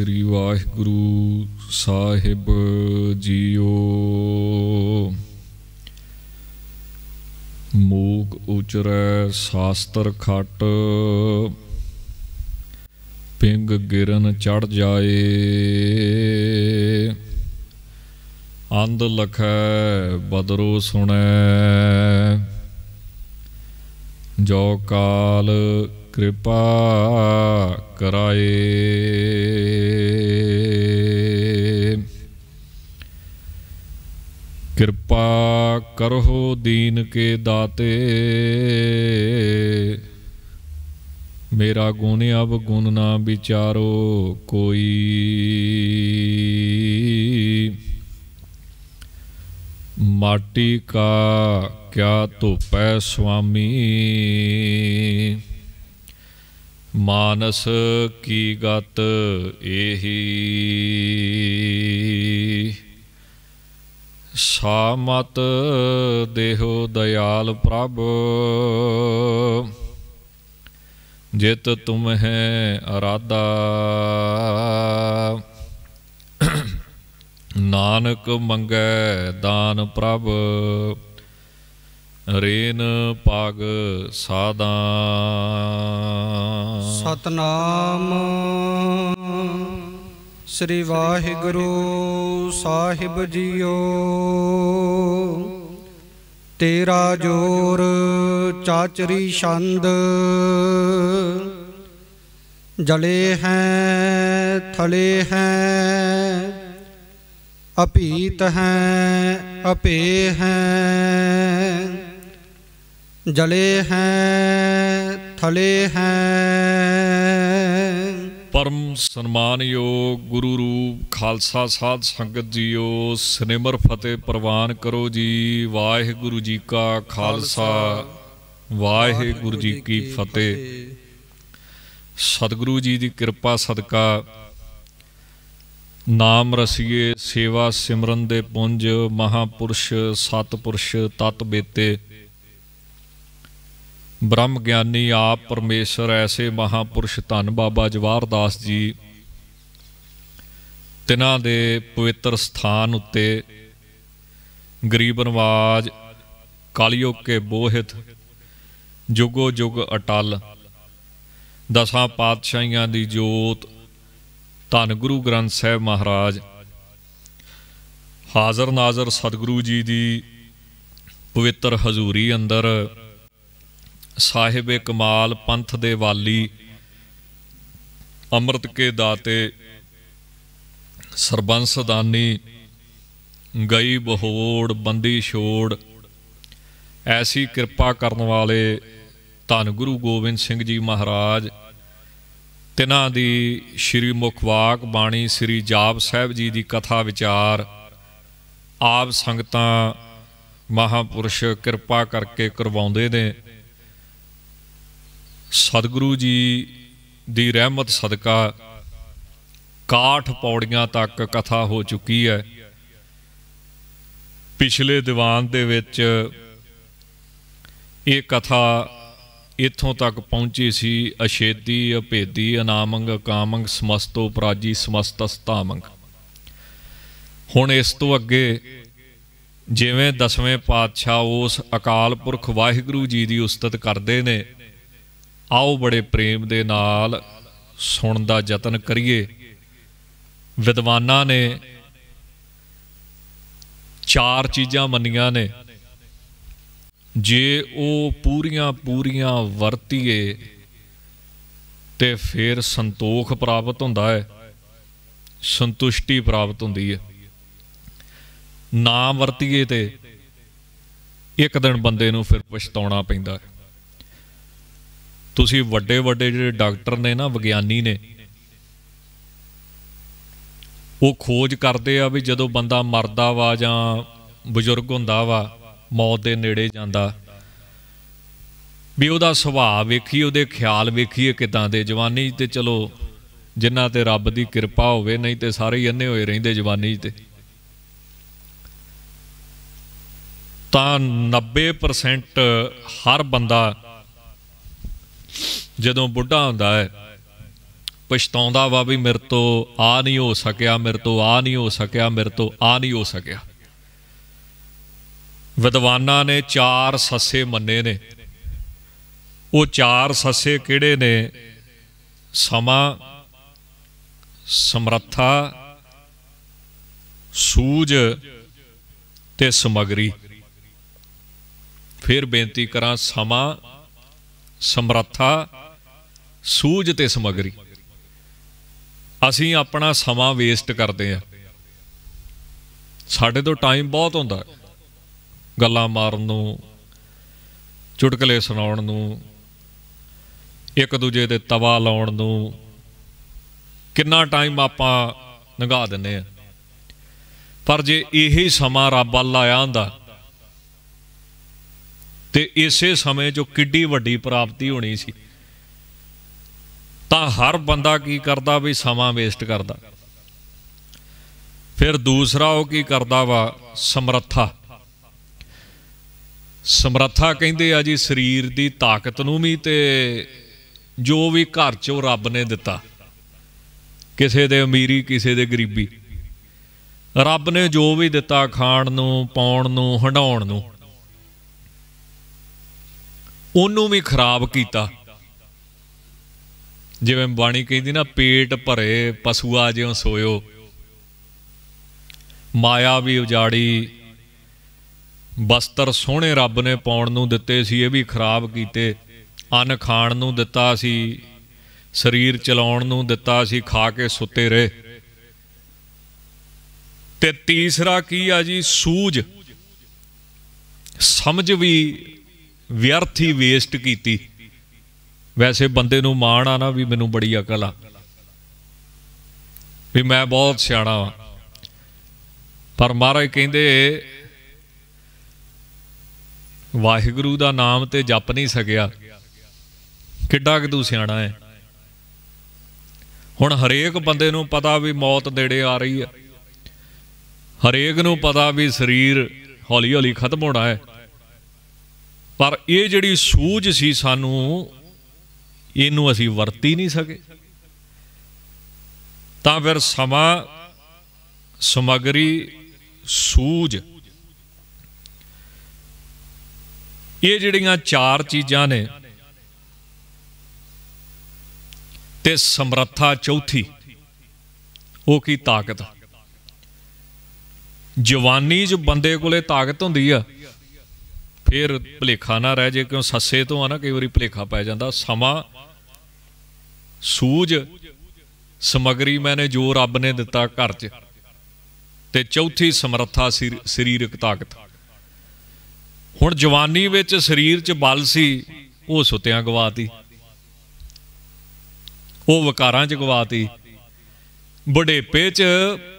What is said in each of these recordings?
ਸ੍ਰੀ ਵਾਹਿਗੁਰੂ ਸਾਹਿਬ JIO. ਮੂਕ ਉਚਰੈ ਸ਼ਾਸਤਰ ਖਟ, ਪਿੰਗ ਗਿਰਨ ਚੜ ਜਾਏ। ਅੰਧ ਲਖੈ ਬਦਰੋ ਸੁਣੈ, ਜੋ ਕਾਲ ਕਿਰਪਾ ਕਰਾਏ ਕਿਰਪਾ ਕਰੋ ਦੀਨ ਕੇ ਦਾਤੇ ਮੇਰਾ ਗੁਣ ਅਬ ਗੁਣ ਨਾ ਵਿਚਾਰੋ ਕੋਈ ਮਾਟੀ ਕਾ ਕਿਆ ਧੋਪੈ ਸੁਆਮੀ ਮਾਨਸ ਕੀ ਗਤ ਇਹੀ ਸਾਮਤ ਦੇਹੋ ਦਇਆਲ ਪ੍ਰਭ, ਜਿਤ ਤੁਮ ਹੈ ਅਰਾਦਾ ਨਾਨਕ ਮੰਗੈ ਦਾਨ ਪ੍ਰਭ ਰੇਨ ਪਾਗ ਸਾਦਾ ਸਤਨਾਮ ਸ੍ਰੀ ਵਾਹਿਗੁਰੂ ਸਾਹਿਬ ਜੀਓ। ਤੇਰਾ ਜੋਰ ਚਾਚਰੀ ਛੰਦ। ਜਲੇ ਹੈ, ਥਲੇ ਹੈ, ਅਪੀਤ ਹੈ, ਅਪੇ ਹੈ। ਜਲੇ ਹੈ, ਥਲੇ ਹੈ। ਪਰਮ ਸਨਮਾਨਯੋਗ ਗੁਰੂ ਰੂਪ ਖਾਲਸਾ ਸਾਧ ਸੰਗਤ ਜੀਓ ਸਨਿਮਰ ਫਤਿਹ ਪ੍ਰਵਾਨ ਕਰੋ ਜੀ। ਵਾਹਿਗੁਰੂ ਜੀ ਕਾ ਖਾਲਸਾ, ਵਾਹਿਗੁਰੂ ਜੀ ਕੀ ਫਤਿਹ। ਸਤਿਗੁਰੂ ਜੀ ਦੀ ਕਿਰਪਾ ਸਦਕਾ ਨਾਮ ਰਸੀਏ ਸੇਵਾ ਸਿਮਰਨ ਦੇ ਪੁੰਜ ਮਹਾਪੁਰਸ਼, ਸਤਪੁਰਸ਼ ਤਤ ਬੇਤੇ। ਬ੍ਰਹਮ ਗਿਆਨੀ ਆਪ ਪਰਮੇਸ਼ਰ ਐਸੇ ਮਹਾਪੁਰਸ਼ ਧੰਨ ਬਾਬਾ ਜਵਾਹਰਦਾਸ ਜੀ, ਤਿਨਾਂ ਦੇ ਪਵਿੱਤਰ ਸਥਾਨ ਉੱਤੇ ਗਰੀਬ ਨਵਾਜ ਕਲਯੁਗ ਕੇ ਬੋਹਿਤ, ਜੁਗੋ ਜੁਗ ਅਟਲ, ਦਸਾਂ ਪਾਤਸ਼ਾਹੀਆਂ ਦੀ ਜੋਤ, ਧੰਨ ਗੁਰੂ ਗ੍ਰੰਥ ਸਾਹਿਬ ਮਹਾਰਾਜ ਹਾਜ਼ਰ ਨਾਜ਼ਰ ਸਤਿਗੁਰੂ ਜੀ ਦੀ ਪਵਿੱਤਰ ਹਜ਼ੂਰੀ ਅੰਦਰ ਸਾਹਿਬ ਕਮਾਲ ਪੰਥ ਦੇ ਵਾਲੀ, ਅੰਮ੍ਰਿਤ ਕੇ ਦਾਤੇ, ਸਰਬੰਸ ਦਾਨੀ ਗਈ ਬਹੋੜ ਬੰਦੀ ਛੋੜ, ਐਸੀ ਕਿਰਪਾ ਕਰਨ ਵਾਲੇ ਧੰਨ ਗੁਰੂ ਗੋਬਿੰਦ ਸਿੰਘ ਜੀ ਮਹਾਰਾਜ, ਤਿਨਾਂ ਦੀ ਸ਼੍ਰੀ ਮੁਖਵਾਕ ਬਾਣੀ ਸ੍ਰੀ ਜਾਪ ਸਾਹਿਬ ਜੀ ਦੀ ਕਥਾ ਵਿਚਾਰ, ਆਪ ਸੰਗਤਾਂ ਮਹਾਪੁਰਸ਼ ਕਿਰਪਾ ਕਰਕੇ ਕਰਵਾਉਂਦੇ ਨੇ। ਸਤਿਗੁਰੂ ਜੀ ਦੀ ਰਹਿਮਤ ਸਦਕਾ ਕਾਠ ਪੌੜੀਆਂ ਤੱਕ ਕਥਾ ਹੋ ਚੁੱਕੀ ਹੈ। ਪਿਛਲੇ ਦੀਵਾਨ ਦੇ ਵਿੱਚ ਇਹ ਕਥਾ ਇੱਥੋਂ ਤੱਕ ਪਹੁੰਚੀ ਸੀ ਅਸ਼ੇਦੀ ਅਭੇਦੀ, ਅਨਾਮੰਗ, ਕਾਮੰਗ, ਸਮਸਤੋ, ਪ੍ਰਾਜੀ ਸਮਸਤਸਤਾਮੰਗ ਹੁਣ ਇਸ ਤੋਂ ਅੱਗੇ ਜਿਵੇਂ ਦਸਵੇਂ ਪਾਤਸ਼ਾਹ ਉਸ ਅਕਾਲ ਪੁਰਖ ਵਾਹਿਗੁਰੂ ਜੀ ਦੀ ਉਸਤਤ ਕਰਦੇ ਨੇ ਆਓ ਬੜੇ ਪ੍ਰੇਮ ਦੇ ਨਾਲ ਸੁਣਨ ਦਾ ਯਤਨ ਕਰੀਏ। ਵਿਦਵਾਨਾਂ ਨੇ ਚਾਰ ਚੀਜ਼ਾਂ ਮੰਨੀਆਂ ਨੇ। ਜੇ ਉਹ ਪੂਰੀਆਂ ਪੂਰੀਆਂ ਵਰਤੀਏ, ਤੇ ਫਿਰ ਸੰਤੋਖ ਪ੍ਰਾਪਤ ਹੁੰਦਾ ਹੈ, ਸੰਤੁਸ਼ਟੀ ਪ੍ਰਾਪਤ ਹੁੰਦੀ ਹੈ। ਨਾ ਵਰਤੀਏ ਤੇ ਇੱਕ ਦਿਨ ਬੰਦੇ ਨੂੰ ਫਿਰ ਪਛਤਾਉਣਾ ਪੈਂਦਾ ਹੈ। ਤੁਸੀਂ ਵੱਡੇ ਵੱਡੇ ਜਿਹੜੇ ਡਾਕਟਰ ਨੇ ਨਾ, ਵਿਗਿਆਨੀ ਨੇ, ਉਹ ਖੋਜ ਕਰਦੇ ਆ ਵੀ ਜਦੋਂ ਬੰਦਾ ਮਰਦਾ ਵਾ ਜਾਂ ਬਜ਼ੁਰਗ ਹੁੰਦਾ ਵਾ, ਮੌਤ ਦੇ ਨੇੜੇ ਜਾਂਦਾ, ਵੀ ਉਹਦਾ ਸੁਭਾਅ ਵੇਖੀ ਉਹਦੇ ਖਿਆਲ ਵੇਖੀਏ ਕਿਦਾਂ ਦੇ। ਜਵਾਨੀ ਤੇ ਚਲੋ ਜਿਨ੍ਹਾਂ ਤੇ ਰੱਬ ਦੀ ਕਿਰਪਾ ਹੋਵੇ, ਨਹੀਂ ਤੇ ਸਾਰੇ ਹੀ ਅੰਨੇ ਹੋਏ ਰਹਿੰਦੇ ਜਵਾਨੀ ਤੇ। ਤਾਂ 90% ਹਰ ਬੰਦਾ ਜਦੋਂ ਬੁੱਢਾ ਹੁੰਦਾ ਹੈ, ਪਛਤਾਉਂਦਾ ਵਾ ਵੀ ਮੇਰੇ ਤੋਂ ਆ ਨਹੀਂ ਹੋ ਸਕਿਆ, ਮੇਰੇ ਤੋਂ ਆ ਨਹੀਂ ਹੋ ਸਕਿਆ, ਮੇਰੇ ਤੋਂ ਆ ਨਹੀਂ ਹੋ ਸਕਿਆ। ਵਿਦਵਾਨਾਂ ਨੇ ਚਾਰ ਸੱਸੇ ਮੰਨੇ ਨੇ। ਉਹ ਚਾਰ ਸੱਸੇ ਕਿਹੜੇ ਨੇ? ਸਮਾਂ, ਸਮਰੱਥਾ, ਸੂਝ ਤੇ ਸਮਗਰੀ। ਫਿਰ ਬੇਨਤੀ ਕਰਾਂ, ਸਮਾਂ ਸਮਰੱਥਾ, ਸੂਝ ਤੇ ਸਮਗਰੀ। ਅਸੀਂ ਆਪਣਾ ਸਮਾਂ ਵੇਸਟ ਕਰਦੇ ਆ ਸਾਡੇ ਤੋਂ ਟਾਈਮ ਬਹੁਤ ਹੁੰਦਾ ਗੱਲਾਂ ਮਾਰਨ ਨੂੰ, ਚੁਟਕਲੇ ਸੁਣਾਉਣ ਨੂੰ, ਇੱਕ ਦੂਜੇ ਦੇ ਤਵਾ ਲਾਉਣ ਨੂੰ, ਕਿੰਨਾ ਟਾਈਮ ਆਪਾਂ ਲੰਘਾ ਦਿੰਨੇ ਆ ਪਰ ਜੇ ਇਹੀ ਸਮਾਂ ਰੱਬ ਵੱਲ ਆਇਆ ਹੁੰਦਾ ਤੇ ਇਸੇ ਸਮੇਂ 'ਚੋਂ ਕਿੱਡੀ ਵੱਡੀ ਪ੍ਰਾਪਤੀ ਹੋਣੀ ਸੀ, ਤਾਂ ਹਰ ਬੰਦਾ ਕੀ ਕਰਦਾ ਵੀ ਸਮਾਂ ਵੇਸਟ ਕਰਦਾ। ਫਿਰ ਦੂਸਰਾ ਉਹ ਕੀ ਕਰਦਾ ਵਾ? ਸਮਰੱਥਾ। ਸਮਰੱਥਾ ਕਹਿੰਦੇ ਆ ਜੀ, ਸਰੀਰ ਦੀ ਤਾਕਤ ਨੂੰ ਵੀ ਤੇ ਜੋ ਵੀ ਘਰ 'ਚੋਂ ਰੱਬ ਨੇ ਦਿੱਤਾ। ਕਿਸੇ ਦੇ ਅਮੀਰੀ, ਕਿਸੇ ਦੇ ਗਰੀਬੀ। ਰੱਬ ਨੇ ਜੋ ਵੀ ਦਿੱਤਾ ਖਾਣ ਨੂੰ, ਪਾਉਣ ਨੂੰ ਹੰਡਾਉਣ ਨੂੰ ਉਹਨੂੰ ਵੀ ਖਰਾਬ ਕੀਤਾ। ਜਿਵੇਂ ਬਾਣੀ ਕਹਿੰਦੀ ਨਾ, ਪੇਟ ਭਰੇ, ਪਸ਼ੂਆ ਜਿਉਂ ਸੋਇਓ। ਮਾਇਆ ਵੀ ਉਜਾੜੀ, ਬਸਤਰ ਸੋਹਣੇ ਰੱਬ ਨੇ ਪਾਉਣ ਨੂੰ ਦਿੱਤੇ ਸੀ, ਇਹ ਵੀ ਖਰਾਬ ਕੀਤੇ। ਅੰਨ ਖਾਣ ਨੂੰ ਦਿੱਤਾ ਸੀ, ਸਰੀਰ ਚਲਾਉਣ ਨੂੰ ਦਿੱਤਾ ਸੀ, ਖਾ ਕੇ ਸੁੱਤੇ ਰਹੇ। ਤੇ ਤੀਸਰਾ ਕੀ ਆ ਜੀ? ਸੂਝ। ਸਮਝ ਵੀ ਵਿਅਰਥ ਹੀ ਵੇਸਟ ਕੀਤੀ। ਵੈਸੇ ਬੰਦੇ ਨੂੰ ਮਾਣ ਆ ਨਾ ਵੀ ਮੈਨੂੰ ਬੜੀ ਅਕਲ ਆ। ਵੀ ਮੈਂ ਬਹੁਤ ਸਿਆਣਾ ਵਾਂ। ਪਰ ਮਹਾਰਾਜ ਕਹਿੰਦੇ, ਵਾਹਿਗੁਰੂ ਦਾ ਨਾਮ ਤੇ ਜਪ ਨਹੀਂ ਸਕਿਆ। ਕਿੱਡਾ ਕਿ ਤੂੰ ਸਿਆਣਾ ਹੈ ਹੁਣ ਹਰੇਕ ਬੰਦੇ ਨੂੰ ਪਤਾ ਵੀ ਮੌਤ ਨੇੜੇ ਆ ਰਹੀ ਹੈ ਹਰੇਕ ਨੂੰ ਪਤਾ ਵੀ ਸਰੀਰ ਹੌਲੀ ਹੌਲੀ ਖਤਮ ਹੋਣਾ ਹੈ ਪਰ ਇਹ ਜਿਹੜੀ ਸੂਝ ਸੀ ਸਾਨੂੰ, ਇਹਨੂੰ ਅਸੀਂ ਵਰਤੀ ਨਹੀਂ ਸਕੇ। ਤਾਂ ਫਿਰ ਸਮਾਂ, ਸਮਗਰੀ, ਸੂਝ, ਇਹ ਜਿਹੜੀਆਂ ਚਾਰ ਚੀਜ਼ਾਂ ਨੇ ਤੇ ਸਮਰੱਥਾ ਚੌਥੀ, ਉਹ ਕੀ ਤਾਕਤ? ਜਵਾਨੀ 'ਚ ਬੰਦੇ ਕੋਲੇ ਤਾਕਤ ਹੁੰਦੀ ਆ। ਫਿਰ ਭਲੇਖਾ ਨਾ ਰਹਿ ਜੇ, ਕਿਉਂ ਸੱਸੇ ਤੋਂ ਆ ਨਾ ਕਈ ਵਾਰੀ ਭਲੇਖਾ ਪੈ ਜਾਂਦਾ। ਸਮਾਂ, ਸੂਝ, ਸਮਗਰੀ ਮੈਨੇ ਜੋ ਰੱਬ ਨੇ ਦਿੱਤਾ ਘਰ 'ਚ। ਤੇ ਚੌਥੀ, ਸਮਰੱਥਾ ਸਰੀਰਕ ਤਾਕਤ। ਹੁਣ ਜਵਾਨੀ ਵਿੱਚ ਸਰੀਰ 'ਚ ਬਲ ਸੀ, ਉਹ ਸੁੱਤਿਆਂ ਗਵਾਤੀ। ਉਹ ਵਕਾਰਾਂ 'ਚ ਗਵਾਤੀ। ਬੁਢੇਪੇ 'ਚ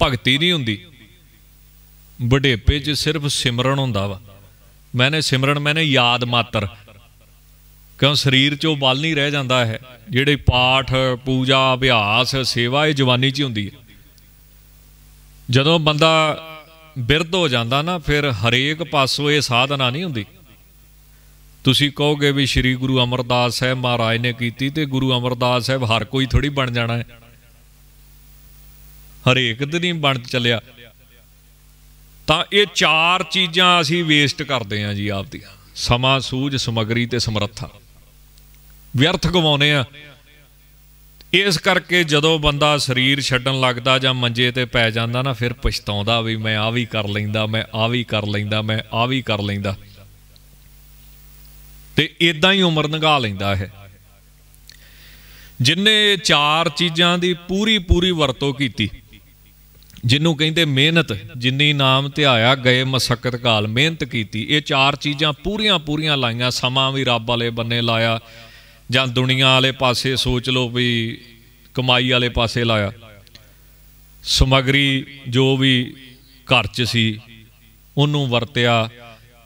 ਭਗਤੀ ਨਹੀਂ ਹੁੰਦੀ। ਬੁਢੇਪੇ 'ਚ ਸਿਰਫ ਸਿਮਰਨ ਹੁੰਦਾ ਵਾ। ਮੈਨੇ ਸਿਮਰਨ ਮੈਨੇ ਯਾਦ ਮਾਤਰ ਕਿਉਂ ਸਰੀਰ 'ਚੋਂ ਬਲ ਨਹੀਂ ਰਹਿ ਜਾਂਦਾ ਹੈ ਜਿਹੜੇ ਪਾਠ ਪੂਜਾ ਅਭਿਆਸ ਸੇਵਾ ਇਹ ਜਵਾਨੀ 'ਚ ਹੀ ਹੁੰਦੀ ਹੈ ਜਦੋਂ ਬੰਦਾ ਬਿਰਧ ਹੋ ਜਾਂਦਾ ਨਾ ਫਿਰ ਹਰੇਕ ਪਾਸੋਂ ਇਹ ਸਾਧਨਾ ਨਹੀਂ ਹੁੰਦੀ ਤੁਸੀਂ ਕਹੋਗੇ ਵੀ ਸ੍ਰੀ ਗੁਰੂ ਅਮਰਦਾਸ ਸਾਹਿਬ ਮਹਾਰਾਜ ਨੇ ਕੀਤੀ ਤੇ ਗੁਰੂ ਅਮਰਦਾਸ ਸਾਹਿਬ ਹਰ ਕੋਈ ਥੋੜੀ ਬਣ ਜਾਣਾ ਹੈ ਹਰੇਕ ਦਿਨ ਨਹੀਂ ਬਣ ਚੱਲਿਆ ਤਾਂ ਇਹ ਚਾਰ ਚੀਜ਼ਾਂ ਅਸੀਂ ਵੇਸਟ ਕਰਦੇ ਆਂ ਜੀ ਆਪਦੀਆਂ। ਸਮਾਂ, ਸੂਝ, ਸਮਗਰੀ ਤੇ ਸਮਰੱਥਾ। ਵਿਅਰਥ ਗਵਾਉਨੇ ਆ ਇਸ ਕਰਕੇ ਜਦੋਂ ਬੰਦਾ ਸਰੀਰ ਛੱਡਣ ਲੱਗਦਾ ਜਾਂ ਮੰਜੇ ਤੇ ਪੈ ਜਾਂਦਾ ਨਾ, ਫਿਰ ਪਛਤਾਉਂਦਾ ਵੀ ਮੈਂ ਆ ਵੀ ਕਰ ਲੈਂਦਾ, ਮੈਂ ਆ ਵੀ ਕਰ ਲੈਂਦਾ, ਮੈਂ ਆ ਵੀ ਕਰ ਲੈਂਦਾ। ਤੇ ਇਦਾਂ ਹੀ ਉਮਰ ਲੰਘਾ ਲੈਂਦਾ ਹੈ ਜਿਨੇ ਚਾਰ ਚੀਜ਼ਾਂ ਦੀ ਪੂਰੀ ਪੂਰੀ ਵਰਤੋਂ ਕੀਤੀ ਜਿਹਨੂੰ ਕਹਿੰਦੇ ਮਿਹਨਤ, ਜਿੰਨੀ ਨਾਮ ਧਿਆਇਆ ਗਏ ਮਸਕਤ ਕਾਲ, ਮਿਹਨਤ ਕੀਤੀ। ਇਹ ਚਾਰ ਚੀਜ਼ਾਂ ਪੂਰੀਆਂ ਪੂਰੀਆਂ ਲਾਈਆਂ, ਸਮਾਂ ਵੀ ਰੱਬ ਵਾਲੇ ਬੰਨੇ ਲਾਇਆ, ਜਾਂ ਦੁਨੀਆ ਵਾਲੇ ਪਾਸੇ ਸੋਚ ਲਓ ਵੀ, ਕਮਾਈ ਵਾਲੇ ਪਾਸੇ ਲਾਇਆ। ਸਮਗਰੀ ਜੋ ਵੀ ਘਰ 'ਚ ਸੀ, ਉਹਨੂੰ ਵਰਤਿਆ,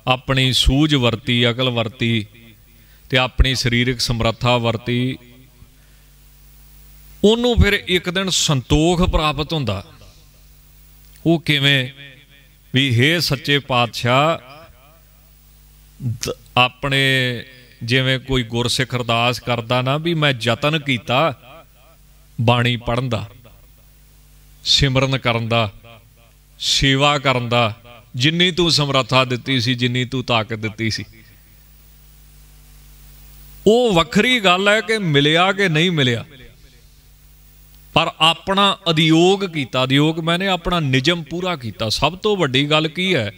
ਆਪਣੀ ਸੂਝ ਵਰਤੀ, ਅਕਲ ਵਰਤੀ, ਤੇ ਆਪਣੀ ਸਰੀਰਕ ਸਮਰੱਥਾ ਵਰਤੀ। ਉਹਨੂੰ ਫਿਰ ਇੱਕ ਦਿਨ ਸੰਤੋਖ ਪ੍ਰਾਪਤ ਹੁੰਦਾ। ਉਹ ਕਿਵੇਂ? ਵੀ हे ਸੱਚੇ ਪਾਤਸ਼ਾਹ ਆਪਣੇ ਜਿਵੇਂ ਕੋਈ ਗੁਰਸਿੱਖ ਅਰਦਾਸ ਕਰਦਾ ਨਾ ਵੀ ਮੈਂ ਯਤਨ ਕੀਤਾ ਬਾਣੀ ਪੜਨ ਦਾ, ਸਿਮਰਨ ਕਰਨ ਦਾ, ਸੇਵਾ ਕਰਨ ਦਾ, ਜਿੰਨੀ ਤੂੰ ਸਮਰੱਥਾ ਦਿੱਤੀ ਸੀ, ਜਿੰਨੀ ਤੂੰ ਤਾਕਤ ਦਿੱਤੀ ਸੀ। ਉਹ ਵੱਖਰੀ ਗੱਲ ਹੈ ਕਿ ਮਿਲਿਆ ਕਿ ਨਹੀਂ ਮਿਲਿਆ। ਪਰ ਆਪਣਾ ਉਦਯੋਗ ਕੀਤਾ ਉਦਯੋਗ ਮੈਨੇ ਆਪਣਾ ਨਿਯਮ ਪੂਰਾ ਕੀਤਾ। ਸਭ ਤੋਂ ਵੱਡੀ ਗੱਲ ਕੀ ਹੈ?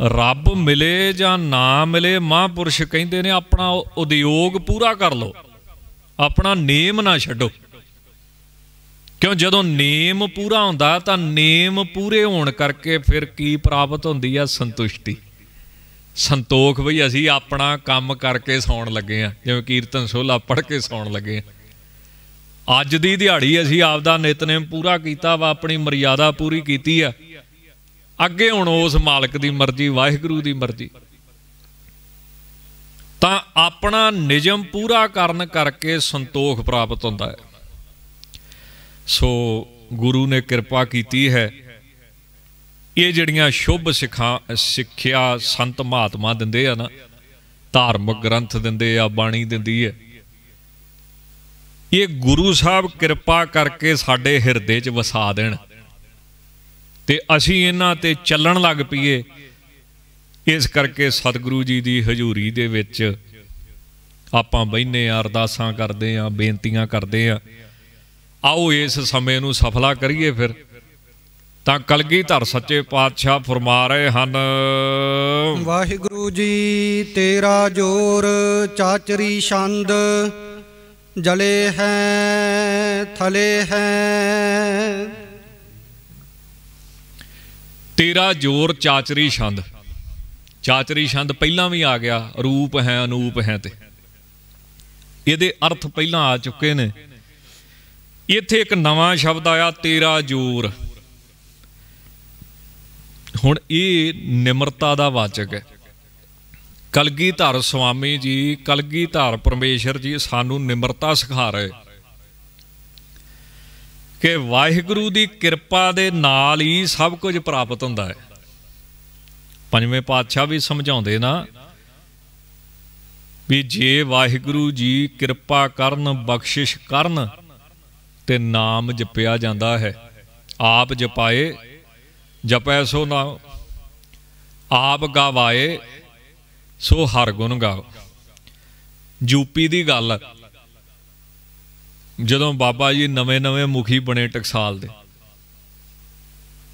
ਰੱਬ ਮਿਲੇ ਜਾਂ ਨਾ ਮਿਲੇ, ਮਹਾਂਪੁਰਸ਼ ਕਹਿੰਦੇ ਨੇ ਆਪਣਾ ਉਦਯੋਗ ਪੂਰਾ ਕਰ ਲਓ। ਆਪਣਾ ਨੇਮ ਨਾ ਛੱਡੋ। ਕਿਉਂ? ਜਦੋਂ ਨੇਮ ਪੂਰਾ ਹੁੰਦਾ, ਤਾਂ ਨੇਮ ਪੂਰੇ ਹੋਣ ਕਰਕੇ ਫਿਰ ਕੀ ਪ੍ਰਾਪਤ ਹੁੰਦੀ ਆ? ਸੰਤੁਸ਼ਟੀ। ਸੰਤੋਖ ਬਈ ਅਸੀਂ ਆਪਣਾ ਕੰਮ ਕਰਕੇ ਸੌਣ ਲੱਗੇ ਆ। ਜਿਵੇਂ ਕੀਰਤਨ ਸੋਲਾ ਪੜ੍ਹ ਕੇ ਸੌਣ ਲੱਗੇ ਆ। ਅੱਜ ਦੀ ਦਿਹਾੜੀ ਅਸੀਂ ਆਪਦਾ ਨਿਤਨੇਮ ਪੂਰਾ ਕੀਤਾ ਵਾ, ਆਪਣੀ ਮਰਿਆਦਾ ਪੂਰੀ ਕੀਤੀ ਆ। ਅੱਗੇ ਹੁਣ ਉਸ ਮਾਲਕ ਦੀ ਮਰਜ਼ੀ, ਵਾਹਿਗੁਰੂ ਦੀ ਮਰਜ਼ੀ। ਤਾਂ ਆਪਣਾ ਨਿਯਮ ਪੂਰਾ ਕਰਨ ਕਰਕੇ ਸੰਤੋਖ ਪ੍ਰਾਪਤ ਹੁੰਦਾ ਹੈ। ਸੋ ਗੁਰੂ ਨੇ ਕਿਰਪਾ ਕੀਤੀ ਹੈ। ਇਹ ਜਿਹੜੀਆਂ ਸ਼ੁਭ ਸਿੱਖਾਂ, ਸਿੱਖਿਆ ਸੰਤ ਮਹਾਤਮਾ ਦਿੰਦੇ ਆ ਨਾ, ਧਾਰਮਿਕ ਗ੍ਰੰਥ ਦਿੰਦੇ ਆ, ਬਾਣੀ ਦਿੰਦੀ ਹੈ। ਇਹ ਗੁਰੂ ਸਾਹਿਬ ਕਿਰਪਾ ਕਰਕੇ ਸਾਡੇ ਹਿਰਦੇ 'ਚ ਵਸਾ ਦੇਣ। ਤੇ ਅਸੀਂ ਇਹਨਾਂ ਤੇ ਚੱਲਣ ਲੱਗ ਪਈਏ। ਇਸ ਕਰਕੇ ਸਤਿਗੁਰੂ ਜੀ ਦੀ ਹਜ਼ੂਰੀ ਦੇ ਵਿੱਚ ਆਪਾਂ ਬੈਨੇ ਆ ਅਰਦਾਸਾਂ ਕਰਦੇ ਆ ਬੇਨਤੀਆਂ ਕਰਦੇ ਆ ਆਓ ਇਸ ਸਮੇਂ ਨੂੰ ਸਫਲਾ ਕਰੀਏ ਫਿਰ। ਤਾਂ ਕਲਗੀਧਰ ਸੱਚੇ ਪਾਤਸ਼ਾਹ ਫਰਮਾ ਰਹੇ ਹਨ। ਵਾਹਿਗੁਰੂ ਜੀ ਤੇਰਾ ਜੋਰ, ਚਾਚਰੀ ਛੰਦ ਜਲੇ ਹੈ, ਥਲੇ ਹੈ। ਤੇਰਾ ਜੋਰ ਚਾਚਰੀ ਛੰਦ। ਚਾਚਰੀ ਛੰਦ ਪਹਿਲਾਂ ਵੀ ਆ ਗਿਆ, ਰੂਪ ਹੈ, ਅਨੂਪ ਹੈ ਤੇ। ਇਹਦੇ ਅਰਥ ਪਹਿਲਾਂ ਆ ਚੁੱਕੇ ਨੇ। ਇੱਥੇ ਇੱਕ ਨਵਾਂ ਸ਼ਬਦ ਆਇਆ, ਤੇਰਾ ਜੋਰ। ਹੁਣ ਇਹ ਨਿਮਰਤਾ ਦਾ ਵਾਚਕ ਹੈ। ਕਲਗੀਧਰ ਸੁਆਮੀ ਜੀ, ਕਲਗੀਧਰ ਪਰਮੇਸ਼ਰ ਜੀ ਸਾਨੂੰ ਨਿਮਰਤਾ ਸਿਖਾ ਰਹੇ। ਕਿ ਵਾਹਿਗੁਰੂ ਦੀ ਕਿਰਪਾ ਦੇ ਨਾਲ ਹੀ ਸਭ ਕੁਝ ਪ੍ਰਾਪਤ ਹੁੰਦਾ ਹੈ। ਪੰਜਵੇਂ ਪਾਤਸ਼ਾਹ ਵੀ ਸਮਝਾਉਂਦੇ ਨਾ ਵੀ ਜੇ ਵਾਹਿਗੁਰੂ ਜੀ ਕਿਰਪਾ ਕਰਨ, ਬਖਸ਼ਿਸ਼ ਕਰਨ, ਤੇ ਨਾਮ ਜਪਿਆ ਜਾਂਦਾ ਹੈ। ਆਪ ਜਪਾਏ, ਜਪੈ ਸੋ ਨਾ, ਆਪ ਗਾਵਾਏ ਸੋ ਹਰ ਗੁਣ ਗਾਓ। ਯੂਪੀ ਦੀ ਗੱਲ ਜਦੋਂ ਬਾਬਾ ਜੀ ਨਵੇਂ-ਨਵੇਂ ਮੁਖੀ ਬਣੇ ਟਕਸਾਲ ਦੇ,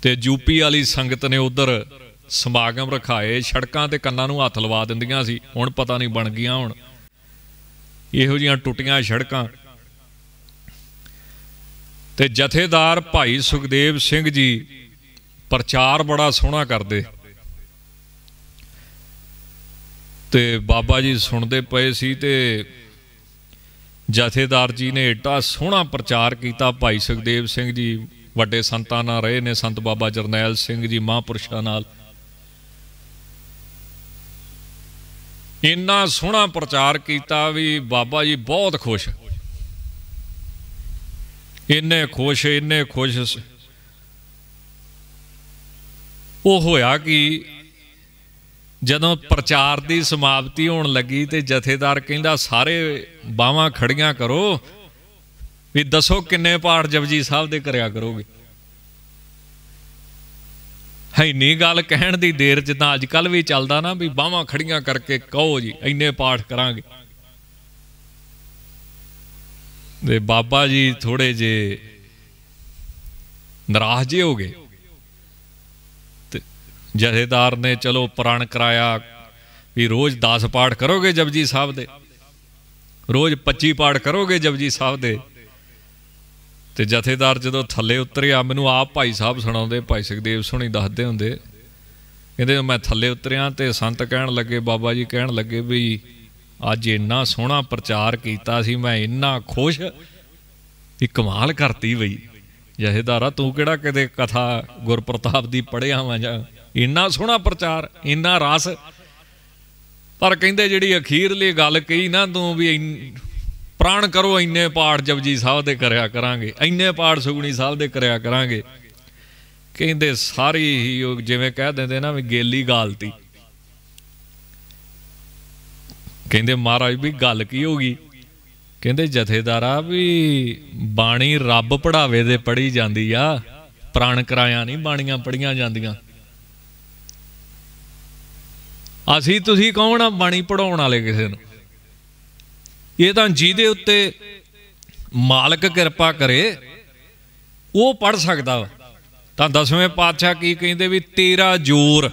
ਤੇ ਯੂਪੀ ਵਾਲੀ ਸੰਗਤ ਨੇ ਉਧਰ ਸਮਾਗਮ ਰਖਾਏ, ਸੜਕਾਂ ਤੇ ਕੰਨਾਂ ਨੂੰ ਹੱਥ ਲਵਾ ਦਿੰਦੀਆਂ ਸੀ, ਹੁਣ ਪਤਾ ਨਹੀਂ ਬਣ ਗਈਆਂ ਹੁਣ। ਇਹੋ ਜੀਆਂ ਟੁੱਟੀਆਂ ਸੜਕਾਂ। ਤੇ ਜਥੇਦਾਰ ਭਾਈ ਸੁਖਦੇਵ ਸਿੰਘ ਜੀ ਪ੍ਰਚਾਰ ਬੜਾ ਸੋਹਣਾ ਕਰਦੇ। ਤੇ ਬਾਬਾ ਜੀ ਸੁਣਦੇ ਪਏ ਸੀ ਤੇ ਜਥੇਦਾਰ ਜੀ ਨੇ ਏਡਾ ਸੋਹਣਾ ਪ੍ਰਚਾਰ ਕੀਤਾ। ਭਾਈ ਸੁਖਦੇਵ ਸਿੰਘ ਜੀ ਵੱਡੇ ਸੰਤਾਂ ਨਾਲ ਰਹੇ ਨੇ, ਸੰਤ ਬਾਬਾ ਜਰਨੈਲ ਸਿੰਘ ਜੀ ਮਹਾਂਪੁਰਸ਼ਾਂ ਨਾਲ। ਇੰਨਾ ਸੋਹਣਾ ਪ੍ਰਚਾਰ ਕੀਤਾ ਵੀ ਬਾਬਾ ਜੀ ਬਹੁਤ ਖੁਸ਼। ਇੰਨੇ ਖੁਸ਼ ਇੰਨੇ ਖੁਸ਼ ਉਹ ਹੋਇਆ ਕਿ ਜਦੋਂ ਪ੍ਰਚਾਰ ਦੀ ਸਮਾਪਤੀ ਹੋਣ ਲੱਗੀ ਤੇ ਜਥੇਦਾਰ ਕਹਿੰਦਾ, ਸਾਰੇ ਬਾਹਾਂ ਖੜੀਆਂ ਕਰੋ, ਵੀ ਦੱਸੋ ਕਿੰਨੇ ਪਾਠ ਜਪਜੀ ਸਾਹਿਬ ਦੇ ਕਰਿਆ ਕਰੋਗੇ? ਹੈ ਨਹੀਂ ਗੱਲ ਕਹਿਣ ਦੀ ਦੇਰ ਜਿੱਦਾਂ ਅੱਜ ਕੱਲ ਵੀ ਚੱਲਦਾ ਨਾ ਵੀ ਬਾਹਾਂ ਖੜੀਆਂ ਕਰਕੇ ਕਹੋ ਜੀ, ਇੰਨੇ ਪਾਠ ਕਰਾਂਗੇ। ਤੇ ਬਾਬਾ ਜੀ ਥੋੜੇ ਜੇ ਨਾਰਾਜ਼ ਜੇ ਹੋ ਗਏ। ਜਥੇਦਾਰ ਨੇ, ਚਲੋ ਪ੍ਰਣ ਕਰਾਇਆ ਵੀ ਰੋਜ਼ 10 ਪਾਠ ਕਰੋਗੇ ਜਪਜੀ ਸਾਹਿਬ ਦੇ, ਰੋਜ਼ 25 ਪਾਠ ਕਰੋਗੇ ਜਪਜੀ ਸਾਹਿਬ ਦੇ। ਤੇ ਜਥੇਦਾਰ ਜਦੋਂ ਥੱਲੇ ਉਤਰਿਆ, ਮੈਨੂੰ ਆਪ ਭਾਈ ਸਾਹਿਬ ਸੁਣਾਉਂਦੇ, ਭਾਈ ਸੁਖਦੇਵ ਸੁਣੀ ਦੱਸਦੇ ਹੁੰਦੇ। ਕਹਿੰਦੇ, ਮੈਂ ਥੱਲੇ ਉਤਰਿਆ ਤੇ ਸੰਤ ਕਹਿਣ ਲੱਗੇ, ਬਾਬਾ ਜੀ ਕਹਿਣ ਲੱਗੇ ਵੀ ਅੱਜ ਇੰਨਾ ਸੋਹਣਾ ਪ੍ਰਚਾਰ ਕੀਤਾ ਸੀ, ਮੈਂ ਇੰਨਾ ਖੁਸ਼ ਵੀ ਕਮਾਲ ਕਰਤੀ ਬਈ। ਜਹੇਦਾਰਾ ਤੂੰ ਕਿਹੜਾ ਕਿਤੇ ਕਥਾ ਗੁਰਪ੍ਰਤਾਪ ਦੀ ਪੜਿਆ ਵਾਂ ਜਾਂ ਇੰਨਾ ਸੋਹਣਾ ਪ੍ਰਚਾਰ, ਇੰਨਾ ਰਸ। ਪਰ ਕਹਿੰਦੇ ਜਿਹੜੀ ਅਖੀਰਲੀ ਗੱਲ ਕਹੀ ਨਾ, ਤੂੰ ਵੀ ਪ੍ਰਾਣ ਕਰੋ ਇੰਨੇ ਪਾਠ ਜਪਜੀ ਸਾਹਿਬ ਦੇ ਕਰਿਆ ਕਰਾਂਗੇ, ਇੰਨੇ ਪਾਠ ਸੁਗਣੀ ਸਾਹਿਬ ਦੇ ਕਰਿਆ ਕਰਾਂਗੇ। ਕਹਿੰਦੇ ਸਾਰੀ ਹੀ ਜਿਵੇਂ ਕਹਿ ਦਿੰਦੇ ਨਾ ਵੀ ਗੇਲੀ ਗਾਲਤੀ। ਕਹਿੰਦੇ ਮਹਾਰਾਜ ਵੀ ਗੱਲ ਕੀ ਹੋ ਗਈ? ਕਹਿੰਦੇ ਜਥੇਦਾਰਾ ਵੀ ਬਾਣੀ ਰੱਬ ਪੜਾਵੇ ਦੇ ਪੜੀ ਜਾਂਦੀ ਆ, ਪ੍ਰਾਣ ਕਰਾਇਆ ਨਹੀਂ, ਬਾਣੀਆਂ ਪੜੀਆਂ ਜਾਂਦੀਆਂ। ਅਸੀਂ ਤੁਸੀਂ ਕੌਣ ਆ? ਬਾਣੀ ਪੜਾਉਣ ਵਾਲੇ ਕਿਸੇ ਨੂੰ। ਇਹ ਤਾਂ ਜਿਹਦੇ ਉੱਤੇ ਮਾਲਕ ਕਿਰਪਾ ਕਰੇ, ਉਹ ਪੜ ਸਕਦਾ ਵਾ। ਤਾਂ ਦਸਵੇਂ ਪਾਤਸ਼ਾਹ ਕੀ ਕਹਿੰਦੇ ਵੀ ਤੇਰਾ ਜੋਰ।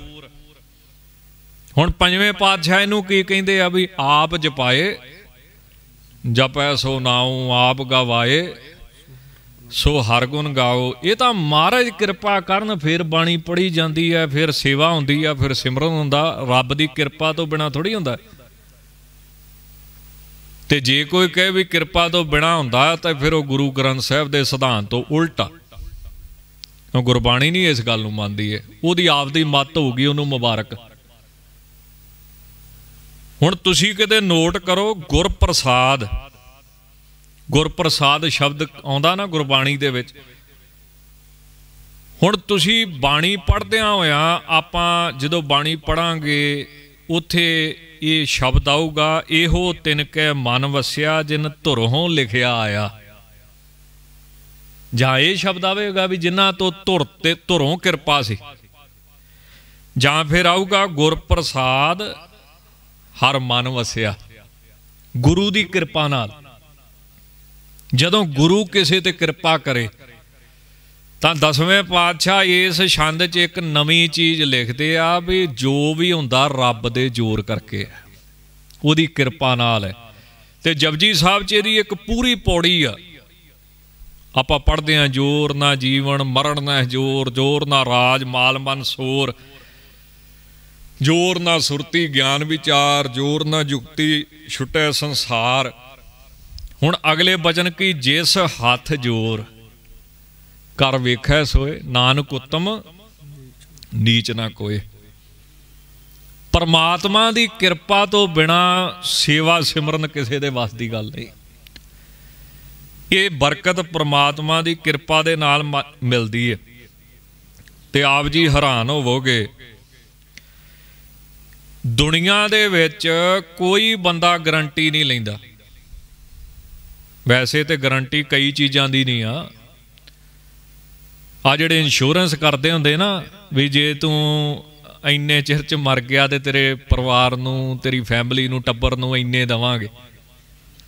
ਹੁਣ ਪੰਜਵੇਂ ਪਾਤਸ਼ਾਹ ਇਹਨੂੰ ਕੀ ਕਹਿੰਦੇ ਆ ਵੀ ਆਪ ਜਪਾਏ, ਜਪੈ ਸੋ ਨਾਉ, ਆਪ ਗਵਾਏ। ਸੋ ਹਰ ਗੁਣ ਗਾਓ। ਇਹ ਤਾਂ ਮਹਾਰਾਜ ਕਿਰਪਾ ਕਰਨ ਫਿਰ ਬਾਣੀ ਪੜ੍ਹੀ ਜਾਂਦੀ ਹੈ, ਫਿਰ ਸੇਵਾ ਹੁੰਦੀ ਹੈ ਫਿਰ ਸਿਮਰਨ ਹੁੰਦਾ। ਰੱਬ ਦੀ ਕਿਰਪਾ ਤੋਂ ਬਿਨਾ ਥੋੜੀ ਹੁੰਦਾ। ਤੇ ਜੇ ਕੋਈ ਕਹੇ ਵੀ ਕਿਰਪਾ ਤੋਂ ਬਿਨਾ ਹੁੰਦਾ, ਤਾਂ ਫਿਰ ਉਹ ਗੁਰੂ ਗ੍ਰੰਥ ਸਾਹਿਬ ਦੇ ਸਿਧਾਂਤ ਤੋਂ ਉਲਟਾ। ਉਹ ਗੁਰਬਾਣੀ ਨਹੀਂ ਇਸ ਗੱਲ ਨੂੰ ਮੰਨਦੀ ਹੈ ਉਹਦੀ ਆਪਦੀ ਮੱਤ ਹੋਊਗੀ, ਉਹਨੂੰ ਮੁਬਾਰਕ। ਹੁਣ ਤੁਸੀਂ ਕਿਤੇ ਨੋਟ ਕਰੋ, ਗੁਰਪ੍ਰਸਾਦ ਗੁਰਪ੍ਰਸਾਦ ਸ਼ਬਦ ਆਉਂਦਾ ਨਾ ਗੁਰਬਾਣੀ ਦੇ ਵਿੱਚ। ਹੁਣ ਤੁਸੀਂ ਬਾਣੀ ਪੜ੍ਹਦਿਆਂ ਹੋਇਆ ਆਪਾਂ ਜਦੋਂ ਬਾਣੀ ਪੜਾਂਗੇ ਉੱਥੇ ਇਹ ਸ਼ਬਦ ਆਊਗਾ, ਇਹੋ ਤਿਨਕੈ ਮਨ ਵਸਿਆ ਜਿਨ ਧੁਰੋਂ ਲਿਖਿਆ ਆਇਆ। ਜਾਂ ਇਹ ਸ਼ਬਦ ਆਵੇਗਾ ਵੀ ਜਿਨ੍ਹਾਂ ਤੋਂ ਧੁਰ ਤੇ ਧੁਰੋਂ ਕਿਰਪਾ ਸੀ। ਜਾਂ ਫਿਰ ਆਊਗਾ ਗੁਰਪ੍ਰਸਾਦ ਹਰ ਮਨ ਵਸਿਆ। ਗੁਰੂ ਦੀ ਕਿਰਪਾ ਨਾਲ। ਜਦੋਂ ਗੁਰੂ ਕਿਸੇ ਤੇ ਕਿਰਪਾ ਕਰੇ, ਤਾਂ ਦਸਵੇਂ ਪਾਤਸ਼ਾਹ ਇਸ ਛੰਦ 'ਚ ਇੱਕ ਨਵੀਂ ਚੀਜ਼ ਲਿਖਦੇ ਆ ਵੀ ਜੋ ਵੀ ਹੁੰਦਾ ਰੱਬ ਦੇ ਜ਼ੋਰ ਕਰਕੇ ਹੈ। ਉਹਦੀ ਕਿਰਪਾ ਨਾਲ ਹੈ। ਤੇ ਜਪਜੀ ਸਾਹਿਬ 'ਚ ਇਹਦੀ ਇੱਕ ਪੂਰੀ ਪੌੜੀ ਆ। ਆਪਾਂ ਪੜ੍ਹਦੇ ਆ ਜੋਰ ਨਾ ਜੀਵਨ, ਮਰਨ ਨਾ ਜੋਰ ਜੋਰ ਨਾ ਰਾਜ, ਮਾਲ, ਮਨ, ਸੋਰ। ਜੋਰ ਨਾ ਸੁਰਤੀ, ਗਿਆਨ ਵਿਚਾਰ, ਜੋਰ ਨਾ ਜੁਗਤੀ, ਛੁਟੇ ਸੰਸਾਰ। ਹੁਣ ਅਗਲੇ ਬਚਨ ਕੀ, ਜਿਸ ਹੱਥ ਜੋਰ ਕਰ ਵੇਖੈ ਸੋਏ, ਨਾਨਕ ਉਤਮ ਨੀਚ ਨਾ ਕੋਏ। ਪਰਮਾਤਮਾ ਦੀ ਕਿਰਪਾ ਤੋਂ ਬਿਨਾ ਸੇਵਾ ਸਿਮਰਨ ਕਿਸੇ ਦੇ ਵੱਸ ਦੀ ਗੱਲ ਨਹੀਂ। ਇਹ ਬਰਕਤ ਪਰਮਾਤਮਾ ਦੀ ਕਿਰਪਾ ਦੇ ਨਾਲ ਮਿਲਦੀ ਹੈ ਤੇ ਆਪ ਜੀ ਹੈਰਾਨ ਹੋਵੋਗੇ, ਦੁਨੀਆ ਦੇ ਵਿੱਚ ਕੋਈ ਬੰਦਾ ਗਰੰਟੀ ਨਹੀਂ ਲੈਂਦਾ। ਵੈਸੇ ਤੇ ਗਰੰਟੀ ਕਈ ਚੀਜ਼ਾਂ ਦੀ ਨਹੀਂ ਆ। ਆ ਜਿਹੜੇ ਇੰਸ਼ੋਰੈਂਸ ਕਰਦੇ ਹੁੰਦੇ ਨਾ, ਵੀ ਜੇ ਤੂੰ ਇੰਨੇ ਚਿਰ ਚ ਮਰ ਗਿਆ ਤੇ ਤੇਰੇ ਪਰਿਵਾਰ ਨੂੰ, ਤੇਰੀ ਫੈਮਿਲੀ ਨੂੰ, ਟੱਬਰ ਨੂੰ ਇੰਨੇ ਦਵਾਂਗੇ।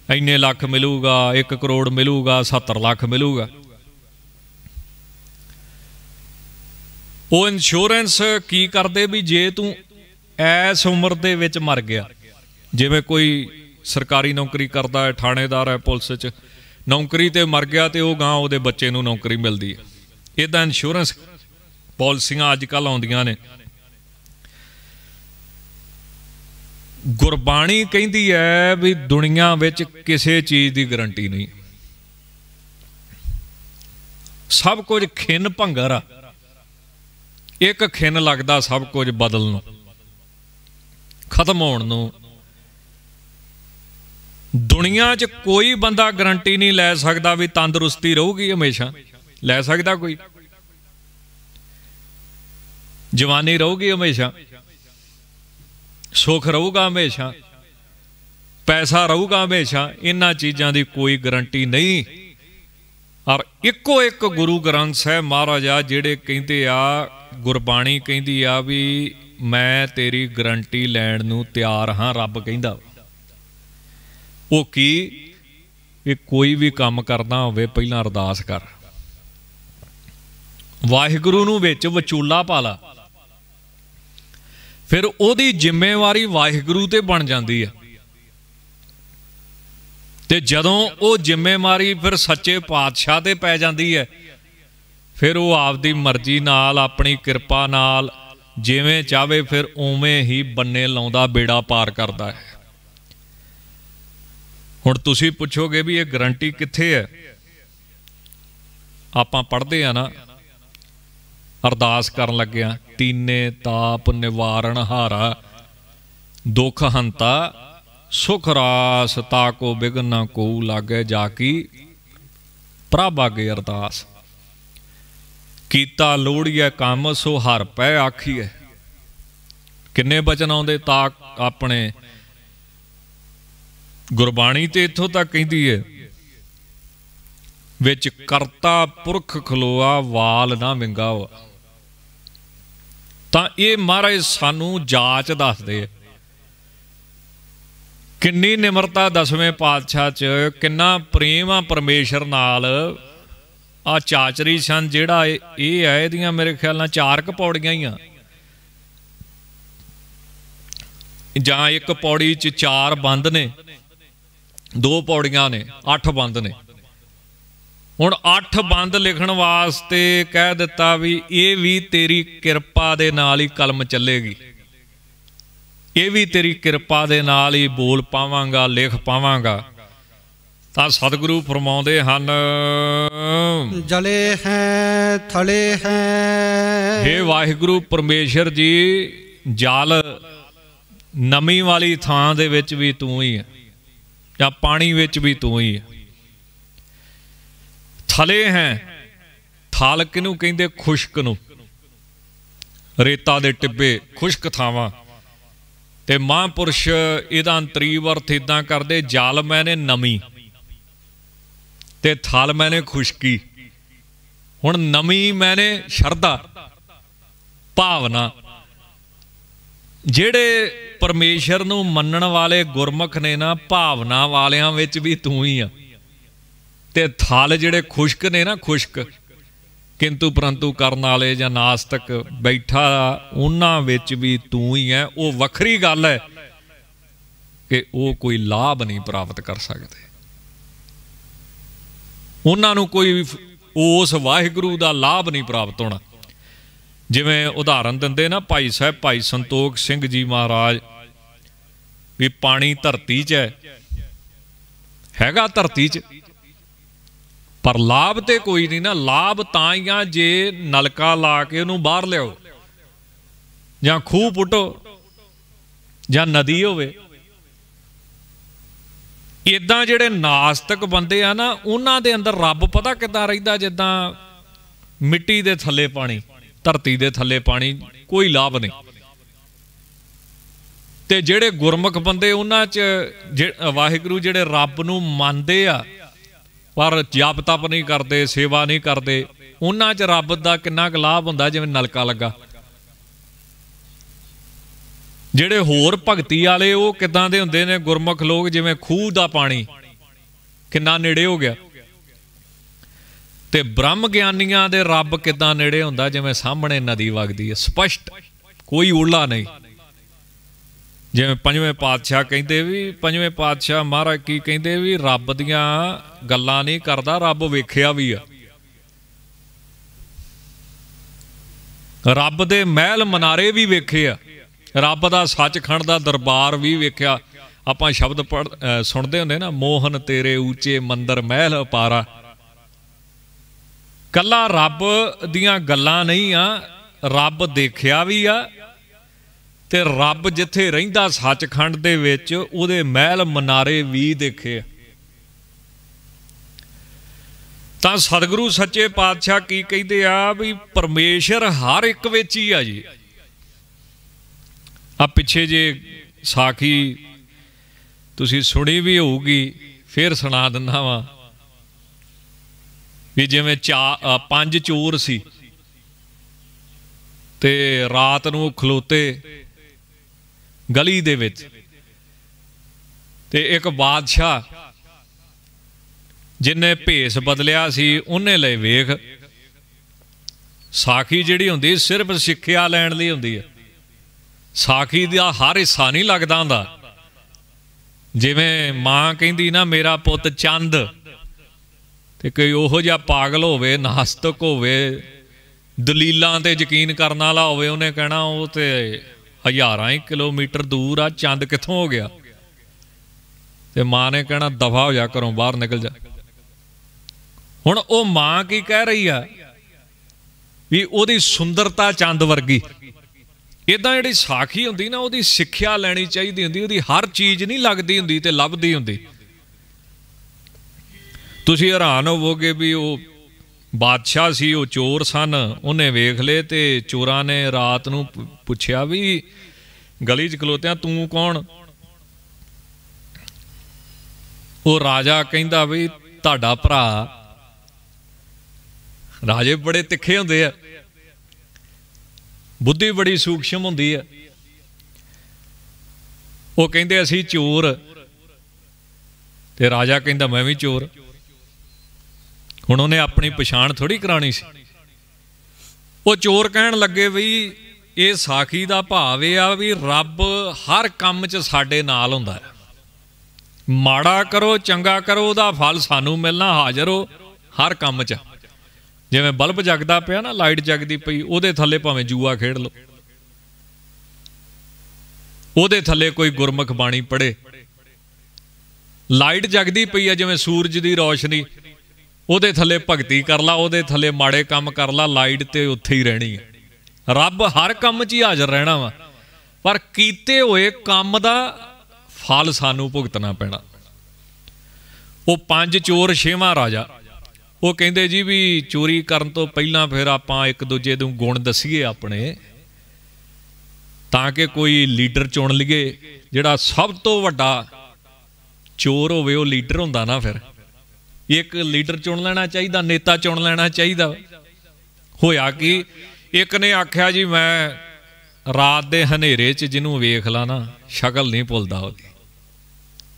ਇੰਨੇ ਲੱਖ ਮਿਲੂਗਾ 1 ਕਰੋੜ ਮਿਲੂਗਾ 70 ਲੱਖ ਮਿਲੂਗਾ। ਉਹ ਇੰਸ਼ੋਰੈਂਸ ਕੀ ਕਰਦੇ ਵੀ ਜੇ ਤੂੰ ਐਸ ਉਮਰ ਦੇ ਵਿੱਚ ਮਰ ਗਿਆ, ਜਿਵੇਂ ਕੋਈ ਸਰਕਾਰੀ ਨੌਕਰੀ ਕਰਦਾ ਹੈ, ਥਾਣੇਦਾਰ ਹੈ ਪੁਲਿਸ 'ਚ। ਨੌਕਰੀ ਤੇ ਮਰ ਗਿਆ ਤੇ ਉਹ ਗਾਂ ਉਹਦੇ ਬੱਚੇ ਨੂੰ ਨੌਕਰੀ ਮਿਲਦੀ ਹੈ। ਇਦਾਂ ਇੰਸ਼ੋਰੈਂਸ ਪਾਲਿਸੀਆਂ ਅੱਜ ਕੱਲ ਆਉਂਦੀਆਂ ਨੇ। ਗੁਰਬਾਣੀ ਕਹਿੰਦੀ ਹੈ ਵੀ ਦੁਨੀਆ ਵਿੱਚ ਕਿਸੇ ਚੀਜ਼ ਦੀ ਗਾਰੰਟੀ ਨਹੀਂ। ਸਭ ਕੁਝ ਖਿੰਨ ਭੰਗਰ ਆ। ਇੱਕ ਖਿੰਨ ਲੱਗਦਾ ਸਭ ਕੁਝ ਬਦਲਣ। ਨੂੰ ਖਤਮ ਹੋਣ ਨੂੰ ਦੁਨੀਆ 'ਚ ਕੋਈ ਬੰਦਾ ਗਰੰਟੀ ਨਹੀਂ ਲੈ ਸਕਦਾ ਵੀ ਤੰਦਰੁਸਤੀ ਰਹੂਗੀ ਹਮੇਸ਼ਾ। ਲੈ ਸਕਦਾ ਕੋਈ? ਜਵਾਨੀ ਰਹੂਗੀ ਹਮੇਸ਼ਾ। ਸੁਖ ਰਹੂਗਾ ਹਮੇਸ਼ਾ। ਪੈਸਾ ਰਹੂਗਾ ਹਮੇਸ਼ਾ। ਇਹਨਾਂ ਚੀਜ਼ਾਂ ਦੀ ਕੋਈ ਗਰੰਟੀ ਨਹੀਂ। ਔਰ ਇੱਕੋ ਇੱਕ ਗੁਰੂ ਗ੍ਰੰਥ ਸਾਹਿਬ ਮਹਾਰਾਜਾ ਜਿਹੜੇ ਕਹਿੰਦੇ ਆ, ਗੁਰਬਾਣੀ ਕਹਿੰਦੀ ਆ ਵੀ ਮੈਂ ਤੇਰੀ ਗਰੰਟੀ ਲੈਣ ਨੂੰ ਤਿਆਰ ਹਾਂ, ਰੱਬ ਕਹਿੰਦਾ। ਉਹ ਕੀ? ਇਹ ਕੋਈ ਵੀ ਕੰਮ ਕਰਨਾ ਹੋਵੇ, ਪਹਿਲਾਂ ਅਰਦਾਸ ਕਰ। ਵਾਹਿਗੁਰੂ ਨੂੰ ਵਿੱਚ ਵਿਚੂਲਾ ਪਾ ਲਾ। ਫਿਰ ਉਹਦੀ ਜ਼ਿੰਮੇਵਾਰੀ ਵਾਹਿਗੁਰੂ ਤੇ ਬਣ ਜਾਂਦੀ ਹੈ ਤੇ ਜਦੋਂ ਉਹ ਜ਼ਿੰਮੇਵਾਰੀ ਫਿਰ ਸੱਚੇ ਪਾਤਸ਼ਾਹ ਤੇ ਪੈ ਜਾਂਦੀ ਹੈ, ਫਿਰ ਉਹ ਆਪਦੀ ਮਰਜ਼ੀ ਨਾਲ, ਆਪਣੀ ਕਿਰਪਾ ਨਾਲ, ਜਿਵੇਂ ਚਾਵੇ ਫਿਰ ਉਵੇਂ ਹੀ ਬੰਨੇ ਲਾਉਂਦਾ, ਬੇੜਾ ਪਾਰ ਕਰਦਾ ਹੈ। ਹੁਣ ਤੁਸੀਂ ਪੁੱਛੋਗੇ ਵੀ ਇਹ ਗਾਰੰਟੀ ਕਿੱਥੇ ਹੈ? ਆਪਾਂ ਪੜ੍ਹਦੇ ਆ ਨਾ, ਅਰਦਾਸ ਕਰਨ ਲੱਗਿਆ ਤੀਨੇ ਤਾਪ ਨਿਵਾਰਣ ਹਾਰਾ, ਦੁਖ ਹੰਤਾ, ਸੁਖ ਰਾਸ ਤਾ ਕੋ ਬਿਗਨ ਨਾ ਕੋ ਲਾਗੇ ਜਾ ਕੀ, ਪ੍ਰਭ ਅਗੇ ਅਰਦਾਸ। ਕੀਤਾ ਲੋੜੀਐ ਕੰਮ ਸੋ ਹਰ ਪੈ ਆਖੀਐ। ਕਿੰਨੇ ਬਚਨ ਆਉਂਦੇ? ਤਾ ਆਪਣੇ ਗੁਰਬਾਣੀ ਤੇ ਇੱਥੋਂ ਤੱਕ ਕਹਿੰਦੀ ਹੈ ਵਿੱਚ ਕਰਤਾ ਪੁਰਖ ਖਲੋਆ, ਵਾਲ ਨਾ ਵਿੰਗਾ ਤਾਂ ਇਹ ਮਹਾਰਾਜ ਸਾਨੂੰ ਜਾਚ ਦੱਸਦੇ ਆ ਕਿੰਨੀ ਨਿਮਰਤਾ ਦਸਵੇਂ ਪਾਤਸ਼ਾਹ ਚ, ਕਿੰਨਾ ਪ੍ਰੇਮ ਆ ਪਰਮੇਸ਼ਰ ਨਾਲ। ਆ ਚਾਚਰੀ ਸੰ ਜਿਹੜਾ ਇਹ ਹੈ ਇਹਦੀਆਂ ਮੇਰੇ ਖਿਆਲ ਨਾਲ ਚਾਰ ਕ ਪੌੜੀਆਂ ਹੀ ਆ। ਜਾਂ ਇੱਕ ਪੌੜੀ ਚ ਚਾਰ ਬੰਦ ਨੇ। ਦੋ ਪੌੜੀਆਂ ਨੇ ਅੱਠ ਬੰਦ ਨੇ। ਹੁਣ ਅੱਠ ਬੰਦ ਲਿਖਣ ਵਾਸਤੇ ਕਹਿ ਦਿੱਤਾ ਵੀ ਇਹ ਵੀ ਤੇਰੀ ਕਿਰਪਾ ਦੇ ਨਾਲ ਹੀ ਕਲਮ ਚੱਲੇਗੀ। ਇਹ ਵੀ ਤੇਰੀ ਕਿਰਪਾ ਦੇ ਨਾਲ ਹੀ ਬੋਲ ਪਾਵਾਂਗਾ ਲਿਖ ਪਾਵਾਂਗਾ। ਤਾਂ ਸਤਿਗੁਰੂ ਫਰਮਾਉਂਦੇ ਹਨ ਜਲੇ ਹੈ ਥਲੇ ਹੈ। हे ਵਾਹਿਗੁਰੂ ਪਰਮੇਸ਼ਰ ਜੀ ਜਲ ਨਮੀ ਵਾਲੀ ਥਾਂ ਦੇ ਵਿੱਚ ਵੀ ਤੂੰ ਹੀ ਹੈ। ਜਾਂ ਪਾਣੀ ਵਿੱਚ ਵੀ ਤੂੰ ਹੀ ਹੈ। ਥਲੇ ਹੈ। ਥਾਲ ਕਿਨੂੰ ਕਹਿੰਦੇ ਖੁਸ਼ਕ ਨੂੰ। ਰੇਤਾ ਦੇ ਟਿੱਬੇ ਖੁਸ਼ਕ ਥਾਵਾਂ। ਤੇ ਮਹਾਂਪੁਰਸ਼ ਇਹਦਾ ਅੰਤਰੀਵ ਅਰਥ ਇਦਾਂ ਕਰਦੇ, ਜਾਲ ਮੈਨੇ ਨਮੀ। ਤੇ ਥਲ ਮੈਨੇ ਖੁਸ਼ਕੀ। ਹੁਣ ਨਮੀ ਮੈਨੇ ਸ਼ਰਧਾ, ਭਾਵਨਾ। ਜਿਹੜੇ ਪਰਮੇਸ਼ਰ ਨੂੰ ਮੰਨਣ ਵਾਲੇ ਗੁਰਮੁਖ ਨੇ ਨਾ ਭਾਵਨਾ ਵਾਲਿਆਂ ਵਿੱਚ ਵੀ ਤੂੰ ਹੀ ਆ। ਤੇ ਥਲ ਜਿਹੜੇ ਖੁਸ਼ਕ ਨੇ ਨਾ ਖੁਸ਼ਕ, ਕਿੰਤੂ ਪਰੰਤੂ ਕਰਨ ਵਾਲੇ ਜਾਂ ਨਾਸਤਕ ਬੈਠਾ ਉਹਨਾਂ ਵਿੱਚ ਵੀ ਤੂੰ ਹੀ ਹੈ ਉਹ ਵੱਖਰੀ ਗੱਲ ਹੈ ਕਿ ਉਹ ਕੋਈ ਲਾਭ ਨਹੀਂ ਪ੍ਰਾਪਤ ਕਰ ਸਕਦੇ। ਉਹਨਾਂ ਨੂੰ ਕੋਈ ਉਸ ਵਾਹਿਗੁਰੂ ਦਾ ਲਾਭ ਨਹੀਂ ਪ੍ਰਾਪਤ ਹੋਣਾ। ਜਿਵੇਂ ਉਦਾਹਰਨ ਦਿੰਦੇ ਨਾ, ਭਾਈ ਸਾਹਿਬ, ਭਾਈ ਸੰਤੋਖ ਸਿੰਘ ਜੀ ਮਹਾਰਾਜ, ਵੀ ਪਾਣੀ ਧਰਤੀ 'ਚ ਹੈ। ਹੈਗਾ ਧਰਤੀ 'ਚ। ਪਰ ਲਾਭ ਤੇ ਕੋਈ ਨਹੀਂ ਨਾ, ਲਾਭ ਤਾਂ ਹੀ ਆ ਜੇ ਨਲਕਾ ਲਾ ਕੇ ਉਹਨੂੰ ਬਾਹਰ ਲਿਆਓ, ਜਾਂ ਖੂਹ ਪੁੱਟੋ, ਜਾਂ ਨਦੀ ਹੋਵੇ। ਇਦਾਂ ਜਿਹੜੇ ਨਾਸਤਕ ਬੰਦੇ ਆ ਨਾ, ਉਹਨਾਂ ਦੇ ਅੰਦਰ ਰੱਬ ਪਤਾ ਕਿੱਦਾਂ ਰਹਿੰਦਾ, ਜਿੱਦਾਂ ਮਿੱਟੀ ਦੇ ਥੱਲੇ ਪਾਣੀ। ਧਰਤੀ ਦੇ ਥੱਲੇ ਪਾਣੀ, ਕੋਈ ਲਾਭ ਨਹੀਂ। ਤੇ ਜਿਹੜੇ ਗੁਰਮੁਖ ਬੰਦੇ ਉਹਨਾਂ 'ਚ ਵਾਹਿਗੁਰੂ ਜਿਹੜੇ ਰੱਬ ਨੂੰ ਮੰਨਦੇ ਆ, ਪਰ ਜਪ ਤਪ ਨਹੀਂ ਕਰਦੇ, ਸੇਵਾ ਨਹੀਂ ਕਰਦੇ, ਉਹਨਾਂ 'ਚ ਰੱਬ ਦਾ ਕਿੰਨਾ ਕੁ ਲਾਭ ਹੁੰਦਾ ਜਿਵੇਂ ਨਲਕਾ ਲੱਗਾ। ਜਿਹੜੇ ਹੋਰ ਭਗਤੀ ਵਾਲੇ ਉਹ ਕਿਦਾਂ ਦੇ ਹੁੰਦੇ ਨੇ ਗੁਰਮੁਖ ਲੋਕ ਜਿਵੇਂ ਖੂਹ ਦਾ ਪਾਣੀ, ਕਿੰਨਾ ਨੇੜੇ ਹੋ ਗਿਆ। ਤੇ ਬ੍ਰਹਮ ਗਿਆਨੀਆਂ ਦੇ ਰੱਬ ਕਿਦਾਂ ਨੇੜੇ ਹੁੰਦਾ, ਜਿਵੇਂ ਸਾਹਮਣੇ ਨਦੀ ਵਗਦੀ ਹੈ, ਸਪਸ਼ਟ, ਕੋਈ ਓਲਾ ਨਹੀਂ। ਜਿਵੇਂ ਪੰਜਵੇਂ ਪਾਤਸ਼ਾਹ ਕਹਿੰਦੇ ਵੀ, ਪੰਜਵੇਂ ਪਾਤਸ਼ਾਹ ਮਹਾਰਾਜ ਕੀ ਕਹਿੰਦੇ ਵੀ, ਰੱਬ ਦੀਆਂ ਗੱਲਾਂ ਨਹੀਂ ਕਰਦਾ, ਰੱਬ ਵੇਖਿਆ ਵੀ ਆ। ਰੱਬ ਦੇ ਮਹਿਲ ਮਨਾਰੇ ਵੀ ਵੇਖੇ ਆ। ਰੱਬ ਦਾ ਸੱਚਖੰਡ ਦਾ ਦਰਬਾਰ ਵੀ ਵੇਖਿਆ। ਆਪਾਂ ਸ਼ਬਦ ਪੜ ਸੁਣਦੇ ਹੁੰਦੇ ਨਾ, ਮੋਹਨ ਤੇਰੇ ਉੱਚੇ ਮੰਦਰ ਮਹਿਲ ਅਪਾਰਾ। ਕੱਲਾ ਰੱਬ ਦੀਆਂ ਗੱਲਾਂ ਨਹੀਂ ਆ, ਰੱਬ ਦੇਖਿਆ ਵੀ ਆ ਤੇ ਰੱਬ ਜਿੱਥੇ ਰਹਿੰਦਾ ਸੱਚਖੰਡ ਦੇ ਵਿੱਚ, ਉਹਦੇ ਮਹਿਲ ਮਨਾਰੇ ਵੀ ਦੇਖੇ ਤਾਂ ਸਤਿਗੁਰੂ ਸੱਚੇ ਪਾਤਸ਼ਾਹ ਕੀ ਕਹਿੰਦੇ ਆ ਵੀ ਪਰਮੇਸ਼ਰ ਹਰ ਇੱਕ ਵਿੱਚ ਹੀ ਆ ਜੀ। ਆ ਪਿੱਛੇ ਜੇ ਸਾਖੀ ਤੁਸੀਂ ਸੁਣੀ ਵੀ ਹੋਊਗੀ, ਫੇਰ ਸੁਣਾ ਦਿੰਦਾ ਵਾਂ। ਵੀ ਜਿਵੇਂ ਚਾ ਪੰਜ ਚੋਰ ਸੀ ਤੇ ਰਾਤ ਨੂੰ ਖਲੋਤੇ ਗਲੀ ਦੇ ਵਿੱਚ ਤੇ ਇੱਕ ਬਾਦਸ਼ਾਹ ਜਿਨੇ ਭੇਸ ਬਦਲਿਆ ਸੀ, ਉਹਨੇ ਲੈ ਵੇਖ। ਸਾਖੀ ਜਿਹੜੀ ਹੁੰਦੀ ਸਿਰਫ ਸਿੱਖਿਆ ਲੈਣ ਲਈ ਹੁੰਦੀ ਹੈ ਸਾਖੀ ਦਾ ਹਰ ਹਿੱਸਾ ਨਹੀਂ ਲੱਗਦਾ ਹੁੰਦਾ। ਜਿਵੇਂ ਮਾਂ ਕਹਿੰਦੀ ਨਾ, ਮੇਰਾ ਪੁੱਤ ਚੰਦ ਤੇ ਕੋਈ ਉਹੋ ਜਿਹਾ ਪਾਗਲ ਹੋਵੇ, ਨਾਸਤਕ ਹੋਵੇ, ਦਲੀਲਾਂ ਤੇ ਯਕੀਨ ਕਰਨ ਵਾਲਾ ਹੋਵੇ, ਉਹਨੇ ਕਹਿਣਾ ਉਹ ਤੇ ਹਜ਼ਾਰਾਂ ਹੀ ਕਿਲੋਮੀਟਰ ਦੂਰ ਆ, ਚੰਦ ਕਿੱਥੋਂ ਹੋ ਗਿਆ? ਤੇ ਮਾਂ ਨੇ ਕਹਿਣਾ, ਦਫਾ ਹੋ ਜਾ ਘਰੋਂ, ਬਾਹਰ ਨਿਕਲ ਜਾ। ਹੁਣ ਉਹ ਮਾਂ ਕੀ ਕਹਿ ਰਹੀ ਆ? ਵੀ ਉਹਦੀ ਸੁੰਦਰਤਾ ਚੰਦ ਵਰਗੀ। ਇਦਾਂ ਜਿਹੜੀ ਸਾਖੀ ਹੁੰਦੀ ਨਾ, ਉਹਦੀ ਸਿੱਖਿਆ ਲੈਣੀ ਚਾਹੀਦੀ ਹੁੰਦੀ, ਉਹਦੀ ਹਰ ਚੀਜ਼ ਨਹੀਂ ਲੱਗਦੀ ਹੁੰਦੀ ਤੇ ਲੱਭਦੀ ਹੁੰਦੀ। ਤੁਸੀਂ ਹੈਰਾਨ ਹੋਵੋਗੇ ਵੀ ਉਹ ਬਾਦਸ਼ਾਹ ਸੀ, ਉਹ ਚੋਰ ਸਨ। ਉਹਨੇ ਵੇਖ ਲਏ ਤੇ ਚੋਰਾਂ ਨੇ ਰਾਤ ਨੂੰ ਪੁੱਛਿਆ ਵੀ ਗਲੀ 'ਚ ਖਲੋਤਿਆਂ, ਤੂੰ ਕੌਣ? ਉਹ ਰਾਜਾ ਕਹਿੰਦਾ ਵੀ ਤੁਹਾਡਾ ਭਰਾ। ਰਾਜੇ ਬੜੇ ਤਿੱਖੇ ਹੁੰਦੇ ਆ। ਬੁੱਧੀ ਬੜੀ ਸੂਖਸ਼ਮ ਹੁੰਦੀ ਆ। ਉਹ ਕਹਿੰਦੇ, ਅਸੀਂ ਚੋਰ। ਤੇ ਰਾਜਾ ਕਹਿੰਦਾ, ਮੈਂ ਵੀ ਚੋਰ। ਹੁਣ ਉਹਨੇ ਆਪਣੀ ਪਛਾਣ ਥੋੜੀ ਕਰਾਣੀ ਸੀ। ਉਹ ਚੋਰ ਕਹਿਣ ਲੱਗੇ ਵੀ ਇਹ ਸਾਖੀ ਦਾ ਭਾਵ ਇਹ ਆ ਵੀ ਰੱਬ ਹਰ ਕੰਮ 'ਚ ਸਾਡੇ ਨਾਲ ਹੁੰਦਾ ਹੈ। ਮਾੜਾ ਕਰੋ, ਚੰਗਾ ਕਰੋ, ਉਹਦਾ ਫਲ ਸਾਨੂੰ ਮਿਲਣਾ, ਹਾਜ਼ਰ ਹੋ ਹਰ ਕੰਮ 'ਚ। ਜਿਵੇਂ ਬਲਬ ਜਗਦਾ ਪਿਆ ਨਾ, ਲਾਈਟ ਜਗਦੀ ਪਈ, ਉਹਦੇ ਥੱਲੇ ਭਾਵੇਂ ਜੂਆ ਖੇਡ ਲਓ। ਉਹਦੇ ਥੱਲੇ ਕੋਈ ਗੁਰਮੁਖ ਬਾਣੀ ਪੜ੍ਹੇ। ਲਾਈਟ ਜਗਦੀ ਪਈ ਆ, ਜਿਵੇਂ ਸੂਰਜ ਦੀ ਰੌਸ਼ਨੀ। ਉਹਦੇ ਥੱਲੇ ਭਗਤੀ ਕਰ ਲਾ, ਉਹਦੇ ਥੱਲੇ ਮਾੜੇ ਕੰਮ ਕਰ ਲਾ, ਲਾਈਟ ਤੇ ਉੱਥੇ ਹੀ ਰਹਿਣੀ ਹੈ। ਰੱਬ ਹਰ ਕੰਮ 'ਚ ਹੀ ਹਾਜ਼ਰ ਰਹਿਣਾ ਵਾ। ਪਰ ਕੀਤੇ ਹੋਏ ਕੰਮ ਦਾ ਫਲ ਸਾਨੂੰ ਭੁਗਤਣਾ ਪੈਣਾ। ਉਹ ਪੰਜ ਚੋਰ ਛੇਵਾਂ ਰਾਜਾ। ਉਹ ਕਹਿੰਦੇ ਜੀ ਵੀ ਚੋਰੀ ਕਰਨ ਤੋਂ ਪਹਿਲਾਂ ਫਿਰ ਆਪਾਂ ਇੱਕ ਦੂਜੇ ਨੂੰ ਗੁਣ ਦਸੀਏ ਆਪਣੇ। ਤਾਂ ਕਿ ਕੋਈ ਲੀਡਰ ਚੁਣ ਲਈਏ। ਜਿਹੜਾ ਸਭ ਤੋਂ ਵੱਡਾ ਚੋਰ ਹੋਵੇ, ਉਹ ਲੀਡਰ ਹੁੰਦਾ ਨਾ ਫਿਰ। ਇੱਕ ਲੀਡਰ ਚੁਣ ਲੈਣਾ ਚਾਹੀਦਾ, ਨੇਤਾ ਚੁਣ ਲੈਣਾ ਚਾਹੀਦਾ। ਹੋਇਆ ਕਿ? ਇੱਕ ਨੇ ਆਖਿਆ ਜੀ, ਮੈਂ ਰਾਤ ਦੇ ਹਨੇਰੇ 'ਚ ਜਿਹਨੂੰ ਵੇਖ ਲਾ ਨਾ, ਸ਼ਕਲ ਨਹੀਂ ਭੁੱਲਦਾ ਉਹਦੀ।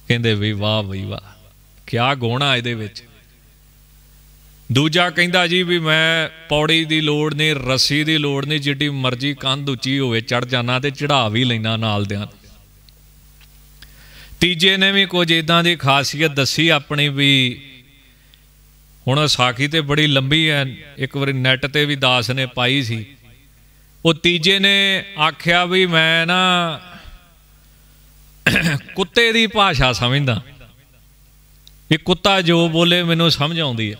ਕਹਿੰਦੇ ਵੀ ਵਾਹ ਬਈ ਵਾਹ, ਕਿਆ ਗੋਣਾ ਇਹਦੇ ਵਿੱਚ। ਦੂਜਾ ਕਹਿੰਦਾ ਜੀ ਵੀ ਮੈਂ ਪੌੜੀ ਦੀ ਲੋੜ ਨਹੀਂ, ਰੱਸੀ ਦੀ ਲੋੜ ਨਹੀਂ, ਜਿੱਡੀ ਮਰਜ਼ੀ ਕੰਧ ਉੱਚੀ ਹੋਵੇ ਚੜ ਜਾਣਾ ਤੇ ਚੜਾ ਵੀ ਲੈਣਾ ਨਾਲ ਦਿਆਂ ਤੀਜੇ ਨੇ ਵੀ ਕੁਝ ਇਦਾਂ ਦੀ ਖਾਸੀਅਤ ਦੱਸੀ ਆਪਣੀ ਵੀ ਹੁਣ ਸਾਖੀ ਤੇ ਬੜੀ ਲੰਬੀ ਹੈ ਇੱਕ ਵਾਰੀ ਨੈਟ ਤੇ ਵੀ ਦਾਸ ਨੇ ਪਾਈ ਸੀ। ਉਹ ਤੀਜੇ ਨੇ ਆਖਿਆ ਵੀ ਮੈਂ ਨਾ ਕੁੱਤੇ ਦੀ ਭਾਸ਼ਾ ਸਮਝਦਾ। ਇਹ ਕੁੱਤਾ ਜੋ ਬੋਲੇ ਮੈਨੂੰ ਸਮਝ ਆਉਂਦੀ ਹੈ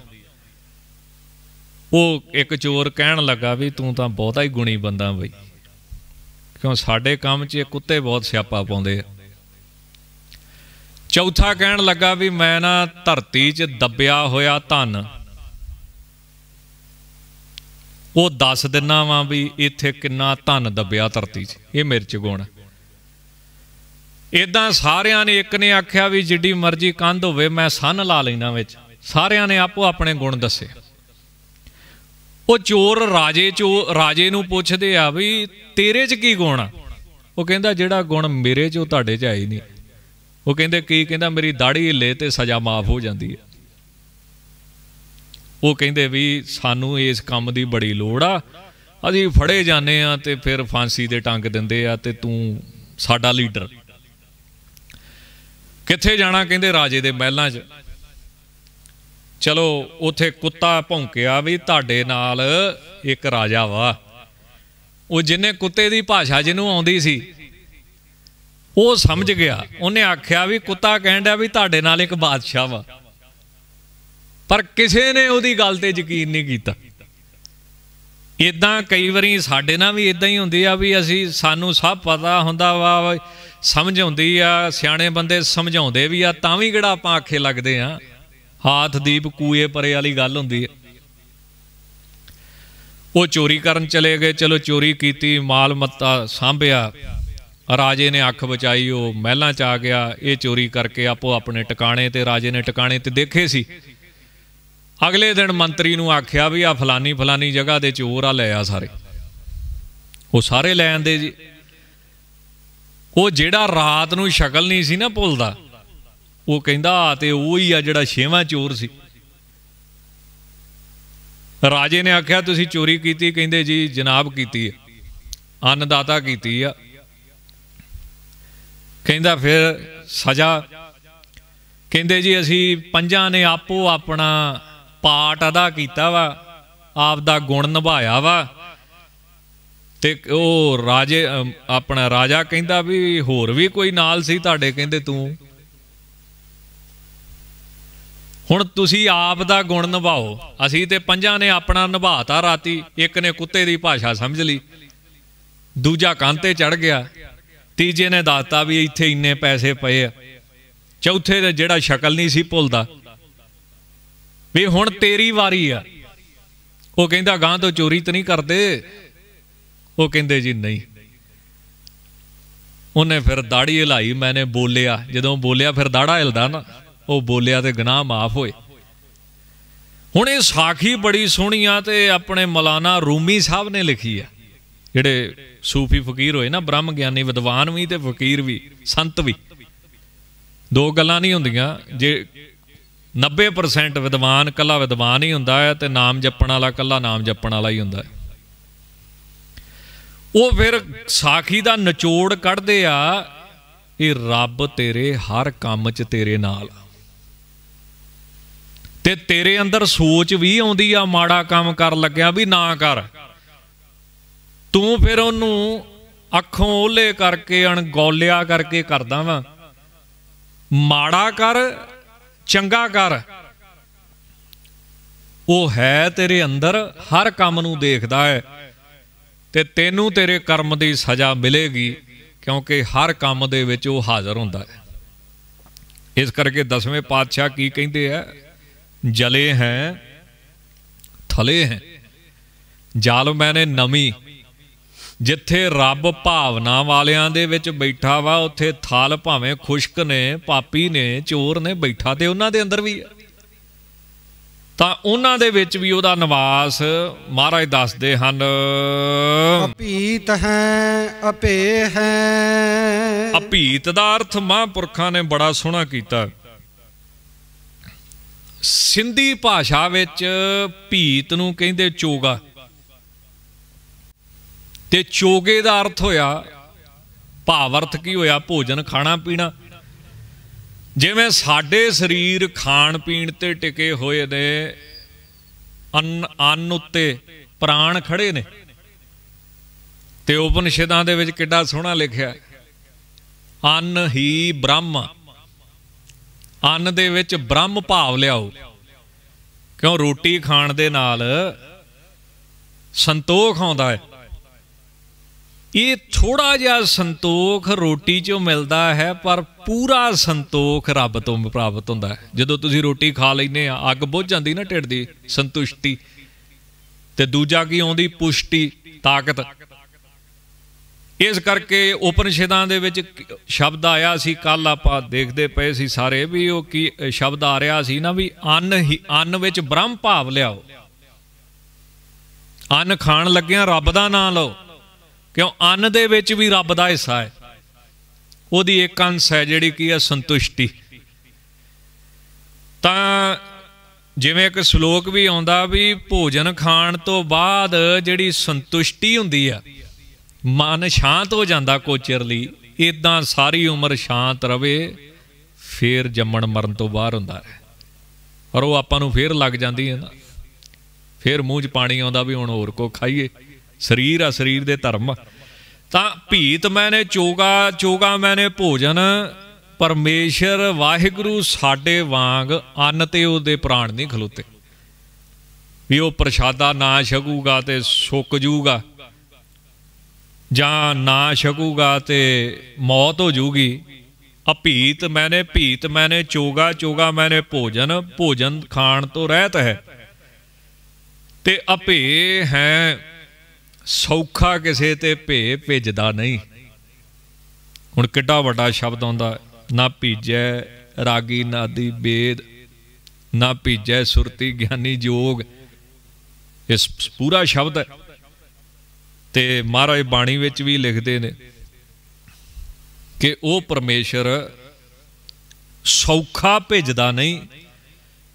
ਉਹ ਇੱਕ ਚੋਰ ਕਹਿਣ ਲੱਗਾ ਵੀ ਤੂੰ ਤਾਂ ਬਹੁਤਾ ਹੀ ਗੁਣੀ ਬੰਦਾ ਬਈ। ਕਿਉਂ ਸਾਡੇ ਕੰਮ 'ਚ ਇਹ ਕੁੱਤੇ ਬਹੁਤ ਸਿਆਪਾ ਪਾਉਂਦੇ ਆ। ਚੌਥਾ ਕਹਿਣ ਲੱਗਾ ਵੀ ਮੈਂ ਨਾ ਧਰਤੀ 'ਚ ਦੱਬਿਆ ਹੋਇਆ ਧਨ। ਉਹ ਦੱਸ ਦਿਨਾ ਵਾਂ ਵੀ ਇੱਥੇ ਕਿੰਨਾ ਧਨ ਦੱਬਿਆ ਧਰਤੀ 'ਚ। ਇਹ ਮੇਰੇ 'ਚ ਗੁਣ ਇਦਾਂ ਸਾਰਿਆਂ ਨੇ, ਇੱਕ ਨੇ ਆਖਿਆ ਵੀ ਜਿੱਡੀ ਮਰਜ਼ੀ ਕੰਧ ਹੋਵੇ, ਮੈਂ ਸੰਨ ਲਾ ਲੈਣਾ ਵਿੱਚ। ਸਾਰਿਆਂ ਨੇ ਆਪੋ ਆਪਣੇ ਗੁਣ ਦੱਸੇ। ਉਹ ਚੋਰ ਰਾਜੇ ਚੋ, ਰਾਜੇ ਨੂੰ ਪੁੱਛਦੇ ਆ ਵੀ ਤੇਰੇ 'ਚ ਕੀ ਗੁਣ ਆ? ਉਹ ਕਹਿੰਦਾ, ਜਿਹੜਾ ਗੁਣ ਮੇਰੇ 'ਚ, ਉਹ ਤੁਹਾਡੇ 'ਚ ਹੈ ਹੀ ਨਹੀਂ। ਉਹ ਕਹਿੰਦੇ, ਕੀ ਕਹਿੰਦਾ, ਮੇਰੀ ਦਾੜੀ ਹਿੱਲੇ ਤੇ ਸਜ਼ਾ ਮਾਫ ਹੋ ਜਾਂਦੀ ਹੈ। ਉਹ ਕਹਿੰਦੇ ਵੀ ਸਾਨੂੰ ਇਸ ਕੰਮ ਦੀ ਬੜੀ ਲੋੜ ਆ। ਅਸੀਂ ਫੜੇ ਜਾਂਦੇ ਆ ਤੇ ਫਿਰ ਫਾਂਸੀ ਦੇ ਟੰਗ ਦਿੰਦੇ ਆ ਤੇ ਤੂੰ ਸਾਡਾ ਲੀਡਰ। ਕਿੱਥੇ ਜਾਣਾ ਕਹਿੰਦੇ ਰਾਜੇ ਦੇ ਮਹਿਲਾਂ 'ਚ? ਚਲੋ, ਉਥੇ ਕੁੱਤਾ ਭੌਂਕਿਆ ਵੀ ਤੁਹਾਡੇ ਨਾਲ ਇੱਕ ਰਾਜਾ ਵਾ। ਉਹ ਜਿੰਨੇ ਕੁੱਤੇ ਦੀ ਭਾਸ਼ਾ ਜਿਹਨੂੰ ਆਉਂਦੀ ਸੀ ਉਹ ਸਮਝ ਗਿਆ। ਉਹਨੇ ਆਖਿਆ ਵੀ ਕੁੱਤਾ ਕਹਿੰਦਾ ਵੀ ਤੁਹਾਡੇ ਨਾਲ ਇੱਕ ਬਾਦਸ਼ਾਹ ਵਾ। ਪਰ ਕਿਸੇ ਨੇ ਉਹਦੀ ਗੱਲ ਤੇ ਯਕੀਨ ਨਹੀਂ ਕੀਤਾ। ਇਦਾਂ ਕਈ ਵਾਰੀ ਸਾਡੇ ਨਾਲ ਵੀ ਇਦਾਂ ਹੀ ਹੁੰਦੀ ਆ ਵੀ ਅਸੀਂ, ਸਾਨੂੰ ਸਭ ਪਤਾ ਹੁੰਦਾ ਵਾ, ਸਮਝ ਆਉਂਦੀ ਆ, ਸਿਆਣੇ ਬੰਦੇ ਸਮਝਾਉਂਦੇ ਵੀ ਆ, ਤਾਂ ਵੀ ਕਿਹੜਾ ਆਪਾਂ ਆਖੇ ਲੱਗਦੇ ਆ। ਹਾਥ ਦੀਪ ਕੂਏ ਪਰੇ ਵਾਲੀ ਗੱਲ ਹੁੰਦੀ ਹੈ ਉਹ ਚੋਰੀ ਕਰਨ ਚਲੇ ਗਏ, ਚਲੋ ਚੋਰੀ ਕੀਤੀ, ਮਾਲ ਮੱਤਾ ਸਾਂਭਿਆ। ਰਾਜੇ ਨੇ ਅੱਖ ਬਚਾਈ, ਉਹ ਮਹਿਲਾਂ ਚ ਆ ਗਿਆ, ਇਹ ਚੋਰੀ ਕਰਕੇ ਆਪੋ ਆਪਣੇ ਟਿਕਾਣੇ ਤੇ ਰਾਜੇ ਨੇ ਟਿਕਾਣੇ ਤੇ ਦੇਖੇ ਸੀ। ਅਗਲੇ ਦਿਨ ਮੰਤਰੀ ਨੂੰ ਆਖਿਆ ਵੀ ਆ ਫਲਾਨੀ ਫਲਾਨੀ ਜਗ੍ਹਾ ਦੇ ਚੋਰ ਆ, ਲੈ ਆ ਸਾਰੇ। ਉਹ ਸਾਰੇ ਲੈ ਆਂਦੇ ਜੀ। ਉਹ ਜਿਹੜਾ ਰਾਤ ਨੂੰ ਸ਼ਕਲ ਨਹੀਂ ਸੀ ਨਾ ਭੁੱਲਦਾ, ਉਹ ਕਹਿੰਦਾ, ਆ ਤੇ ਉਹ ਹੀ ਆ ਜਿਹੜਾ ਛੇਵਾਂ ਚੋਰ ਸੀ। ਰਾਜੇ ਨੇ ਆਖਿਆ, ਤੁਸੀਂ ਚੋਰੀ ਕੀਤੀ? ਕਹਿੰਦੇ, ਜੀ, ਜਨਾਬ ਕੀਤੀ ਹੈ। ਅੰਨਦਾਤਾ ਕੀਤੀ ਆ। ਕਹਿੰਦਾ ਫਿਰ ਸਜ਼ਾ। ਕਹਿੰਦੇ ਜੀ, ਅਸੀਂ ਪੰਜਾਂ ਨੇ ਆਪੋ ਆਪਣਾ ਪਾਠ ਅਦਾ ਕੀਤਾ ਵਾ ਆਪ ਦਾ ਗੁਣ ਨਿਭਾਇਆ ਵਾ। ਤੇ ਉਹ ਰਾਜੇ ਆਪਣਾ ਰਾਜਾ ਕਹਿੰਦਾ ਵੀ ਹੋਰ ਵੀ ਕੋਈ ਨਾਲ ਸੀ ਤੁਹਾਡੇ? ਕਹਿੰਦੇ ਤੂੰ। ਹੁਣ ਤੁਸੀਂ ਆਪ ਦਾ ਗੁਣ ਨਿਭਾਓ। ਅਸੀਂ ਤੇ ਪੰਜਾਂ ਨੇ ਆਪਣਾ ਨਿਭਾਤਾ ਰਾਤੀ, ਇੱਕ ਨੇ ਕੁੱਤੇ ਦੀ ਭਾਸ਼ਾ ਸਮਝ ਲਈ, ਦੂਜਾ ਕੰਨ ਤੇ ਚੜ ਗਿਆ। ਤੀਜੇ ਨੇ ਦੱਸਤਾ ਵੀ ਇੱਥੇ ਇੰਨੇ ਪੈਸੇ ਪਏ ਆ। ਚੌਥੇ ਦੇ ਜਿਹੜਾ ਸ਼ਕਲ ਨਹੀਂ ਸੀ ਭੁੱਲਦਾ। ਵੀ ਹੁਣ ਤੇਰੀ ਵਾਰੀ ਆ। ਉਹ ਕਹਿੰਦਾ ਗਾਂ ਤੋਂ ਚੋਰੀ ਤਾਂ ਨਹੀਂ ਕਰਦੇ। ਉਹ ਕਹਿੰਦੇ, ਜੀ ਨਹੀਂ। ਉਹਨੇ ਫਿਰ ਦਾੜੀ ਹਿਲਾਈ, ਮੈਨੇ ਬੋਲਿਆ, ਜਦੋਂ ਬੋਲਿਆ ਫਿਰ ਦਾੜਾ ਹਿਲਦਾ ਨਾ, ਉਹ ਬੋਲਿਆ ਤੇ ਗੁਨਾਹ ਮਾਫ ਹੋਏ। ਹੁਣ ਇਹ ਸਾਖੀ ਬੜੀ ਸੋਹਣੀ ਆ ਤੇ ਆਪਣੇ ਮਲਾਨਾ ਰੂਮੀ ਸਾਹਿਬ ਨੇ ਲਿਖੀ ਆ। ਜਿਹੜੇ ਸੂਫੀ ਫਕੀਰ ਹੋਏ ਨਾ, ਬ੍ਰਹਮ ਗਿਆਨੀ, ਵਿਦਵਾਨ ਵੀ ਤੇ ਫਕੀਰ ਵੀ, ਸੰਤ ਵੀ। ਦੋ ਗੱਲਾਂ ਨਹੀਂ ਹੁੰਦੀਆਂ। ਜੇ 90% ਵਿਦਵਾਨ ਕੱਲਾ ਵਿਦਵਾਨ ਹੀ ਹੁੰਦਾ ਹੈ ਤੇ ਨਾਮ ਜਪਣ ਵਾਲਾ ਕੱਲਾ ਨਾਮ ਜਪਣ ਵਾਲਾ ਹੀ ਹੁੰਦਾ ਹੈ। ਉਹ ਫਿਰ ਸਾਖੀ ਦਾ ਨਿਚੋੜ ਕੱਢਦੇ ਆ, ਇਹ ਰੱਬ ਤੇਰੇ ਹਰ ਕੰਮ 'ਚ ਤੇਰੇ ਨਾਲ ਤੇ ਤੇਰੇ ਅੰਦਰ ਸੋਚ ਵੀ ਆਉਂਦੀ ਆ, ਮਾੜਾ ਕੰਮ ਕਰ ਲੱਗਿਆ ਵੀ ਨਾ ਕਰ। ਤੂੰ ਫਿਰ ਉਹਨੂੰ ਅੱਖੋਂ ਓਲੇ ਕਰਕੇ, ਅਣਗੌਲਿਆ ਕਰਕੇ ਕਰਦਾ ਵਾ। ਮਾੜਾ ਕਰ, ਚੰਗਾ ਕਰ। ਉਹ ਹੈ ਤੇਰੇ ਅੰਦਰ, ਹਰ ਕੰਮ ਨੂੰ ਦੇਖਦਾ ਹੈ ਤੇ ਤੈਨੂੰ ਤੇਰੇ ਕਰਮ ਦੀ ਸਜ਼ਾ ਮਿਲੇਗੀ, ਕਿਉਂਕਿ ਹਰ ਕੰਮ ਦੇ ਵਿੱਚ ਉਹ ਹਾਜ਼ਰ ਹੁੰਦਾ ਹੈ। ਇਸ ਕਰਕੇ ਦਸਵੇਂ ਪਾਤਸ਼ਾਹ ਕੀ ਕਹਿੰਦੇ ਆ? ਜਲੇ ਹੈ, ਥਲੇ ਹੈ। ਜਾਲ ਮੈਨੇ ਨਮੀ ਜਿੱਥੇ ਰੱਬ ਭਾਵਨਾ ਵਾਲਿਆਂ ਦੇ ਵਿੱਚ ਬੈਠਾ ਵਾ ਉੱਥੇ ਥਲ ਭਾਵੇਂ ਖੁਸ਼ਕ ਨੇ ਪਾਪੀ ਨੇ ਚੋਰ ਨੇ ਬੈਠਾ ਤੇ ਉਹਨਾਂ ਦੇ ਅੰਦਰ ਵੀ ਹੈ ਤਾਂ ਉਹਨਾਂ ਦੇ ਵਿੱਚ ਵੀ ਉਹਦਾ ਨਿਵਾਸ ਮਹਾਰਾਜ ਦੱਸਦੇ ਹਨ। ਅਪੀਤ ਹੈ ਅਪੇ ਹੈ। ਅਭੀਤ ਦਾ ਅਰਥ ਮਹਾਂਪੁਰਖਾਂ ਨੇ ਬੜਾ ਸੋਹਣਾ ਕੀਤਾ। ਸਿੰਧੀ ਭਾਸ਼ਾ ਵਿੱਚ ਭੀਤ ਨੂੰ ਕਹਿੰਦੇ ਚੋਗਾ। ਤੇ ਚੋਗੇ ਦਾ ਅਰਥ ਹੋਇਆ ਭਾਵ ਅਰਥ ਕੀ ਹੋਇਆ? ਭੋਜਨ ਖਾਣਾ ਪੀਣਾ। ਜਿਵੇਂ ਸਾਡੇ ਸਰੀਰ ਖਾਣ ਪੀਣ ਤੇ ਟਿਕੇ ਹੋਏ ਨੇ, ਅੰਨ ਅੰਨ ਉੱਤੇ ਪ੍ਰਾਣ ਖੜੇ ਨੇ। ਤੇ ਉਪਨਿਸ਼ਦਾਂ ਦੇ ਵਿੱਚ ਕਿੱਡਾ ਸੋਹਣਾ ਲਿਖਿਆ। ਅੰਨ ਹੀ ਬ੍ਰਹਮ। ਅੰਨ ਦੇ ਵਿੱਚ ਬ੍ਰਹਮ ਭਾਵ ਲਿਆਓ। ਕਿਉਂ? ਰੋਟੀ ਖਾਣ ਦੇ ਨਾਲ ਸੰਤੋਖ ਆਉਂਦਾ ਹੈ। ਇਹ ਥੋੜਾ ਜਿਹਾ ਸੰਤੋਖ ਰੋਟੀ ਚੋਂ ਮਿਲਦਾ ਹੈ, ਪਰ ਪੂਰਾ ਸੰਤੋਖ ਰੱਬ ਤੋਂ ਪ੍ਰਾਪਤ ਹੁੰਦਾ ਹੈ। ਜਦੋਂ ਤੁਸੀਂ ਰੋਟੀ ਖਾ ਲੈਨੇ ਆ, ਅੱਗ ਬੁੱਝ ਜਾਂਦੀ ਨਾ ਢਿੱਡ ਦੀ, ਸੰਤੁਸ਼ਟੀ। ਤੇ ਦੂਜਾ ਕੀ ਆਉਂਦੀ? ਪੁਸ਼ਟੀ, ਤਾਕਤ। ਇਸ ਕਰਕੇ ਉਪਨਿਸ਼ਦਾਂ ਦੇ ਵਿੱਚ ਸ਼ਬਦ ਆਇਆ ਸੀ ਕੱਲ ਆਪਾਂ ਦੇਖਦੇ ਪਏ ਸੀ ਸਾਰੇ ਵੀ ਉਹ ਕੀ ਸ਼ਬਦ ਆ ਰਿਹਾ ਸੀ ਨਾ ਵੀ ਅੰਨ ਹੀ, ਅੰਨ ਵਿੱਚ ਬ੍ਰਹਮ ਭਾਵ ਲਿਆਓ। ਅੰਨ ਖਾਣ ਲੱਗਿਆਂ ਰੱਬ ਦਾ ਨਾਮ ਲਓ। ਕਿਉਂ? ਅੰਨ ਦੇ ਵਿੱਚ ਵੀ ਰੱਬ ਦਾ ਹਿੱਸਾ ਹੈ। ਉਹਦੀ ਇੱਕ ਅੰਸ਼ ਹੈ ਜਿਹੜੀ ਕੀ ਹੈ? ਸੰਤੁਸ਼ਟੀ। ਤਾਂ ਜਿਵੇਂ ਇੱਕ ਸ਼ਲੋਕ ਵੀ ਆਉਂਦਾ ਵੀ ਭੋਜਨ ਖਾਣ ਤੋਂ ਬਾਅਦ ਜਿਹੜੀ ਸੰਤੁਸ਼ਟੀ ਹੁੰਦੀ ਆ, ਮਨ ਸ਼ਾਂਤ ਹੋ ਜਾਂਦਾ ਕੋਚਰ ਲਈ ਇਦਾਂ ਸਾਰੀ ਉਮਰ ਸ਼ਾਂਤ ਰਵੇ, ਫੇਰ ਜੰਮਣ ਮਰਨ ਤੋਂ ਬਾਹਰ ਹੁੰਦਾ ਹੈ। ਔਰ ਉਹ ਆਪਾਂ ਨੂੰ ਫੇਰ ਲੱਗ ਜਾਂਦੀ ਹੈ ਨਾ। ਫੇਰ ਮੂੰਹ 'ਚ ਪਾਣੀ ਆਉਂਦਾ ਵੀ ਹੁਣ ਹੋਰ ਕੋ ਖਾਈਏ। ਸਰੀਰ ਆ, ਸਰੀਰ ਦੇ ਧਰਮ ਤਾਂ ਭੀਤ ਮੈਨੇ, ਚੋਗਾ ਚੋਗਾ ਮੈਨੇ ਭੋਜਨ, ਪਰਮੇਸ਼ਰ ਵਾਹਿਗੁਰੂ ਸਾਡੇ ਵਾਂਗ ਅੰਨ ਤੇ ਉਹਦੇ ਪ੍ਰਾਣ ਨਹੀਂ ਖਲੋਤੇ। ਵੀ ਉਹ ਪ੍ਰਸ਼ਾਦਾ ਨਾ ਛਕੂਗਾ ਤੇ ਸੁੱਕ ਜੂਗਾ, ਜਾਂ ਨਾ ਛਕੂਗਾ ਤੇ ਮੌਤ ਹੋ ਜੂਗੀ। ਅਭੀਤ ਮੈਨੇ, ਭੀਤ ਮੈਨੇ, ਚੋਗਾ ਚੋਗਾ ਮੈਨੇ ਭੋਜਨ ਭੋਜਨ ਖਾਣ ਤੋਂ ਰਹਿਤ ਹੈ। ਤੇ ਅਭੇ ਹੈ ਸੌਖਾ ਕਿਸੇ ਤੇ ਭੇ ਭਿੱਜਦਾ ਨਹੀਂ। ਹੁਣ ਕਿੱਡਾ ਵੱਡਾ ਸ਼ਬਦ ਆਉਂਦਾ, ਨਾ ਭੀਜੈ ਰਾਗੀ ਨਾਦੀ ਬੇਦ, ਨਾ ਭੀਜੈ ਸੁਰਤੀ ਗਿਆਨੀ ਜੋਗ। ਇਸ ਪੂਰਾ ਸ਼ਬਦ ਹੈ। ਤੇ ਮਹਾਰਾਜ ਬਾਣੀ ਵਿੱਚ ਵੀ ਲਿਖਦੇ ਨੇ ਕਿ ਉਹ ਪਰਮੇਸ਼ਰ ਸੌਖਾ ਭੇਜਦਾ ਨਹੀਂ,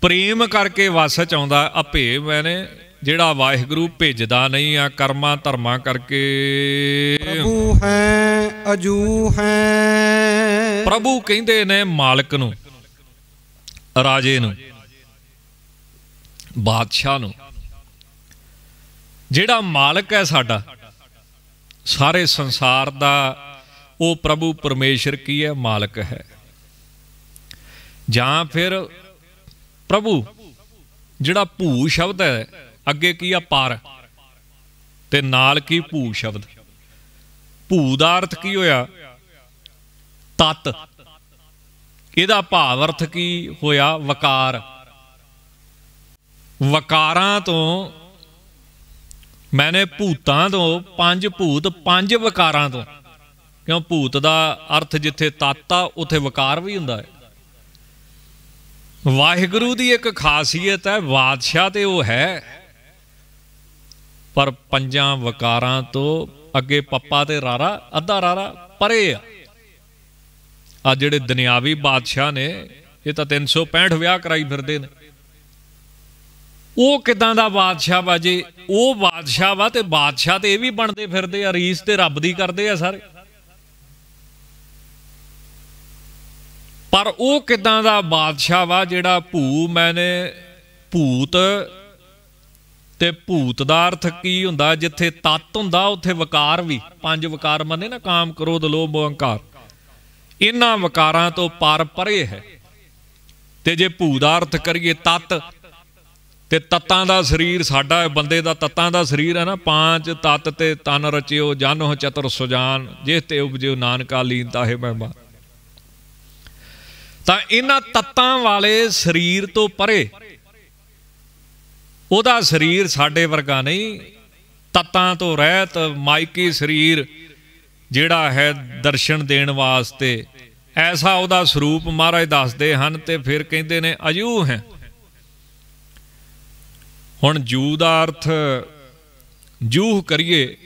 ਪ੍ਰੇਮ ਕਰਕੇ ਵਸ ਚ ਆਉਂਦਾ ਅਭੇ ਮੈਨੇ ਜਿਹੜਾ ਵਾਹਿਗੁਰੂ ਭੇਜਦਾ ਨਹੀਂ ਆ ਕਰਮਾਂ ਧਰਮਾਂ ਕਰਕੇ। ਪ੍ਰਭੂ ਹੈ ਅਜੂ ਹੈ। ਪ੍ਰਭੂ ਕਹਿੰਦੇ ਨੇ ਮਾਲਕ ਨੂੰ ਰਾਜੇ ਨੂੰ ਬਾਦਸ਼ਾਹ ਨੂੰ। ਜਿਹੜਾ ਮਾਲਕ ਹੈ ਸਾਡਾ ਸਾਰੇ ਸੰਸਾਰ ਦਾ ਉਹ ਪ੍ਰਭੂ ਪਰਮੇਸ਼ਰ ਕੀ ਹੈ? ਮਾਲਕ ਹੈ। ਜਾਂ ਫਿਰ ਪ੍ਰਭੂ ਜਿਹੜਾ ਭੂ ਸ਼ਬਦ ਹੈ ਅੱਗੇ ਕੀ ਆ? ਪਰ। ਤੇ ਨਾਲ ਕੀ? ਭੂ ਸ਼ਬਦ। ਭੂ ਦਾ ਅਰਥ ਕੀ ਹੋਇਆ? ਤਤ। ਇਹਦਾ ਭਾਵ ਅਰਥ ਕੀ ਹੋਇਆ? ਵਕਾਰ। ਵਕਾਰਾਂ ਤੋਂ ਮੈਨੇ ਭੂਤਾਂ ਤੋਂ ਪੰਜ ਭੂਤ, ਪੰਜ ਵਕਾਰਾਂ ਤੋਂ। ਕਿਉਂ? ਭੂਤ ਦਾ ਅਰਥ ਜਿੱਥੇ ਤਤ ਆ, ਉਥੇ ਵਕਾਰ ਵੀ ਹੁੰਦਾ ਹੈ। ਵਾਹਿਗੁਰੂ ਦੀ ਇੱਕ ਖਾਸੀਅਤ ਹੈ, ਬਾਦਸ਼ਾਹ ਤੇ ਉਹ ਹੈ। ਪਰ ਪੰਜਾਂ ਵਕਾਰਾਂ ਤੋਂ ਅੱਗੇ ਪੱਪਾ ਤੇ ਰਾਰਾ, ਅੱਧਾ ਰਾਰਾ ਪਰੇ ਆ। ਆ ਜਿਹੜੇ ਦੁਨਿਆਵੀ ਬਾਦਸ਼ਾਹ ਨੇ, ਇਹ ਤਾਂ 365 ਵਿਆਹ ਕਰਾਈ ਫਿਰਦੇ ਨੇ। ਉਹ ਕਿਦਾਂ ਦਾ ਬਾਦਸ਼ਾਹ ਵਾ ਜੇ? ਉਹ ਬਾਦਸ਼ਾਹ ਵਾ ਤੇ ਬਾਦਸ਼ਾਹ ਤੇ ਇਹ ਵੀ ਬਣਦੇ ਫਿਰਦੇ ਆ, ਰੀਸ ਤੇ ਰੱਬ ਦੀ ਕਰਦੇ ਆ ਸਾਰੇ। ਪਰ ਉਹ ਕਿਦਾਂ ਦਾ ਬਾਦਸ਼ਾਹ ਵਾ ਜਿਹੜਾ ਭੂ ਮੈਨੇ ਭੂਤ ਤੇ ਭੂਤ ਦਾ ਅਰਥ ਕੀ ਹੁੰਦਾ? ਜਿੱਥੇ ਤਤ ਹੁੰਦਾ, ਉੱਥੇ ਵਿਕਾਰ ਵੀ। ਪੰਜ ਵਿਕਾਰ ਮੰਨੇ ਨਾ, ਕਾਮ, ਕ੍ਰੋਧ, ਲੋਭ, ਅਹੰਕਾਰ। ਇਹਨਾਂ ਵਿਕਾਰਾਂ ਤੋਂ ਪਰ ਪਰੇ ਹੈ। ਤੇ ਜੇ ਭੂ ਦਾ ਅਰਥ ਕਰੀਏ ਤਤ, ਤੇ ਤਤਾਂ ਦਾ ਸਰੀਰ ਸਾਡਾ ਬੰਦੇ ਦਾ ਤਤਾਂ ਦਾ ਸਰੀਰ ਹੈ ਨਾ। ਪੰਜ ਤਤ ਤੇ ਤਨ ਰਚਿਓ, ਜਾਨੋ ਚਤੁਰ ਸੁਜਾਨ। ਜਿਹ ਤੇ ਉਪਜਿਓ ਨਾਨਕਾ, ਲੀਨ ਹੈ ਮਹਿਮਾ। ਤਾਂ ਇਹਨਾਂ ਤਤਾਂ ਵਾਲੇ ਸਰੀਰ ਤੋਂ ਪਰੇ ਉਹਦਾ ਸਰੀਰ ਸਾਡੇ ਵਰਗਾ ਨਹੀਂ। ਤਤਾਂ ਤੋਂ ਰਹਿਤ ਮਾਇਕੀ ਸਰੀਰ ਜਿਹੜਾ ਹੈ ਦਰਸ਼ਨ ਦੇਣ ਵਾਸਤੇ। ਐਸਾ ਉਹਦਾ ਸਰੂਪ ਮਹਾਰਾਜ ਦੱਸਦੇ ਹਨ ਤੇ ਫਿਰ ਕਹਿੰਦੇ ਨੇ, ਅਜੂ ਹੈ? ਹੁਣ ਜੂ ਦਾ ਅਰਥ, ਜੂਹ ਕਰੀਏ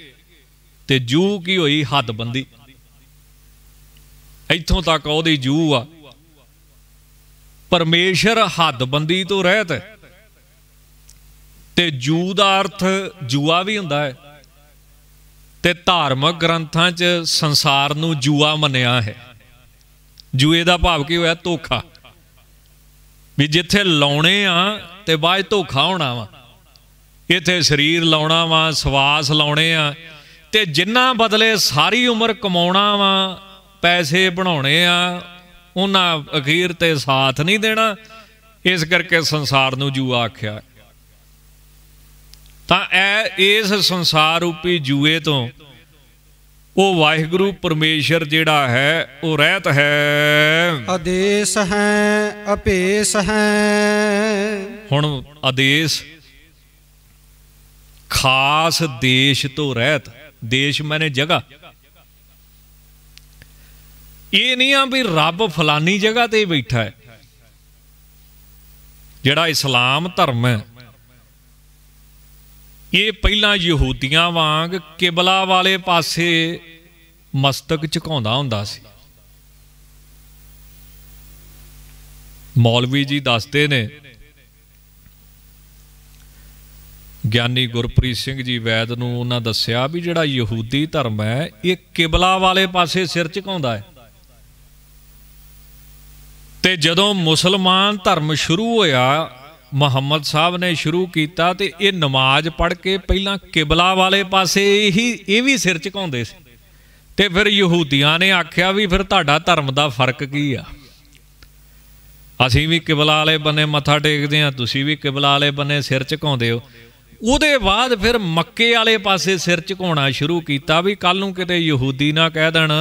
ਤੇ ਜੂ ਕੀ ਹੋਈ? ਹੱਦਬੰਦੀ ਇੱਥੋਂ ਤੱਕ ਉਹਦੀ ਜੂ ਆ। ਪਰਮੇਸ਼ਰ ਹੱਦਬੰਦੀ ਤੋਂ ਰਹਿਤ ਹੈ। ਤੇ ਜੂ ਦਾ ਅਰਥ ਜੂਆ ਵੀ ਹੁੰਦਾ ਹੈ। ਤੇ ਧਾਰਮਿਕ ਗ੍ਰੰਥਾਂ 'ਚ ਸੰਸਾਰ ਨੂੰ ਜੂਆ ਮੰਨਿਆ ਹੈ। ਜੂਏ ਦਾ ਭਾਵ ਕੀ ਹੋਇਆ? ਧੋਖਾ। ਵੀ ਜਿੱਥੇ ਲਾਉਣੇ ਆ ਤੇ ਬਾਅਦ ਧੋਖਾ ਹੋਣਾ ਵਾ। ਇੱਥੇ ਸਰੀਰ ਲਾਉਣਾ ਵਾ, ਸਵਾਸ ਲਾਉਣੇ ਆ। ਤੇ ਜਿੰਨਾ ਬਦਲੇ ਸਾਰੀ ਉਮਰ ਕਮਾਉਣਾ ਵਾ, ਪੈਸੇ ਬਣਾਉਣੇ ਆ, ਉਹਨਾਂ ਅਖੀਰ ਤੇ ਸਾਥ ਨਹੀਂ ਦੇਣਾ। ਇਸ ਕਰਕੇ ਸੰਸਾਰ ਨੂੰ ਜੂਆ ਆਖਿਆ। ਤਾਂ ਇਹ ਇਸ ਸੰਸਾਰ ਰੂਪੀ ਜੂਏ ਤੋਂ ਉਹ ਵਾਹਿਗੁਰੂ ਪਰਮੇਸ਼ਰ ਜਿਹੜਾ ਹੈ ਉਹ ਰਹਿਤ ਹੈ। ਆਦੇਸ਼ ਹੈ ਅਪੇਸ਼ ਹੈ। ਹੁਣ ਆਦੇਸ਼ ਖਾਸ ਦੇਸ਼ ਤੋਂ ਰਹਿਤ ਦੇਸ਼ ਮੈਨੇ ਜਗ੍ਹਾ। ਇਹ ਨਹੀਂ ਆ ਵੀ ਰੱਬ ਫਲਾਨੀ ਜਗ੍ਹਾ ਤੇ ਬੈਠਾ ਹੈ ਜਿਹੜਾ ਇਸਲਾਮ ਧਰਮ ਹੈ। ਇਹ ਪਹਿਲਾਂ ਯਹੂਦੀਆਂ ਵਾਂਗ ਕਿਬਲਾ ਵਾਲੇ ਪਾਸੇ ਮਸਤਕ ਝੁਕਾਉਂਦਾ ਹੁੰਦਾ ਸੀ। ਮੌਲਵੀ ਜੀ ਦੱਸਦੇ ਨੇ, ਗਿਆਨੀ ਗੁਰਪ੍ਰੀਤ ਸਿੰਘ ਜੀ ਵੈਦ ਨੂੰ ਉਹਨਾਂ ਦੱਸਿਆ ਵੀ ਜਿਹੜਾ ਯਹੂਦੀ ਧਰਮ ਹੈ, ਇਹ ਕਿਬਲਾ ਵਾਲੇ ਪਾਸੇ ਸਿਰ ਝੁਕਾਉਂਦਾ ਹੈ। ਤੇ ਜਦੋਂ ਮੁਸਲਮਾਨ ਧਰਮ ਸ਼ੁਰੂ ਹੋਇਆ ਮੁਹੰਮਦ ਸਾਹਿਬ ਨੇ ਸ਼ੁਰੂ ਕੀਤਾ ਤੇ ਇਹ ਨਮਾਜ਼ ਪੜ੍ਹ ਕੇ ਪਹਿਲਾਂ ਕਿਬਲਾ ਵਾਲੇ ਪਾਸੇ ਹੀ ਇਹ ਵੀ ਸਿਰ ਝੁਕਾਉਂਦੇ ਸੀ। ਤੇ ਫਿਰ ਯਹੂਦੀਆਂ ਨੇ ਆਖਿਆ ਵੀ ਫਿਰ ਤੁਹਾਡਾ ਧਰਮ ਦਾ ਫ਼ਰਕ ਕੀ ਆ? ਅਸੀਂ ਵੀ ਕਿਬਲਾ ਵਾਲੇ ਬੰਨੇ ਮੱਥਾ ਟੇਕਦੇ ਆ ਤੁਸੀਂ ਵੀ ਕਿਬਲਾ ਵਾਲੇ ਬੰਨੇ ਸਿਰ ਝੁਕਾਉਂਦੇ ਹੋ। ਉਹਦੇ ਬਾਅਦ ਫਿਰ ਮੱਕੇ ਵਾਲੇ ਪਾਸੇ ਸਿਰ ਝੁਕਾਉਣਾ ਸ਼ੁਰੂ ਕੀਤਾ ਵੀ ਕੱਲ ਨੂੰ ਕਿਤੇ ਯਹੂਦੀ ਨਾ ਕਹਿ ਦੇਣ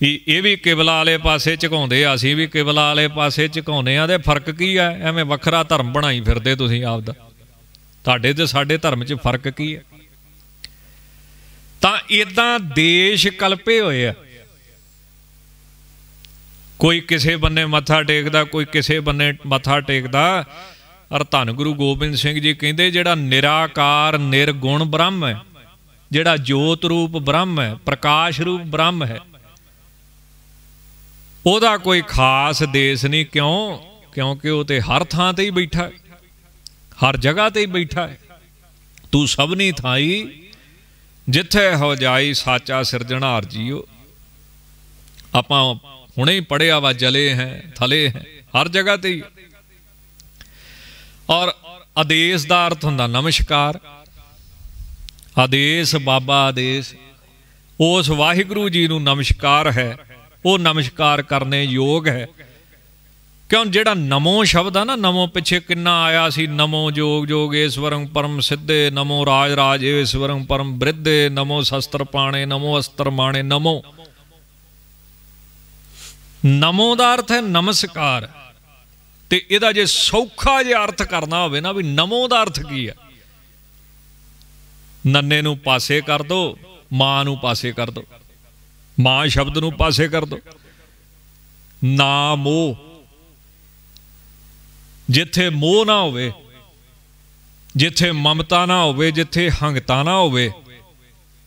ਵੀ ਇਹ ਵੀ ਕਿਬਲਾ ਵਾਲੇ ਪਾਸੇ ਝੁਕਾਉਂਦੇ ਆ, ਅਸੀਂ ਵੀ ਕਿਬਲਾ ਵਾਲੇ ਪਾਸੇ ਝੁਕਾਉਂਦੇ ਆ, ਤੇ ਫ਼ਰਕ ਕੀ ਆ? ਐਵੇਂ ਵੱਖਰਾ ਧਰਮ ਬਣਾਈ ਫਿਰਦੇ ਤੁਸੀਂ ਆਪਦਾ। ਤੁਹਾਡੇ ਤੇ ਸਾਡੇ ਧਰਮ 'ਚ ਫ਼ਰਕ ਕੀ ਹੈ ਤਾਂ ਇਦਾਂ ਦੇਸ਼ ਕਲਪੇ ਹੋਏ ਆ। ਕੋਈ ਕਿਸੇ ਬੰਨੇ ਮੱਥਾ ਟੇਕਦਾ, ਕੋਈ ਕਿਸੇ ਬੰਨੇ ਮੱਥਾ ਟੇਕਦਾ। ਅਰ ਧੰਨ ਗੁਰੂ ਗੋਬਿੰਦ ਸਿੰਘ ਜੀ ਕਹਿੰਦੇ, ਜਿਹੜਾ ਨਿਰਾਕਾਰ, ਨਿਰਗੁਣ ਬ੍ਰਹਮ ਹੈ, ਜਿਹੜਾ ਜੋਤ ਰੂਪ ਬ੍ਰਹਮ ਹੈ, ਪ੍ਰਕਾਸ਼ ਰੂਪ ਬ੍ਰਹਮ ਹੈ ਉਹਦਾ ਕੋਈ ਖਾਸ ਦੇਸ਼ ਨਹੀਂ, ਕਿਉਂ? ਕਿਉਂਕਿ ਉਹ ਤੇ ਹਰ ਥਾਂ ਤੇ ਹੀ ਬੈਠਾ ਹਰ ਜਗ੍ਹਾ ਤੇ ਹੀ ਬੈਠਾ ਹੈ। ਤੂੰ ਸਭਨੀ ਥਾਈ, ਜਿੱਥੇ ਹੋ ਜਾਈ ਸਾਚਾ ਸਿਰਜਣਹਾਰ ਜੀਓ ਆਪਾਂ ਹੁਣੇ ਹੀ ਪੜਿਆ ਵਾ, ਜਲੇ ਹੈ, ਥਲੇ ਹੈ, ਹਰ ਜਗ੍ਹਾ ਤੇ ਹੀ। ਔਰ ਆਦੇਸ਼ ਦਾ ਅਰਥ ਹੁੰਦਾ ਨਮਸਕਾਰ। ਆਦੇਸ਼ ਬਾਬਾ ਆਦੇਸ਼। ਉਸ ਵਾਹਿਗੁਰੂ ਜੀ ਨੂੰ ਨਮਸਕਾਰ ਹੈ। ਉਹ ਨਮਸਕਾਰ ਕਰਨੇ ਯੋਗ ਹੈ। ਕਿਉਂ? ਜਿਹੜਾ ਨਮੋ ਸ਼ਬਦ ਆ ਨਾ, ਨਮੋ ਪਿੱਛੇ ਕਿੰਨਾ ਆਇਆ ਸੀ? ਨਮੋ ਜੋਗ ਜੋਗ ਈਸ਼ਵਰੰ ਪਰਮ ਸਿੱਧੇ, ਨਮੋ ਰਾਜ ਰਾਜ ਈਸ਼ਵਰੰ ਪਰਮ ਬ੍ਰਿਧੇ, ਨਮੋ ਸ਼ਸਤਰ ਪਾਣੇ, ਨਮੋ ਅਸਤਰ ਮਾਣੇ, ਨਮੋ। ਨਮੋ ਦਾ ਅਰਥ ਹੈ ਨਮਸਕਾਰ। ਤੇ ਇਹਦਾ ਜੇ ਸੌਖਾ ਜਿਹਾ ਅਰਥ ਕਰਨਾ ਹੋਵੇ ਨਾ ਵੀ ਨਮੋ ਦਾ ਅਰਥ ਕੀ ਹੈ? ਨੰਨੇ ਨੂੰ ਪਾਸੇ ਕਰ ਦੋ, ਮਾਂ ਨੂੰ ਪਾਸੇ ਕਰ ਦੋ। ਮਾਂ ਸ਼ਬਦ ਨੂੰ ਪਾਸੇ ਕਰ ਦੋ। ਨਾਮੋ ਜਿੱਥੇ ਮੋਹ ਨਾ ਹੋਵੇ, ਜਿੱਥੇ ਮਮਤਾ ਨਾ ਹੋਵੇ, ਜਿੱਥੇ ਹੰਗਤਾ ਨਾ ਹੋਵੇ,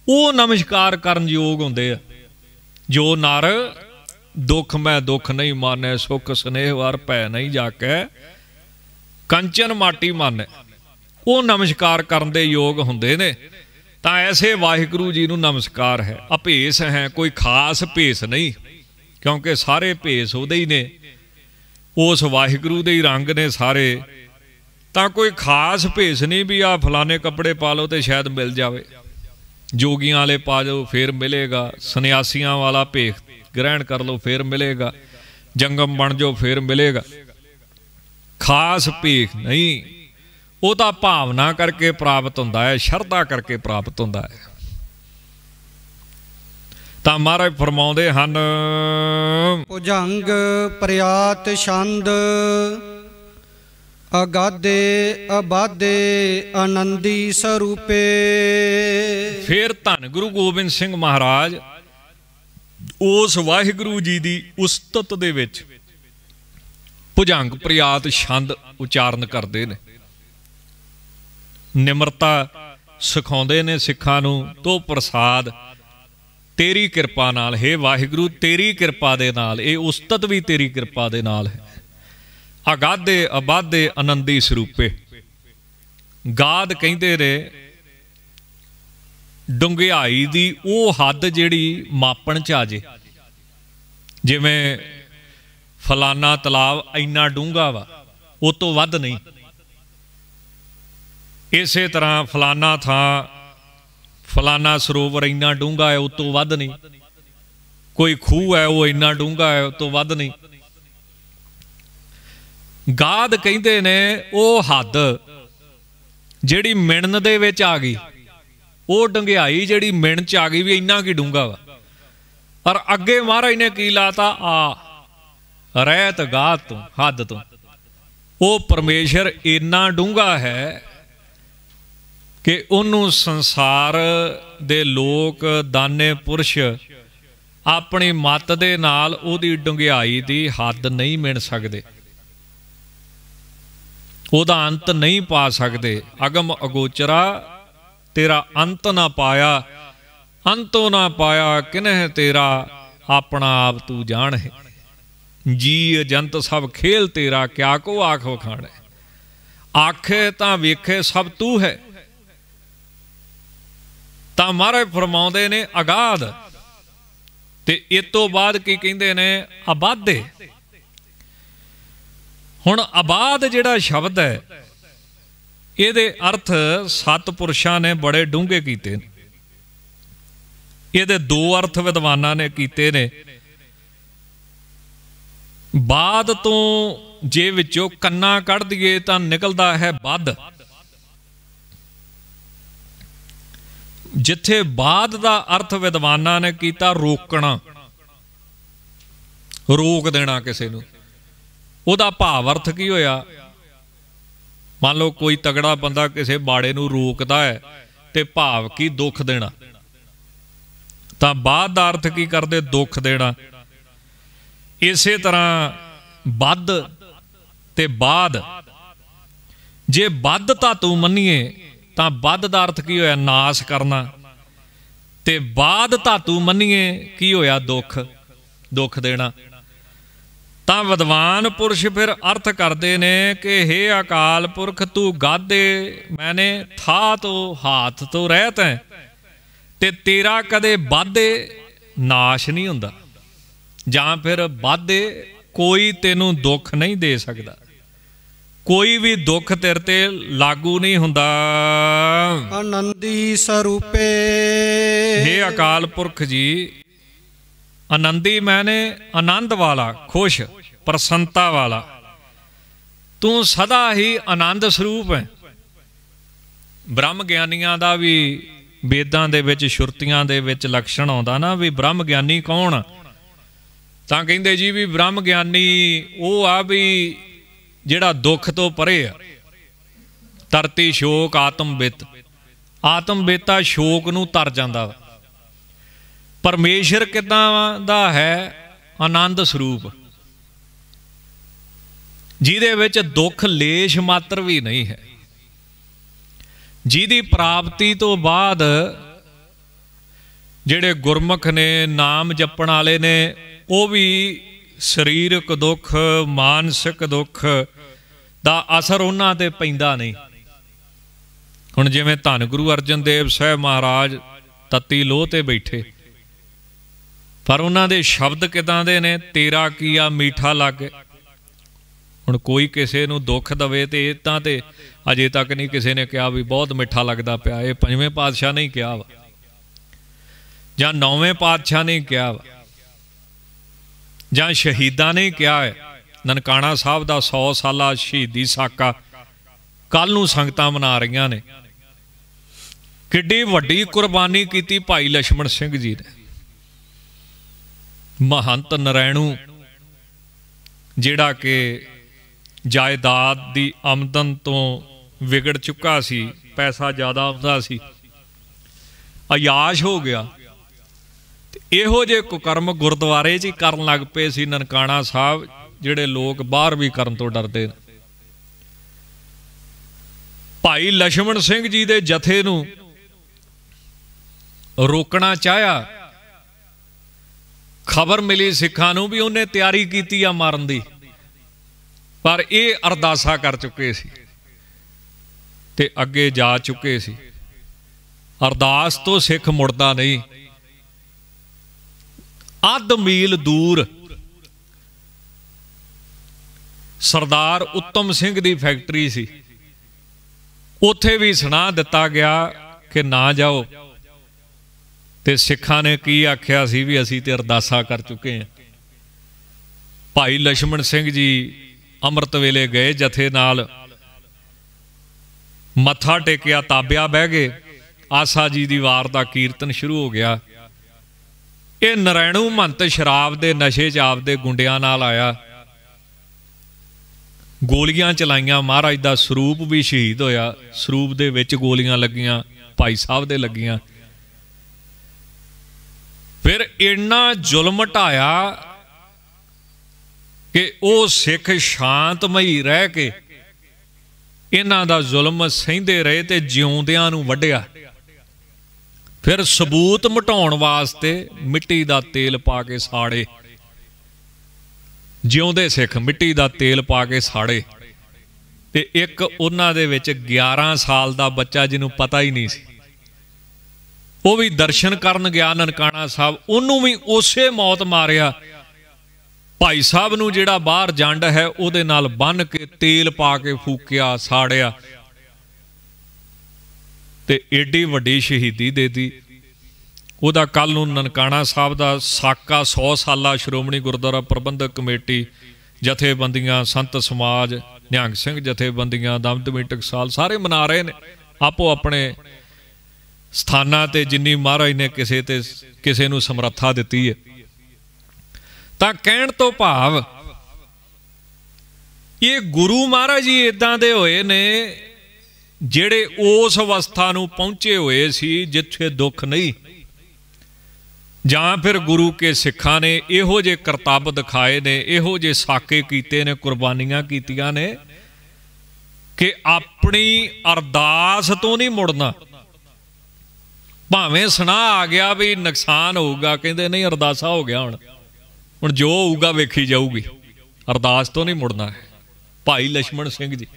ਉਹ ਨਮਸਕਾਰ ਕਰਨ ਯੋਗ ਹੁੰਦੇ ਆ। ਜੋ ਨਰ ਦੁੱਖ ਮੈਂ ਦੁੱਖ ਨਹੀਂ ਮਾਨੈ, ਸੁਖ ਸਨੇਹ ਵਾਰ ਭੈ ਨਹੀਂ ਜਾਕੈ, ਕੰਚਨ ਮਾਟੀ ਮਾਨੈ। ਉਹ ਨਮਸਕਾਰ ਕਰਨ ਦੇ ਯੋਗ ਹੁੰਦੇ ਨੇ। ਤਾਂ ਐਸੇ ਵਾਹਿਗੁਰੂ ਜੀ ਨੂੰ ਨਮਸਕਾਰ ਹੈ। ਅਭੇਸ ਹੈ, ਕੋਈ ਖਾਸ ਭੇਸ ਨਹੀਂ, ਕਿਉਂਕਿ ਸਾਰੇ ਭੇਸ ਉਹਦੇ ਹੀ ਨੇ। ਉਸ ਵਾਹਿਗੁਰੂ ਦੇ ਹੀ ਰੰਗ ਨੇ ਸਾਰੇ। ਤਾਂ ਕੋਈ ਖਾਸ ਭੇਸ ਨਹੀਂ ਵੀ ਆ ਫਲਾਣੇ ਕੱਪੜੇ ਪਾ ਲਓ ਤੇ ਸ਼ਾਇਦ ਮਿਲ ਜਾਵੇ। ਜੋਗੀਆਂ ਵਾਲੇ ਪਾ ਜਾਓ, ਫੇਰ ਮਿਲੇਗਾ। ਸੰਨਿਆਸੀਆਂ ਵਾਲਾ ਭੇਖ ਗ੍ਰਹਿਣ ਕਰ ਲਓ, ਫੇਰ ਮਿਲੇਗਾ। ਜੰਗਮ ਬਣ ਜਾਓ, ਫੇਰ ਮਿਲੇਗਾ। ਖਾਸ ਭੇਖ ਨਹੀਂ। ਉਹ ਤਾਂ ਭਾਵਨਾ ਕਰਕੇ ਪ੍ਰਾਪਤ ਹੁੰਦਾ ਹੈ ਸ਼ਰਧਾ ਕਰਕੇ ਪ੍ਰਾਪਤ ਹੁੰਦਾ ਹੈ। ਤਾਂ ਮਹਾਰਾਜ ਫਰਮਾਉਂਦੇ ਹਨ ਭੁਜੰਗ ਪ੍ਰਿਆਤ ਛੰਦ ਅਗਾਦੇ ਅਬਾਦੇ ਆਨੰਦੀ ਸਰੂਪੇ। ਫਿਰ ਧੰਨ ਗੁਰੂ ਗੋਬਿੰਦ ਸਿੰਘ ਮਹਾਰਾਜ ਉਸ ਵਾਹਿਗੁਰੂ ਜੀ ਦੀ ਉਸਤਤ ਦੇ ਵਿੱਚ ਭੁਜੰਗ ਪ੍ਰਿਆਤ ਛੰਦ ਉਚਾਰਨ ਕਰਦੇ ਨੇ। ਨਿਮਰਤਾ ਸਿਖਾਉਂਦੇ ਨੇ ਸਿੱਖਾਂ ਨੂੰ, ਤੋ ਪ੍ਰਸਾਦ। ਤੇਰੀ ਕਿਰਪਾ ਨਾਲ, ਹੈ ਵਾਹਿਗੁਰੂ, ਤੇਰੀ ਕਿਰਪਾ ਦੇ ਨਾਲ, ਇਹ ਉਸਤਤ ਵੀ ਤੇਰੀ ਕਿਰਪਾ ਦੇ ਨਾਲ ਹੈ। ਅਗਾਧੇ ਅਬਾਧੇ ਆਨੰਦੀ ਸਰੂਪੇ। ਗਾਦ ਕਹਿੰਦੇ ਨੇ, ਡੁੰਗਿਆਈ ਦੀ ਉਹ ਹੱਦ ਜਿਹੜੀ ਮਾਪਣ ਚ ਆ ਜੇ। ਜਿਵੇਂ ਫਲਾਨਾ ਤਲਾਬ ਇੰਨਾ ਡੂੰਘਾ ਵਾ, ਉਹ ਤੋਂ ਵੱਧ ਨਹੀਂ। ਇਸੇ ਤਰ੍ਹਾਂ ਫਲਾਨਾ ਥਾਂ, ਫਲਾਨਾ ਸਰੋਵਰ ਇੰਨਾ ਡੂੰਘਾ ਹੈ, ਉਸ ਤੋਂ ਵੱਧ ਨਹੀਂ। ਕੋਈ ਖੂਹ ਹੈ, ਉਹ ਇੰਨਾ ਡੂੰਘਾ ਹੈ, ਉਸ ਤੋਂ ਵੱਧ ਨਹੀਂ। ਗਾਦ ਕਹਿੰਦੇ ਨੇ, ਉਹ ਹੱਦ, ਜਿਹੜੀ ਮਿਣਨ ਦੇ ਵਿੱਚ ਆ ਗਈ। ਉਹ ਡੰਗਿਆਈ ਜਿਹੜੀ ਮਿਣ ਚ ਆ ਗਈ ਵੀ ਇੰਨਾ ਕੀ ਡੂੰਗਾ ਵਾ। ਪਰ ਅੱਗੇ ਮਹਾਰਾਜ ਨੇ ਕੀ ਲਾਤਾ? ਆ, ਰਹਿਤ ਗਾਤ ਤੋਂ, ਹੱਦ ਤੋਂ। ਉਹ ਪਰਮੇਸ਼ਰ ਇੰਨਾ ਡੂੰਗਾ ਹੈ ਕਿ ਉਹਨੂੰ ਸੰਸਾਰ ਦੇ ਲੋਕ, ਦਾਨੇ ਪੁਰਸ਼ ਆਪਣੀ ਮਤ ਦੇ ਨਾਲ ਉਹਦੀ ਡੁੰਗਿਆਈ ਦੀ ਹੱਦ ਨਹੀਂ ਮਿਣ ਸਕਦੇ। ਉਹਦਾ ਅੰਤ ਨਹੀਂ ਪਾ ਸਕਦੇ। ਅਗਮ ਅਗੋਚਰਾ, ਤੇਰਾ ਅੰਤ ਨਾ ਪਾਇਆ, ਅੰਤੋਂ ਨਾ ਪਾਇਆ ਕਿਨਹਿ ਤੇਰਾ, ਆਪਣਾ ਆਪ ਤੂੰ ਜਾਣ ਹੈ ਜੀ ਜੰਤ ਸਭ ਖੇਲ ਤੇਰਾ, ਕਿਆ ਕੋ ਆਖ ਵਖਾਣ ਆਖੇ ਤਾਂ ਵੇਖੇ ਸਭ ਤੂੰ ਹੈ। ਤਾਂ ਮਹਾਰਾਜ ਫਰਮਾਉਂਦੇ ਨੇ ਅਗਾਧ। ਤੇ ਇਸ ਤੋਂ ਬਾਅਦ ਕੀ ਕਹਿੰਦੇ ਨੇ? ਆਬਾਦੇ ਹੁਣ ਆਬਾਦ ਜਿਹੜਾ ਸ਼ਬਦ ਹੈ, ਇਹਦੇ ਅਰਥ ਸਤ ਪੁਰਸ਼ਾਂ ਨੇ ਬੜੇ ਡੂੰਘੇ ਕੀਤੇ। ਨੇ ਇਹਦੇ ਦੋ ਅਰਥ ਵਿਦਵਾਨਾਂ ਨੇ ਕੀਤੇ ਨੇ। ਬਾਦ ਤੋਂ ਜੇ ਵਿੱਚੋਂ ਕੰਨਾ ਕੱਢ ਦਈਏ ਤਾਂ ਨਿਕਲਦਾ ਹੈ ਵੱਧ ਜਿੱਥੇ ਬਾਦ ਦਾ ਅਰਥ ਵਿਦਵਾਨਾਂ ਨੇ ਕੀਤਾ ਰੋਕਣਾ। ਰੋਕ ਦੇਣਾ ਕਿਸੇ ਨੂੰ। ਉਹਦਾ ਭਾਵ ਅਰਥ ਕੀ ਹੋਇਆ? ਮੰਨ ਲਓ ਕੋਈ ਤਗੜਾ ਬੰਦਾ ਕਿਸੇ ਬਾੜੇ ਨੂੰ ਰੋਕਦਾ ਹੈ ਤੇ ਭਾਵ ਕੀ ਦੁੱਖ ਦੇਣਾ। ਤਾਂ ਬਾਦ ਦਾ ਅਰਥ ਕੀ ਕਰਦੇ? ਦੁੱਖ ਦੇਣਾ। ਇਸੇ ਤਰ੍ਹਾਂ ਵੱਧ ਤੇ ਬਾਦ ਜੇ ਵੱਧ ਧਾਤੂ ਮੰਨੀਏ ਤਾਂ ਵੱਧ ਦਾ ਅਰਥ ਕੀ ਹੋਇਆ? ਨਾਸ ਕਰਨਾ। ਤੇ ਬਾਦ ਧਾਤੂ ਮੰਨੀਏ ਕੀ ਹੋਇਆ? ਦੁੱਖ। ਦੁੱਖ ਦੇਣਾ। ਤਾਂ ਵਿਦਵਾਨ ਪੁਰਸ਼ ਫਿਰ ਅਰਥ ਕਰਦੇ ਨੇ ਕਿ हे ਅਕਾਲ ਪੁਰਖ, ਤੂੰ ਗਾਦੇ ਮੈਨੇ ਥਾ ਤੋਂ ਹਾਥ ਤੋਂ ਰਹਿਤ ਹੈ ਤੇ ਤੇਰਾ ਕਦੇ ਵਾਦੇ ਨਾਸ਼ ਨਹੀਂ ਹੁੰਦਾ। ਜਾਂ ਫਿਰ ਵਾਦੇ ਕੋਈ ਤੈਨੂੰ ਦੁੱਖ ਨਹੀਂ ਦੇ ਸਕਦਾ। ਕੋਈ ਵੀ ਦੁੱਖ ਤੇਰੇ ਤੇ ਲਾਗੂ ਨਹੀਂ ਹੁੰਦਾ। ਆਨੰਦੀ ਸਰੂਪੇ। हे ਅਕਾਲ ਪੁਰਖ ਜੀ ਆਨੰਦੀ ਮੈਨੇ ਆਨੰਦ ਵਾਲਾ ਖੁਸ਼ ਪ੍ਰਸੰਤਾ ਵਾਲਾ। ਤੂੰ ਸਦਾ ਹੀ ਆਨੰਦ ਸਰੂਪ ਹੈ। ਬ੍ਰਹਮ ਗਿਆਨੀਆਂ ਦਾ ਵੀ ਵੇਦਾਂ ਦੇ ਵਿੱਚ ਸ਼ੁਰਤੀਆਂ ਦੇ ਵਿੱਚ ਲਕਸ਼ਣ ਆਉਂਦਾ ਨਾ ਵੀ ਬ੍ਰਹਮ ਗਿਆਨੀ ਕੌਣ ਤਾਂ ਕਹਿੰਦੇ ਜੀ ਵੀ ਬ੍ਰਹਮ ਗਿਆਨੀ ਉਹ ਆ ਵੀ ਜਿਹੜਾ ਦੁੱਖ ਤੋਂ ਪਰੇ ਆ। ਤਰਤੀ ਸ਼ੋਕ, ਆਤਮ ਬਿਤ। ਆਤਮ ਬੇਤਾ ਸ਼ੋਕ ਨੂੰ ਤਰ ਜਾਂਦਾ ਵਾ। ਪਰਮੇਸ਼ਰ ਕਿਦਾਂ ਦਾ ਹੈ? ਆਨੰਦ ਸਰੂਪ। ਜਿਹਦੇ ਵਿੱਚ ਦੁੱਖ ਲੇਸ਼ ਮਾਤਰ ਵੀ ਨਹੀਂ ਹੈ। ਜਿਹਦੀ ਪ੍ਰਾਪਤੀ ਤੋਂ ਬਾਅਦ ਜਿਹੜੇ ਗੁਰਮੁਖ ਨੇ, ਨਾਮ ਜਪਣ ਵਾਲੇ ਨੇ, ਉਹ ਵੀ ਸਰੀਰਕ ਦੁੱਖ, ਮਾਨਸਿਕ ਦੁੱਖ ਦਾ ਅਸਰ ਉਹਨਾਂ ਤੇ ਪੈਂਦਾ ਨਹੀਂ। ਹੁਣ ਜਿਵੇਂ ਧੰਨ ਗੁਰੂ ਅਰਜਨ ਦੇਵ ਸਾਹਿਬ ਮਹਾਰਾਜ ਤਤੀ ਲੋਹ ਤੇ ਬੈਠੇ। ਪਰ ਉਹਨਾਂ ਦੇ ਸ਼ਬਦ ਕਿਦਾਂ ਦੇ ਨੇ? ਤੇਰਾ ਕੀਆ ਮੀਠਾ ਲੱਗੇ। ਹੁਣ ਕੋਈ ਕਿਸੇ ਨੂੰ ਦੁੱਖ ਦਵੇ ਤੇ ਇਹ ਤਾਂ ਤੇ ਅਜੇ ਤੱਕ ਨਹੀਂ ਕਿਸੇ ਨੇ ਕਿਹਾ ਵੀ ਬਹੁਤ ਮਿੱਠਾ ਲੱਗਦਾ ਪਿਆ। ਇਹ ਪੰਜਵੇਂ ਪਾਤਸ਼ਾਹ ਨਹੀਂ ਕਿਹਾ ਵਾ। ਜਾਂ ਨੌਵੇਂ ਪਾਤਸ਼ਾਹ ਨੇ ਕਿਹਾ ਵਾ। ਜਾਂ ਸ਼ਹੀਦਾਂ ਨੇ ਕਿਹਾ ਹੈ। ਨਨਕਾਣਾ ਸਾਹਿਬ ਦਾ 100 ਸਾਲਾ ਸ਼ਹੀਦੀ ਸਾਕਾ। ਕੱਲ ਨੂੰ ਸੰਗਤਾਂ ਮਨਾ ਰਹੀਆਂ ਨੇ। ਕਿੱਡੀ ਵੱਡੀ ਕੁਰਬਾਨੀ ਕੀਤੀ ਭਾਈ ਲక్ష్మణ ਸਿੰਘ ਜੀ ਨੇ। ਮਹੰਤ ਨਰੈਣੂ, ਜਿਹੜਾ ਕਿ ਜਾਇਦਾਦ ਦੀ ਆਮਦਨ ਤੋਂ ਵਿਗੜ ਚੁੱਕਾ ਸੀ, ਪੈਸਾ ਜ਼ਿਆਦਾ ਆਉਂਦਾ ਸੀ ਆਯਾਸ਼ ਹੋ ਗਿਆ। ਇਹੋ ਜੇ ਕੁਕਰਮ ਗੁਰਦੁਆਰੇ 'ਚ ਹੀ ਕਰਨ ਲੱਗ ਪਏ ਸੀ ਨਨਕਾਣਾ ਸਾਹਿਬ। ਜਿਹੜੇ ਲੋਕ ਬਾਹਰ ਵੀ ਕਰਨ ਤੋਂ ਡਰਦੇ ਭਾਈ ਲక్ష్మణ ਸਿੰਘ ਜੀ ਦੇ ਜਥੇ ਨੂੰ ਰੋਕਣਾ ਚਾਹਿਆ। ਖਬਰ ਮਿਲੀ ਸਿੱਖਾਂ ਨੂੰ ਵੀ ਉਹਨੇ ਤਿਆਰੀ ਕੀਤੀ ਆ ਮਾਰਨ ਦੀ। ਪਰ ਇਹ ਅਰਦਾਸਾ ਕਰ ਚੁੱਕੇ ਸੀ ਤੇ ਅੱਗੇ ਜਾ ਚੁੱਕੇ ਸੀ। ਅਰਦਾਸ ਤੋਂ ਸਿੱਖ ਮੁੜਦਾ ਨਹੀਂ। ਅੱਧ ਮੀਲ ਦੂਰ ਸਰਦਾਰ ਉੱਤਮ ਸਿੰਘ ਦੀ ਫੈਕਟਰੀ ਸੀ। ਉੱਥੇ ਵੀ ਸੁਣਾ ਦਿੱਤਾ ਗਿਆ ਕਿ ਨਾ ਜਾਓ। ਤੇ ਸਿੱਖਾਂ ਨੇ ਕੀ ਆਖਿਆ ਸੀ ਵੀ ਅਸੀਂ ਤੇ ਅਰਦਾਸਾ ਕਰ ਚੁੱਕੇ ਹਾਂ। ਭਾਈ ਲక్ష్మణ ਸਿੰਘ ਜੀ ਅੰਮ੍ਰਿਤ ਵੇਲੇ ਗਏ ਜਥੇ ਨਾਲ। ਮੱਥਾ ਟੇਕਿਆ, ਤਾਬਿਆ ਬਹਿ ਗਏ। ਆਸਾ ਜੀ ਦੀ ਵਾਰ ਦਾ ਕੀਰਤਨ ਸ਼ੁਰੂ ਹੋ ਗਿਆ। ਇਹ ਨਰੈਣੂ ਮੰਤ ਸ਼ਰਾਬ ਦੇ ਨਸ਼ੇ 'ਚ ਆਪਦੇ ਗੁੰਡਿਆਂ ਨਾਲ ਆਇਆ। ਗੋਲੀਆਂ ਚਲਾਈਆਂ। ਮਹਾਰਾਜ ਦਾ ਸਰੂਪ ਵੀ ਸ਼ਹੀਦ ਹੋਇਆ। ਸਰੂਪ ਦੇ ਵਿੱਚ ਗੋਲੀਆਂ ਲੱਗੀਆਂ, ਭਾਈ ਸਾਹਿਬ ਦੇ ਲੱਗੀਆਂ। ਫਿਰ ਇੰਨਾ ਜ਼ੁਲਮ ਢਾਇਆ ਕਿ ਉਹ ਸਿੱਖ ਸ਼ਾਂਤਮਈ ਰਹਿ ਕੇ ਇਹਨਾਂ ਦਾ ਜ਼ੁਲਮ ਸਹਿੰਦੇ ਰਹੇ ਤੇ ਜਿਉਂਦਿਆਂ ਨੂੰ ਵੱਢਿਆ। ਫਿਰ ਸਬੂਤ ਮਟਾਉਣ ਵਾਸਤੇ ਮਿੱਟੀ ਦਾ ਤੇਲ ਪਾ ਕੇ ਸਾੜੇ। ਜਿਉਂਦੇ ਸਿੱਖ ਮਿੱਟੀ ਦਾ ਤੇਲ ਪਾ ਕੇ ਸਾੜੇ ਤੇ ਇੱਕ ਉਹਨਾਂ ਦੇ ਵਿੱਚ 11 ਸਾਲ ਦਾ ਬੱਚਾ ਜਿਹਨੂੰ ਪਤਾ ਹੀ ਨਹੀਂ ਸੀ। ਉਹ ਵੀ ਦਰਸ਼ਨ ਕਰਨ ਗਿਆ ਨਨਕਾਣਾ ਸਾਹਿਬ, ਉਹਨੂੰ ਵੀ ਉਸੇ ਮੌਤ ਮਾਰਿਆ। ਭਾਈ ਸਾਹਿਬ ਨੂੰ ਜਿਹੜਾ ਬਾਹਰ ਜੰਡ ਹੈ, ਉਹਦੇ ਨਾਲ ਬੰਨ ਕੇ ਤੇਲ ਪਾ ਕੇ ਫੂਕਿਆ, ਸਾੜਿਆ। ਤੇ ਏਡੀ ਵੱਡੀ ਸ਼ਹੀਦੀ ਦੇਤੀ। ਉਹਦਾ ਕੱਲ ਨੂੰ ਨਨਕਾਣਾ ਸਾਹਿਬ ਦਾ ਸਾਕਾ 100 ਸਾਲਾ ਸ਼੍ਰੋਮਣੀ ਗੁਰਦੁਆਰਾ ਪ੍ਰਬੰਧਕ ਕਮੇਟੀ, ਜਥੇਬੰਦੀਆਂ, ਸੰਤ ਸਮਾਜ, ਨਿਹੰਗ ਸਿੰਘ ਜਥੇਬੰਦੀਆਂ ਦਮਦਮੀ ਟਕਸਾਲ ਸਾਰੇ ਮਨਾ ਰਹੇ ਨੇ। ਆਪੋ ਆਪਣੇ ਸਥਾਨਾਂ ਤੇ ਜਿੰਨੀ ਮਹਾਰਾਜ ਨੇ ਕਿਸੇ ਤੇ ਕਿਸੇ ਨੂੰ ਸਮਰੱਥਾ ਦਿੱਤੀ ਹੈ। ਤਾਂ ਕਹਿਣ ਤੋਂ ਭਾਵ, ਇਹ ਗੁਰੂ ਮਹਾਰਾਜ ਜੀ ਇਦਾਂ ਦੇ ਹੋਏ ਨੇ, ਜਿਹੜੇ ਉਸ ਅਵਸਥਾ ਨੂੰ ਪਹੁੰਚੇ ਹੋਏ ਸੀ ਜਿੱਥੇ ਦੁੱਖ ਨਹੀਂ। ਜਾਂ ਫਿਰ ਗੁਰੂ ਕੇ ਸਿੱਖਾਂ ਨੇ ਇਹੋ ਜੇ ਕਰਤੱਵ ਦਿਖਾਏ ਨੇ, ਇਹੋ ਜੇ ਸਾਕੇ ਕੀਤੇ ਨੇ, ਕੁਰਬਾਨੀਆਂ ਕੀਤੀਆਂ ਨੇ ਕਿ ਆਪਣੀ ਅਰਦਾਸ ਤੋਂ ਨਹੀਂ ਮੁੜਨਾ। ਭਾਵੇਂ ਸੁਣਾ ਆ ਗਿਆ ਵੀ ਨੁਕਸਾਨ ਹੋਊਗਾ, ਕਹਿੰਦੇ ਨਹੀਂ ਅਰਦਾਸਾ ਹੋ ਗਿਆ ਹੁਣ। ਹੁਣ ਜੋ ਹੋਊਗਾ ਵੇਖੀ ਜਾਊਗੀ। ਅਰਦਾਸ ਤੋਂ ਨਹੀਂ ਮੁੜਨਾ ਹੈ। ਭਾਈ ਲక్ష్మణ ਸਿੰਘ ਜੀ।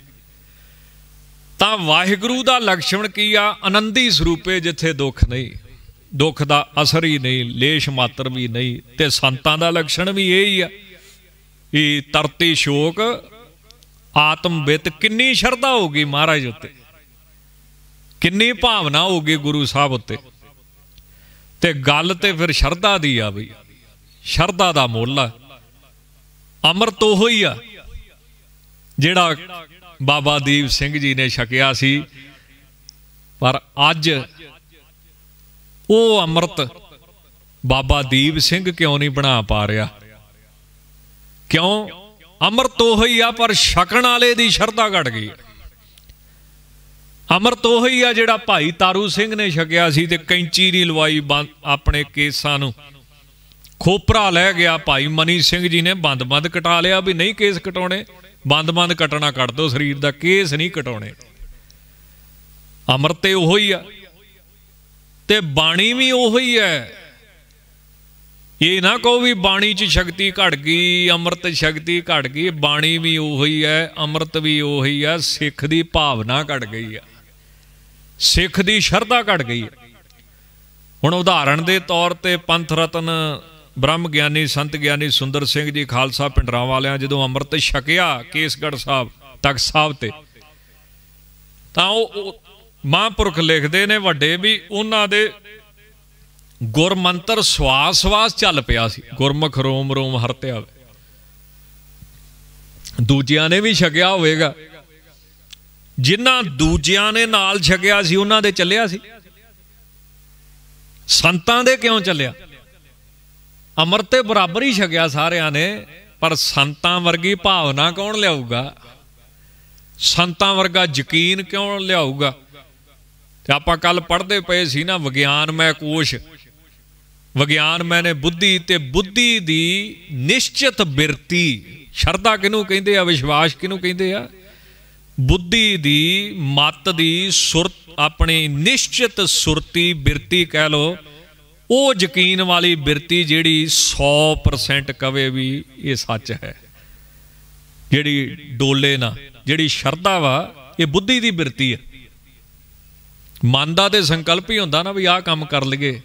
ਤਾਂ ਵਾਹਿਗੁਰੂ ਦਾ ਲਕਸ਼ਮਣ ਕੀ ਆ? ਆਨੰਦੀ ਸਰੂਪੇ ਜਿੱਥੇ ਦੁੱਖ ਨਹੀਂ। ਦੁੱਖ ਦਾ ਅਸਰ ਹੀ ਨਹੀਂ, ਲੇਸ਼ ਮਾਤਰ ਵੀ ਨਹੀਂ ਤੇ ਸੰਤਾਂ ਦਾ ਲਕਸ਼ਣ ਵੀ ਇਹ ਹੀ ਆ ਇਹ ਤਰਤੀ ਸ਼ੋਕ, ਆਤਮ ਬਿਤ ਕਿੰਨੀ ਸ਼ਰਧਾ ਹੋਗੀ ਮਹਾਰਾਜ ਉੱਤੇ। ਕਿੰਨੀ ਭਾਵਨਾ ਹੋਗੀ ਗੁਰੂ ਸਾਹਿਬ ਉੱਤੇ। ਤੇ ਗੱਲ ਤੇ ਫਿਰ ਸ਼ਰਧਾ ਦੀ ਆ ਬਈ। ਸ਼ਰਧਾ ਦਾ ਮੁੱਲ ਆ। ਅੰਮ੍ਰਿਤ ਉਹ ਹੀ ਆ ਜਿਹੜਾ ਬਾਬਾ ਦੀਪ ਸਿੰਘ ਜੀ ਨੇ ਛਕਿਆ ਸੀ। ਪਰ ਅੱਜ ਉਹ ਅੰਮ੍ਰਿਤ ਬਾਬਾ ਦੀਪ ਸਿੰਘ ਕਿਉਂ ਨਹੀਂ ਬਣਾ ਪਾ ਰਿਹਾ? ਕਿਉਂ? ਅੰਮ੍ਰਿਤ ਉਹੀ ਆ, ਪਰ ਛਕਣ ਵਾਲੇ ਦੀ ਸ਼ਰਧਾ ਘਟ ਗਈ। ਅੰਮ੍ਰਿਤ ਉਹੀ ਆ ਜਿਹੜਾ ਭਾਈ ਤਾਰੂ ਸਿੰਘ ਨੇ ਛਕਿਆ ਸੀ ਤੇ ਕੈਂਚੀ ਦੀ ਲਵਾਈ ਆਪਣੇ ਕੇਸਾਂ ਨੂੰ। ਖੋਪਰਾ ਲੈ ਗਿਆ ਭਾਈ ਮਨੀ ਸਿੰਘ ਜੀ ਨੇ, ਬੰਦ-ਬੰਦ ਕਟਾ ਲਿਆ ਵੀ ਨਹੀਂ ਕੇਸ ਕਟਾਉਣੇ। ਬੰਦ-ਬੰਦ ਕਟਣਾ ਕੱਟ ਦੋ, ਸਰੀਰ ਦਾ ਕੇਸ ਨਹੀਂ ਕਟਾਉਣੇ। ਅੰਮ੍ਰਿਤ ਤੇ ਉਹੋ ਹੀ ਆ। ਤੇ ਬਾਣੀ ਵੀ ਉਹੀ ਹੈ। ਇਹ ਨਾ ਕਹੋ ਵੀ ਬਾਣੀ 'ਚ ਸ਼ਕਤੀ ਘਟ ਗਈ, ਅੰਮ੍ਰਿਤ ਸ਼ਕਤੀ ਘਟ ਗਈ, ਬਾਣੀ ਵੀ ਉਹੀ ਹੈ, ਅੰਮ੍ਰਿਤ ਵੀ ਉਹੀ ਹੈ, ਸਿੱਖ ਦੀ ਭਾਵਨਾ ਘਟ ਗਈ ਹੈ। ਸਿੱਖ ਦੀ ਸ਼ਰਧਾ ਘਟ ਗਈ ਹੈ। ਹੁਣ ਉਦਾਹਰਣ ਦੇ ਤੌਰ ਤੇ ਪੰਥ ਰਤਨ ਬ੍ਰਹਮ ਗਿਆਨੀ ਸੰਤ ਗਿਆਨੀ ਸੁੰਦਰ ਸਿੰਘ ਜੀ ਖਾਲਸਾ ਪਿੰਡਰਾਂ ਵਾਲਿਆਂ ਜਦੋਂ ਅੰਮ੍ਰਿਤ ਛਕਿਆ ਕੇਸਗੜ ਸਾਹਿਬ ਤਖਤ ਸਾਹਿਬ ਤੇ, ਤਾਂ ਉਹ ਮਹਾਂਪੁਰਖ ਲਿਖਦੇ ਨੇ ਵੱਡੇ ਵੀ ਉਹਨਾਂ ਦੇ ਗੁਰਮੰਤਰ ਸਵਾਸ ਸਵਾਸ ਚੱਲ ਪਿਆ ਸੀ। ਗੁਰਮੁਖ ਰੋਮ ਰੋਮ ਹਰਤਿਆ ਦੂਜਿਆਂ ਨੇ ਵੀ ਛਕਿਆ ਹੋਵੇਗਾ। ਜਿਨ੍ਹਾਂ ਦੂਜਿਆਂ ਨੇ ਨਾਲ ਛਕਿਆ ਸੀ, ਉਹਨਾਂ ਦੇ ਚੱਲਿਆ ਸੀ। ਸੰਤਾਂ ਦੇ ਕਿਉਂ ਚੱਲਿਆ? ਅਮਰ ਤੇ ਬਰਾਬਰ ਹੀ ਛਕਿਆ ਸਾਰਿਆਂ ਨੇ, ਪਰ ਸੰਤਾਂ ਵਰਗੀ ਭਾਵਨਾ ਕੌਣ ਲਿਆਊਗਾ? ਸੰਤਾਂ ਵਰਗਾ ਯਕੀਨ ਕਿਉਂ ਲਿਆਊਗਾ? ਤੇ ਆਪਾਂ ਕੱਲ ਪੜ੍ਹਦੇ ਪਏ ਸੀ ਨਾ, ਵਿਗਿਆਨ ਮੈਂ ਕੋਸ਼। ਵਿਗਿਆਨ ਮੈਨੇ ਬੁੱਧੀ ਤੇ ਬੁੱਧੀ ਦੀ ਨਿਸ਼ਚਿਤ ਬਿਰਤੀ। ਸ਼ਰਧਾ ਕਿਨੂੰ ਕਹਿੰਦੇ ਆ, ਵਿਸ਼ਵਾਸ ਕਿਨੂੰ ਕਹਿੰਦੇ ਆ? ਬੁੱਧੀ ਦੀ ਮਤ ਦੀ ਸੁਰਤ, ਆਪਣੀ ਨਿਸ਼ਚਿਤ ਸੁਰਤੀ ਬਿਰਤੀ ਕਹਿ ਲੋ ਉਹ ਯਕੀਨ ਵਾਲੀ ਬਿਰਤੀ ਜਿਹੜੀ 100% ਕਵੇ ਵੀ ਇਹ ਸੱਚ ਹੈ। ਜਿਹੜੀ ਡੋਲੇ ਨਾ, ਜਿਹੜੀ ਸ਼ਰਧਾ ਵਾ, ਇਹ ਬੁੱਧੀ ਦੀ ਬਿਰਤੀ ਹੈ। ਮਨ ਦਾ ਤੇ ਸੰਕਲਪ ਹੀ ਹੁੰਦਾ ਨਾ ਵੀ ਆਹ ਕੰਮ ਕਰ ਲਈਏ।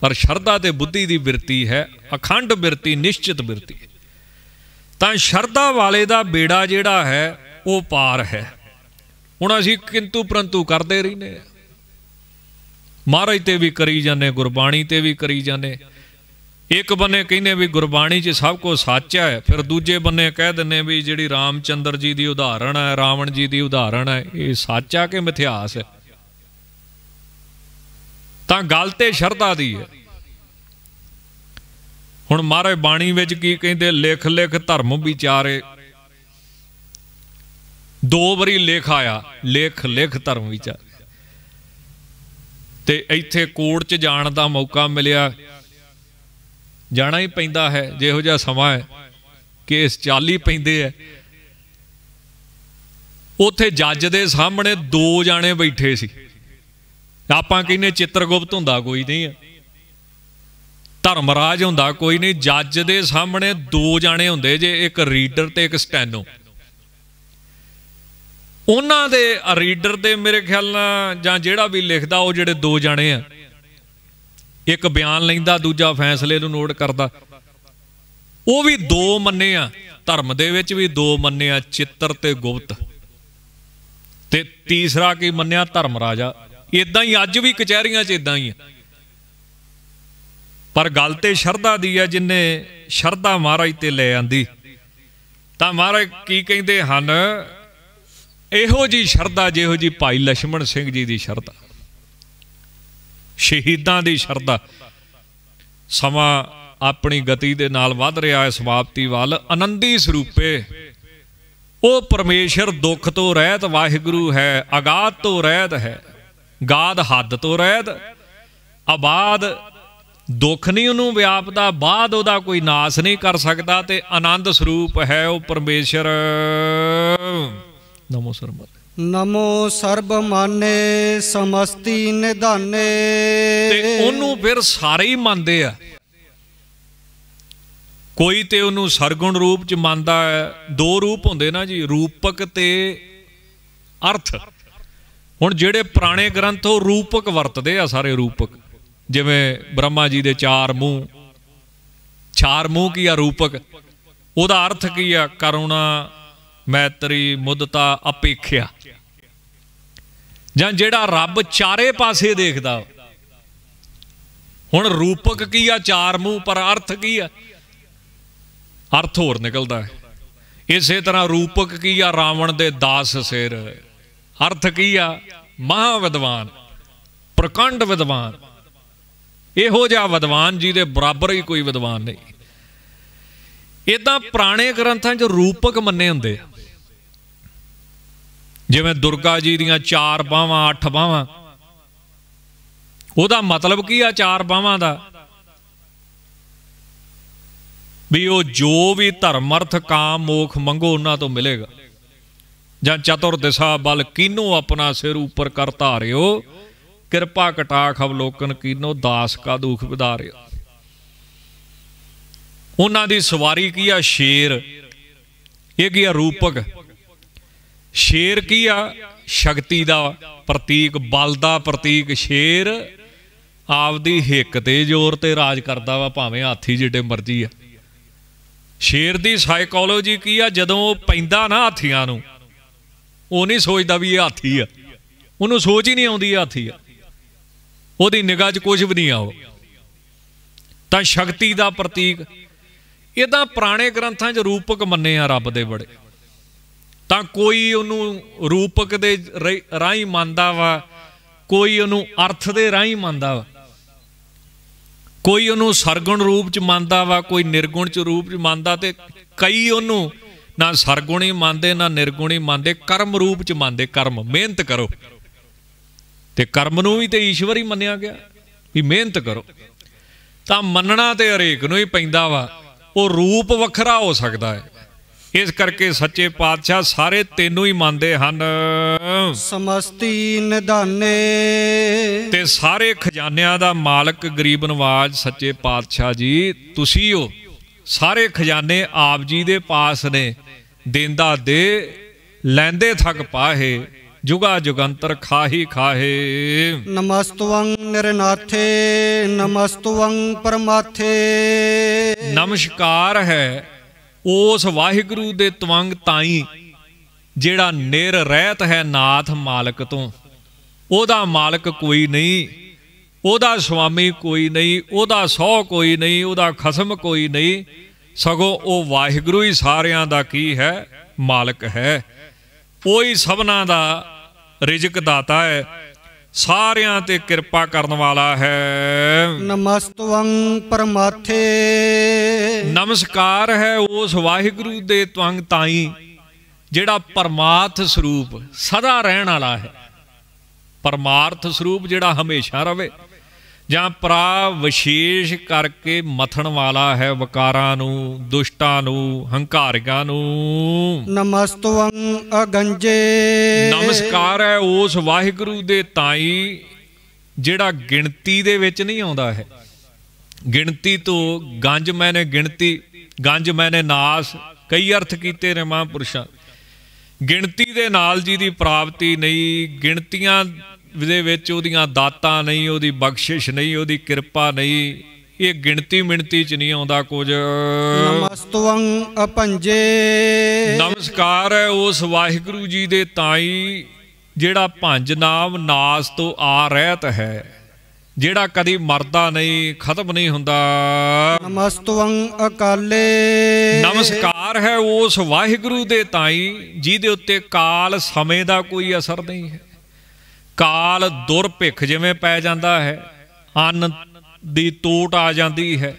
ਪਰ ਸ਼ਰਧਾ ਤੇ ਬੁੱਧੀ ਦੀ ਬਿਰਤੀ ਹੈ, ਅਖੰਡ ਬਿਰਤੀ, ਨਿਸ਼ਚਿਤ ਬਿਰਤੀ। ਤਾਂ ਸ਼ਰਧਾ ਵਾਲੇ ਦਾ ਬੇੜਾ ਜਿਹੜਾ ਹੈ, ਉਹ ਪਾਰ ਹੈ। ਹੁਣ ਅਸੀਂ ਕਿੰਤੂ ਪਰੰਤੂ ਕਰਦੇ ਰਹਿੰਦੇ ਆ। ਮਹਾਰਾਜ ਤੇ ਵੀ ਕਰੀ ਜਾਂਦੇ, ਗੁਰਬਾਣੀ ਤੇ ਵੀ ਕਰੀ ਜਾਂਦੇ। ਇੱਕ ਬੰਨੇ ਕਹਿੰਦੇ ਵੀ ਗੁਰਬਾਣੀ 'ਚ ਸਭ ਕੁਝ ਸੱਚ ਹੈ, ਫਿਰ ਦੂਜੇ ਬੰਨੇ ਕਹਿ ਦਿੰਨੇ ਵੀ ਜਿਹੜੀ ਰਾਮਚੰਦਰ ਜੀ ਦੀ ਉਦਾਹਰਣ ਹੈ, ਰਾਵਣ ਜੀ ਦੀ ਉਦਾਹਰਣ ਹੈ, ਇਹ ਸੱਚ ਆ ਕਿ ਮਿਥਿਆਸ ਹੈ? ਤਾਂ ਗੱਲ ਤੇ ਸ਼ਰਧਾ ਦੀ ਹੈ। ਹੁਣ ਮਹਾਰਾਜ ਬਾਣੀ ਵਿੱਚ ਕੀ ਕਹਿੰਦੇ, ਲਿਖ ਲਿਖ ਧਰਮ ਵਿਚਾਰੇ। ਦੋ ਵਾਰੀ ਲਿਖ ਆਇਆ, ਲੇਖ, ਲਿਖ ਧਰਮ ਵਿਚਾਰ। ਤੇ ਇੱਥੇ ਕੋਰਟ 'ਚ ਜਾਣ ਦਾ ਮੌਕਾ ਮਿਲਿਆ। ਜਾਣਾ ਹੀ ਪੈਂਦਾ ਹੈ, ਜਿਹੋ ਜਿਹਾ ਸਮਾਂ ਹੈ। ਕੇਸ ਚਾਲੀ ਪੈਂਦੇ ਐ ਉਥੇ ਜੱਜ ਦੇ ਸਾਹਮਣੇ ਦੋ ਜਾਣੇ ਬੈਠੇ ਸੀ। ਆਪਾਂ ਕਹਿੰਨੇ ਚਿੱਤਰਗੁਪਤ ਹੁੰਦਾ ਕੋਈ ਨਹੀਂ ਹੈ ਧਰਮਰਾਜ ਹੁੰਦਾ ਕੋਈ ਨਹੀਂ, ਜੱਜ ਦੇ ਸਾਹਮਣੇ ਦੋ ਜਾਣੇ ਹੁੰਦੇ ਜੇ, ਇੱਕ ਰੀਡਰ ਤੇ ਇੱਕ ਸਟੈਨੋ ਉਹਨਾਂ ਦੇ ਰੀਡਰ ਦੇ ਮੇਰੇ ਖਿਆਲ ਨਾਲ ਜਾਂ ਜਿਹੜਾ ਵੀ ਲਿਖਦਾ, ਉਹ ਜਿਹੜੇ ਦੋ ਜਾਣੇ ਆ। ਇੱਕ ਬਿਆਨ ਲੈਂਦਾ, ਦੂਜਾ ਫੈਸਲੇ ਨੂੰ ਨੋਟ ਕਰਦਾ। ਉਹ ਵੀ ਦੋ ਮੰਨੇ ਆ। ਧਰਮ ਦੇ ਵਿੱਚ ਵੀ ਦੋ ਮੰਨੇ ਆ, ਚਿੱਤਰ ਤੇ ਗੁਪਤ। ਤੇ ਤੀਸਰਾ ਕੀ ਮੰਨਿਆ? ਧਰਮ ਰਾਜਾ ਇਦਾਂ ਹੀ ਅੱਜ ਵੀ ਕਚਹਿਰੀਆਂ 'ਚ ਇਦਾਂ ਹੀ ਹੈ ਪਰ ਗੱਲ ਤੇ ਸ਼ਰਧਾ ਦੀ ਹੈ ਜਿੰਨੇ ਸ਼ਰਧਾ ਮਹਾਰਾਜ ਤੇ ਲੈ ਆਂਦੀ। ਤਾਂ ਮਹਾਰਾਜ ਕੀ ਕਹਿੰਦੇ ਹਨ, ਇਹੋ ਜੀ ਸ਼ਰਧਾ, ਜਿਹੋ ਜੀ ਭਾਈ ਲక్ష్మణ ਸਿੰਘ ਜੀ ਦੀ ਸ਼ਰਧਾ, ਸ਼ਹੀਦਾਂ ਦੀ ਸ਼ਰਧਾ, ਸਮਾਂ ਆਪਣੀ ਗਤੀ ਦੇ ਨਾਲ ਵੱਧ ਰਿਹਾ ਹੈ ਸਮਾਪਤੀ ਵੱਲ, ਆਨੰਦੀ ਸਰੂਪੇ, ਉਹ ਪਰਮੇਸ਼ਰ ਦੁੱਖ ਤੋਂ ਰਹਿਤ ਵਾਹਿਗੁਰੂ ਹੈ ਆਗਾਤ ਤੋਂ ਰਹਿਤ ਹੈ। ਗਾਦ ਹੱਦ ਤੋਂ ਰਹਿਤ ਆਬਾਦ ਦੁੱਖ ਨਹੀਂ ਉਹਨੂੰ ਵਿਆਪਦਾ ਬਾਅਦ ਉਹਦਾ ਕੋਈ ਨਾਸ ਨਹੀਂ ਕਰ ਸਕਦਾ ਤੇ ਆਨੰਦ ਸਰੂਪ ਹੈ ਉਹ ਪਰਮੇਸ਼ਰ। ਨਮੋ ਸਰਬਤ। ਨਮੋ ਸਰਬ ਮਾਨੇ ਸਮਸਤੀ ਨਿਧਾਨੇ। ਤੇ ਉਹਨੂੰ ਫਿਰ ਸਾਰੇ ਹੀ ਮੰਨਦੇ ਆ। ਕੋਈ ਤੇ ਉਹਨੂੰ ਸਰਗੁਣ ਰੂਪ ਚ ਮੰਨਦਾ ਹੈ ਦੋ ਰੂਪ ਹੁੰਦੇ ਨਾ ਜੀ ਰੂਪਕ ਤੇ ਅਰਥ। ਹੁਣ ਜਿਹੜੇ ਪੁਰਾਣੇ ਗ੍ਰੰਥ ਉਹ ਰੂਪਕ ਵਰਤਦੇ ਆ ਸਾਰੇ ਰੂਪਕ। ਜਿਵੇਂ ਬ੍ਰਹਮਾ ਜੀ ਦੇ ਚਾਰ ਮੂੰਹ। ਚਾਰ ਮੂੰਹ ਕੀ ਆ ਰੂਪਕ? ਉਹਦਾ ਅਰਥ ਕੀ ਆ? ਕਰੁਣਾ, ਮੈਤਰੀ, ਮੁਦਤਾ, ਅਪੇਖਿਆ। ਜਾਂ ਜਿਹੜਾ ਰੱਬ ਚਾਰੇ ਪਾਸੇ ਦੇਖਦਾ। ਹੁਣ ਰੂਪਕ ਕੀ ਆ? ਚਾਰ ਮੂੰਹ, ਪਰ ਅਰਥ ਕੀ ਆ? ਅਰਥ ਹੋਰ ਨਿਕਲਦਾ ਹੈ। ਇਸੇ ਤਰ੍ਹਾਂ ਰੂਪਕ ਕੀ ਆ? ਰਾਵਣ ਦੇ 10 ਸਿਰ। ਅਰਥ ਕੀ ਆ? ਮਹਾ ਵਿਦਵਾਨ ਪ੍ਰਕੰਡ ਵਿਦਵਾਨ। ਇਹੋ ਜਿਹਾ ਵਿਦਵਾਨ ਜੀ ਦੇ ਬਰਾਬਰ ਹੀ ਕੋਈ ਵਿਦਵਾਨ ਨਹੀਂ। ਇਦਾਂ ਪੁਰਾਣੇ ਗ੍ਰੰਥਾਂ 'ਚ ਰੂਪਕ ਮੰਨੇ ਹੁੰਦੇ ਆ। ਜਿਵੇਂ ਦੁਰਗਾ ਜੀ ਦੀਆਂ ਚਾਰ ਬਾਹਾਂ, ਅੱਠ ਬਾਹਾਂ। ਉਹਦਾ ਮਤਲਬ ਕੀ ਆ ਚਾਰ ਬਾਹਾਂ ਦਾ? ਵੀ ਉਹ ਜੋ ਵੀ ਧਰਮ, ਅਰਥ, ਕਾਮ, ਮੋਖ, ਮੰਗੋ, ਉਹਨਾਂ ਤੋਂ ਮਿਲੇਗਾ। ਜਾਂ ਚਤੁਰ ਦਿਸ਼ਾ ਬਲ ਕੀਨੋ ਆਪਣਾ ਸਿਰ ਉੱਪਰ ਕਰ ਧਾਰਿਓ? ਕਿਰਪਾ ਕਟਾਖ ਅਵਲੋਕਨ ਕੀਨੋ, ਦਾਸ ਕਾ ਦੁਖ ਵਿਦਾਰਿਓ ਉਹਨਾਂ ਦੀ ਸਵਾਰੀ ਕੀ ਆ? ਸ਼ੇਰ। ਇਹ ਕੀ ਆ? ਰੂਪਕ। ਸ਼ੇਰ ਕੀ ਆ? ਸ਼ਕਤੀ ਦਾ ਪ੍ਰਤੀਕ, ਬਲ ਦਾ ਪ੍ਰਤੀਕ ਸ਼ੇਰ। ਆਪਦੀ ਹਿੱਕ ਤੇ ਜ਼ੋਰ ਤੇ ਰਾਜ ਕਰਦਾ ਵਾ, ਭਾਵੇਂ ਹਾਥੀ ਜਿੱਡੇ ਮਰਜ਼ੀ ਆ। ਸ਼ੇਰ ਦੀ ਸਾਈਕੋਲੋਜੀ ਕੀ ਆ? ਜਦੋਂ ਉਹ ਪੈਂਦਾ ਨਾ ਹਾਥੀਆਂ ਨੂੰ ਉਹ ਨਹੀਂ ਸੋਚਦਾ ਵੀ ਇਹ ਹਾਥੀ ਆ। ਉਹਨੂੰ ਸੋਚ ਹੀ ਨਹੀਂ ਆਉਂਦੀ ਇਹ ਹਾਥੀ ਆ। ਉਹਦੀ ਨਿਗਾਹ 'ਚ ਕੁਝ ਵੀ ਨਹੀਂ ਆਉ। ਤਾਂ ਸ਼ਕਤੀ ਦਾ ਪ੍ਰਤੀਕ ਇਹਦਾ ਪੁਰਾਣੇ ਗ੍ਰੰਥਾਂ 'ਚ ਰੂਪਕ ਮੰਨੇ ਆ ਰੱਬ ਦੇ ਬੜੇ। ਤਾਂ ਕੋਈ ਉਹਨੂੰ ਰੂਪਕ ਦੇ ਰਾਹੀਂ ਮੰਨਦਾ ਵਾ, ਕੋਈ ਉਹਨੂੰ ਅਰਥ ਦੇ ਰਾਹੀਂ ਮੰਨਦਾ ਵਾ। ਕੋਈ ਉਹਨੂੰ ਸਰਗੁਣ ਰੂਪ 'ਚ ਮੰਨਦਾ ਵਾ, ਕੋਈ ਨਿਰਗੁਣ 'ਚ ਰੂਪ 'ਚ ਮੰਨਦਾ ਤੇ ਕਈ ਉਹਨੂੰ ਨਾ ਸਰਗੁਣੀ ਮੰਨਦੇ ਨਾ ਨਿਰਗੁਣੀ ਮੰਨਦੇ ਕਰਮ ਰੂਪ 'ਚ ਮੰਨਦੇ ਕਰਮ ਮਿਹਨਤ ਕਰੋ। ਤੇ ਕਰਮ ਨੂੰ ਵੀ ਤੇ ਈਸ਼ਵਰ ਹੀ ਮੰਨਿਆ ਗਿਆ ਵੀ ਮਿਹਨਤ ਕਰੋ। ਤਾਂ ਮੰਨਣਾ ਤੇ ਹਰੇਕ ਨੂੰ ਹੀ ਪੈਂਦਾ ਵਾ ਉਹ ਰੂਪ ਵੱਖਰਾ ਹੋ ਸਕਦਾ ਹੈ। ਇਸ ਕਰਕੇ ਸੱਚੇ ਪਾਤਸ਼ਾਹ ਸਾਰੇ ਤੈਨੂੰ ਹੀ ਮੰਨਦੇ ਹਨ। ਸਮਸਤੀ ਨਿਧਾਨੇ। ਤੇ ਸਾਰੇ ਖਜ਼ਾਨਿਆਂ ਦਾ ਮਾਲਕ ਗਰੀਬ ਨਵਾਜ ਸੱਚੇ ਪਾਤਸ਼ਾਹ ਜੀ ਤੁਸੀਂ ਹੋ। ਸਾਰੇ ਖਜ਼ਾਨੇ ਆਪ ਜੀ ਦੇ ਪਾਸ ਨੇ ਦੇਂਦਾ ਦੇ ਲੈਂਦੇ ਥਕ ਪਾਹੇ ਜੁਗਾ ਜੁਗੰਤਰ ਖਾਹੀ ਖਾਹੇ। ਨਮਸਤਵੰ ਨਿਰਨਾਥੇ ਨਮਸਤਵੰ ਪਰਮਾਥੇ। ਨਮਸਕਾਰ ਹੈ ਉਸ ਵਾਹਿਗੁਰੂ ਦੇ ਤਵੰਗ ਤਾਈ ਜਿਹੜਾ ਨਿਰ ਰਹਿਤ ਹੈ ਨਾਥ ਮਾਲਕ ਤੋਂ। ਉਹਦਾ ਮਾਲਕ ਕੋਈ ਨਹੀਂ ਉਹਦਾ ਸੁਆਮੀ ਕੋਈ ਨਹੀਂ ਉਹਦਾ ਸੌ ਕੋਈ ਨਹੀਂ ਉਹਦਾ ਖਸਮ ਕੋਈ ਨਹੀਂ। ਸਗੋਂ ਉਹ ਵਾਹਿਗੁਰੂ ਹੀ ਸਾਰਿਆਂ ਦਾ ਕੀ ਹੈ? ਮਾਲਕ ਹੈ। ਉਹੀ ਸਭਨਾ ਦਾ ਰਿਜ਼ਕ ਦਾਤਾ ਹੈ। ਸਾਰਿਆਂ ਤੇ ਕਿਰਪਾ ਕਰਨ ਵਾਲਾ ਹੈ। ਨਮਸਤਵੰ ਪਰਮਾਥੇ। ਨਮਸਕਾਰ ਹੈ ਉਸ ਵਾਹਿਗੁਰੂ ਦੇ ਤਵੰਗ ਤਾਈ ਜਿਹੜਾ ਪਰਮਾਰਥ ਸਰੂਪ ਸਦਾ ਰਹਿਣ ਵਾਲਾ ਹੈ। ਪਰਮਾਰਥ ਸਰੂਪ ਜਿਹੜਾ ਹਮੇਸ਼ਾ ਰਵੇ। ਜਾਂ ਪ੍ਰਾ ਵਿਸ਼ੇਸ਼ ਕਰਕੇ ਮਥਣ ਵਾਲਾ ਹੈ ਵਕਾਰਾਂ ਨੂੰ ਦੁਸ਼ਟਾਂ ਨੂੰ ਹੰਕਾਰਿਕਾਂ ਨੂੰ। ਨਮਸਤਵੰ ਅਗੰਜੇ। ਨਮਸਕਾਰ ਹੈ ਉਸ ਵਾਹਿਗੁਰੂ ਦੇ ਤਾਈ ਜਿਹੜਾ ਗਿਣਤੀ ਦੇ ਵਿੱਚ ਨਹੀਂ ਆਉਂਦਾ ਹੈ। ਗਿਣਤੀ ਤੋਂ ਗੰਜ ਮੈਨੇ ਗਿਣਤੀ ਗੰਜ ਮੈਨੇ ਨਾਸ ਕਈ ਅਰਥ ਕੀਤੇ ਨੇ ਮਹਾਂਪੁਰਸ਼ਾਂ। ਗਿਣਤੀ ਦੇ ਨਾਲ ਜੀ ਦੀ ਪ੍ਰਾਪਤੀ ਨਹੀਂ ਗਿਣਤੀਆਂ ਦੇ ਵਿੱਚ ਉਹਦੀਆਂ ਦਾਤਾਂ ਨਹੀਂ ਉਹਦੀ ਬਖਸ਼ਿਸ਼ ਨਹੀਂ ਉਹਦੀ ਕਿਰਪਾ ਨਹੀਂ ਇਹ ਗਿਣਤੀ ਮਿਣਤੀ ਚ ਨਹੀਂ ਆਉਂਦਾ ਕੁਝ। ਨਮਸਤਵੰ ਅਪੰਜੇ। ਨਮਸਕਾਰ ਹੈ ਉਸ ਵਾਹਿਗੁਰੂ ਜੀ ਦੇ ਤਾਈ ਜਿਹੜਾ ਭੰਜ ਨਾਮ ਨਾਸ ਤੋਂ ਆ ਰਹਿਤ ਹੈ ਜਿਹੜਾ ਕਦੀ ਮਰਦਾ ਨਹੀਂ ਖਤਮ ਨਹੀਂ ਹੁੰਦਾ। ਨਮਸਤਵੰ ਅਕਾਲੇ। ਨਮਸਕਾਰ ਹੈ ਉਸ ਵਾਹਿਗੁਰੂ ਦੇ ਤਾਈ ਜਿਹਦੇ ਉੱਤੇ ਕਾਲ ਸਮੇਂ ਦਾ ਕੋਈ ਅਸਰ ਨਹੀਂ ਹੈ। ਕਾਲ ਦੁਰਭਿਖ ਜਿਵੇਂ ਪੈ ਜਾਂਦਾ ਹੈ, ਅੰਨ ਦੀ ਟੋਟ ਆ ਜਾਂਦੀ ਹੈ,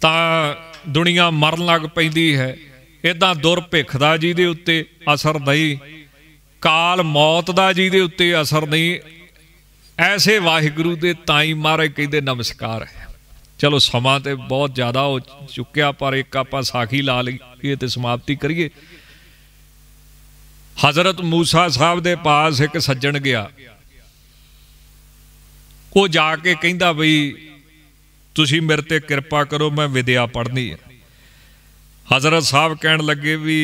ਤਾਂ ਦੁਨੀਆ ਮਰਨ ਲੱਗ ਪੈਂਦੀ ਹੈ। ਇਦਾਂ ਦੁਰਭਿਖ ਦਾ ਜਿਹਦੇ ਉੱਤੇ ਅਸਰ ਨਹੀਂ, ਕਾਲ ਮੌਤ ਦਾ ਜਿਹਦੇ ਉੱਤੇ ਅਸਰ ਨਹੀਂ, ਐਸੇ ਵਾਹਿਗੁਰੂ ਦੇ ਤਾਈ ਮਾਰੇ ਕਹਿੰਦੇ ਨਮਸਕਾਰ ਹੈ। ਚਲੋ ਸਮਾਂ ਤੇ ਬਹੁਤ ਜ਼ਿਆਦਾ ਹੋ ਚੁੱਕਿਆ, ਪਰ ਇੱਕ ਆਪਾਂ ਸਾਖੀ ਲਾ ਲਈਏ ਤੇ ਸਮਾਪਤੀ ਕਰੀਏ। ਹਜ਼ਰਤ ਮੂਸਾ ਸਾਹਿਬ ਦੇ ਪਾਸ ਇੱਕ ਸੱਜਣ ਗਿਆ। ਉਹ ਜਾ ਕੇ ਕਹਿੰਦਾ ਬਈ ਤੁਸੀਂ ਮੇਰੇ ਤੇ ਕਿਰਪਾ ਕਰੋ, ਮੈਂ ਵਿਦਿਆ ਪੜ੍ਹਨੀ ਹੈ। ਹਜ਼ਰਤ ਸਾਹਿਬ ਕਹਿਣ ਲੱਗੇ ਵੀ,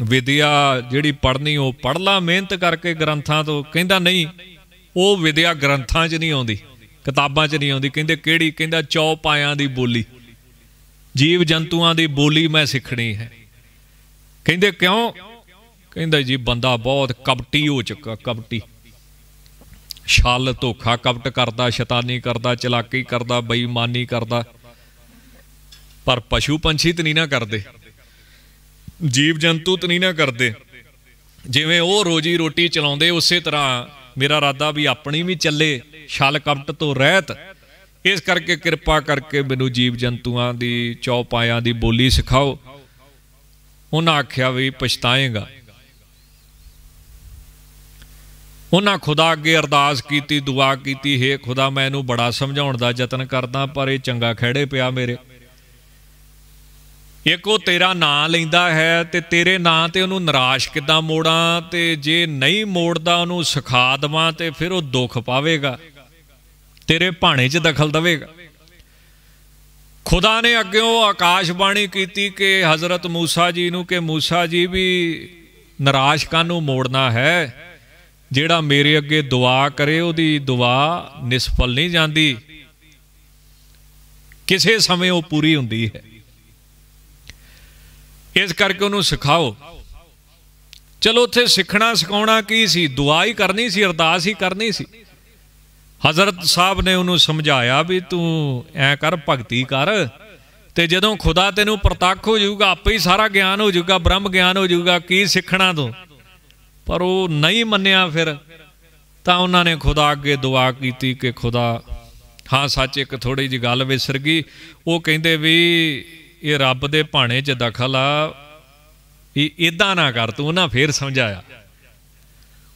ਵਿਦਿਆ ਜਿਹੜੀ ਪੜ੍ਹਨੀ, ਉਹ ਪੜ੍ਹ ਲਾ, ਮਿਹਨਤ ਕਰਕੇ ਗ੍ਰੰਥਾਂ ਤੋਂ। ਕਹਿੰਦਾ, ਨਹੀਂ, ਉਹ ਵਿਦਿਆ ਗ੍ਰੰਥਾਂ 'ਚ ਨਹੀਂ ਆਉਂਦੀ, ਕਿਤਾਬਾਂ 'ਚ ਨਹੀਂ ਆਉਂਦੀ। ਕਹਿੰਦੇ, ਕਿਹੜੀ? ਕਹਿੰਦਾ ਚੌਪਾਇਆਂ ਦੀ ਬੋਲੀ, ਜੀਵ ਜੰਤੂਆਂ ਦੀ ਬੋਲੀ ਮੈਂ ਸਿੱਖਣੀ ਹੈ। ਕਹਿੰਦੇ, ਕਿਉਂ? ਕਹਿੰਦਾ ਜੀ ਬੰਦਾ ਬਹੁਤ ਕਪਟੀ ਹੋ ਚੁੱਕਾ, ਕਪਟੀ। ਛਲ ਧੋਖਾ, ਕਪਟ ਕਰਦਾ, ਸ਼ੈਤਾਨੀ ਕਰਦਾ, ਚਲਾਕੀ ਕਰਦਾ, ਬੇਈਮਾਨੀ ਕਰਦਾ। ਪਰ ਪਸ਼ੂ ਪੰਛੀ ਤੇ ਨਹੀਂ ਨਾ ਕਰਦੇ। ਜੀਵ ਜੰਤੂ ਤੇ ਨਹੀਂ ਨਾ ਕਰਦੇ। ਜਿਵੇਂ ਉਹ ਰੋਜੀ ਰੋਟੀ ਚਲਾਉਂਦੇ, ਉਸੇ ਤਰ੍ਹਾਂ ਮੇਰਾ ਇਰਾਦਾ ਵੀ ਆਪਣੀ ਵੀ ਚੱਲੇ, ਛਲ ਕਪਟ ਤੋਂ ਰਹਿਤ। ਇਸ ਕਰਕੇ ਕਿਰਪਾ ਕਰਕੇ ਮੈਨੂੰ ਜੀਵ ਜੰਤੂਆਂ ਦੀ, ਚੌਪਾਇਆਂ ਦੀ ਬੋਲੀ ਸਿਖਾਓ। ਉਹਨਾਂ ਆਖਿਆ ਵੀ ਪਛਤਾਏਗਾ। ਉਹਨਾਂ ਖੁਦਾ ਅੱਗੇ ਅਰਦਾਸ ਕੀਤੀ, ਦੁਆ ਕੀਤੀ, ਹੈ ਖੁਦਾ ਮੈਂ ਇਹਨੂੰ ਬੜਾ ਸਮਝਾਉਣ ਦਾ ਯਤਨ ਕਰਦਾ, ਪਰ ਇਹ ਚੰਗਾ ਖੜੇ ਪਿਆ ਮੇਰੇ। ਇੱਕ ਉਹ ਤੇਰਾ ਨਾਂ ਲੈਂਦਾ ਹੈ ਤੇ ਤੇਰੇ ਨਾਂ ਤੇ ਉਹਨੂੰ ਨਿਰਾਸ਼ ਕਿਦਾਂ ਮੋੜਾਂ, ਤੇ ਜੇ ਨਹੀਂ ਮੋੜਦਾ ਉਹਨੂੰ ਸਿਖਾ ਦਵਾਂ ਤੇ ਫਿਰ ਉਹ ਦੁੱਖ ਪਾਵੇਗਾ, ਤੇਰੇ ਭਾਣੇ 'ਚ ਦਖਲ ਦਵੇਗਾ। ਖੁਦਾ ਨੇ ਅੱਗੇ ਉਹ ਆਕਾਸ਼ ਬਾਣੀ ਕੀਤੀ ਕਿ ਹਜ਼ਰਤ ਮੂਸਾ ਜੀ ਨੂੰ ਕਿ ਮੂਸਾ ਜੀ ਵੀ ਨਿਰਾਸ਼ ਨੂੰ ਮੋੜਨਾ ਹੈ? ਜਿਹੜਾ ਮੇਰੇ ਅੱਗੇ ਦੁਆ ਕਰੇ, ਉਹਦੀ ਦੁਆ ਨਿਸਫਲ ਨਹੀਂ ਜਾਂਦੀ। ਕਿਸੇ ਸਮੇਂ ਉਹ ਪੂਰੀ ਹੁੰਦੀ ਹੈ। ਇਸ ਕਰਕੇ ਉਹਨੂੰ ਸਿਖਾਓ। ਚਲੋ ਉੱਥੇ ਸਿੱਖਣਾ, ਸਿਖਾਉਣਾ ਕੀ ਸੀ? ਦੁਆ ਹੀ ਕਰਨੀ ਸੀ, ਅਰਦਾਸ ਹੀ ਕਰਨੀ ਸੀ। ਹਜ਼ਰਤ ਸਾਹਿਬ ਨੇ ਉਹਨੂੰ ਸਮਝਾਇਆ ਵੀ ਤੂੰ ਐ ਕਰ, ਭਗਤੀ ਕਰ। ਤੇ ਜਦੋਂ ਖੁਦਾ ਤੈਨੂੰ ਪ੍ਰਤੱਖ ਹੋ ਜਾਊਗਾ, ਆਪੇ ਹੀ ਸਾਰਾ ਗਿਆਨ ਹੋ ਜਾਊਗਾ, ਬ੍ਰਹਮ ਗਿਆਨ ਹੋ ਜਾਊਗਾ, ਕੀ ਸਿੱਖਣਾ ਤੂੰ? ਪਰ ਉਹ ਨਹੀਂ ਮੰਨਿਆ ਫਿਰ। ਤਾਂ ਉਹਨਾਂ ਨੇ ਖੁਦਾ ਅੱਗੇ ਦੁਆ ਕੀਤੀ ਕਿ ਖੁਦਾ, ਹਾਂ ਸੱਚ ਇੱਕ ਥੋੜੀ ਜੀ ਗੱਲ ਵਿਸਰ ਗਈ। ਉਹ ਕਹਿੰਦੇ ਵੀ ਇਹ ਰੱਬ ਦੇ ਭਾਣੇ 'ਚ ਦਖਲ ਆ ਇਹ ਇਦਾਂ ਨਾ ਕਰ, ਤੂੰ ਨਾ ਫੇਰ ਸਮਝਾਇਆ।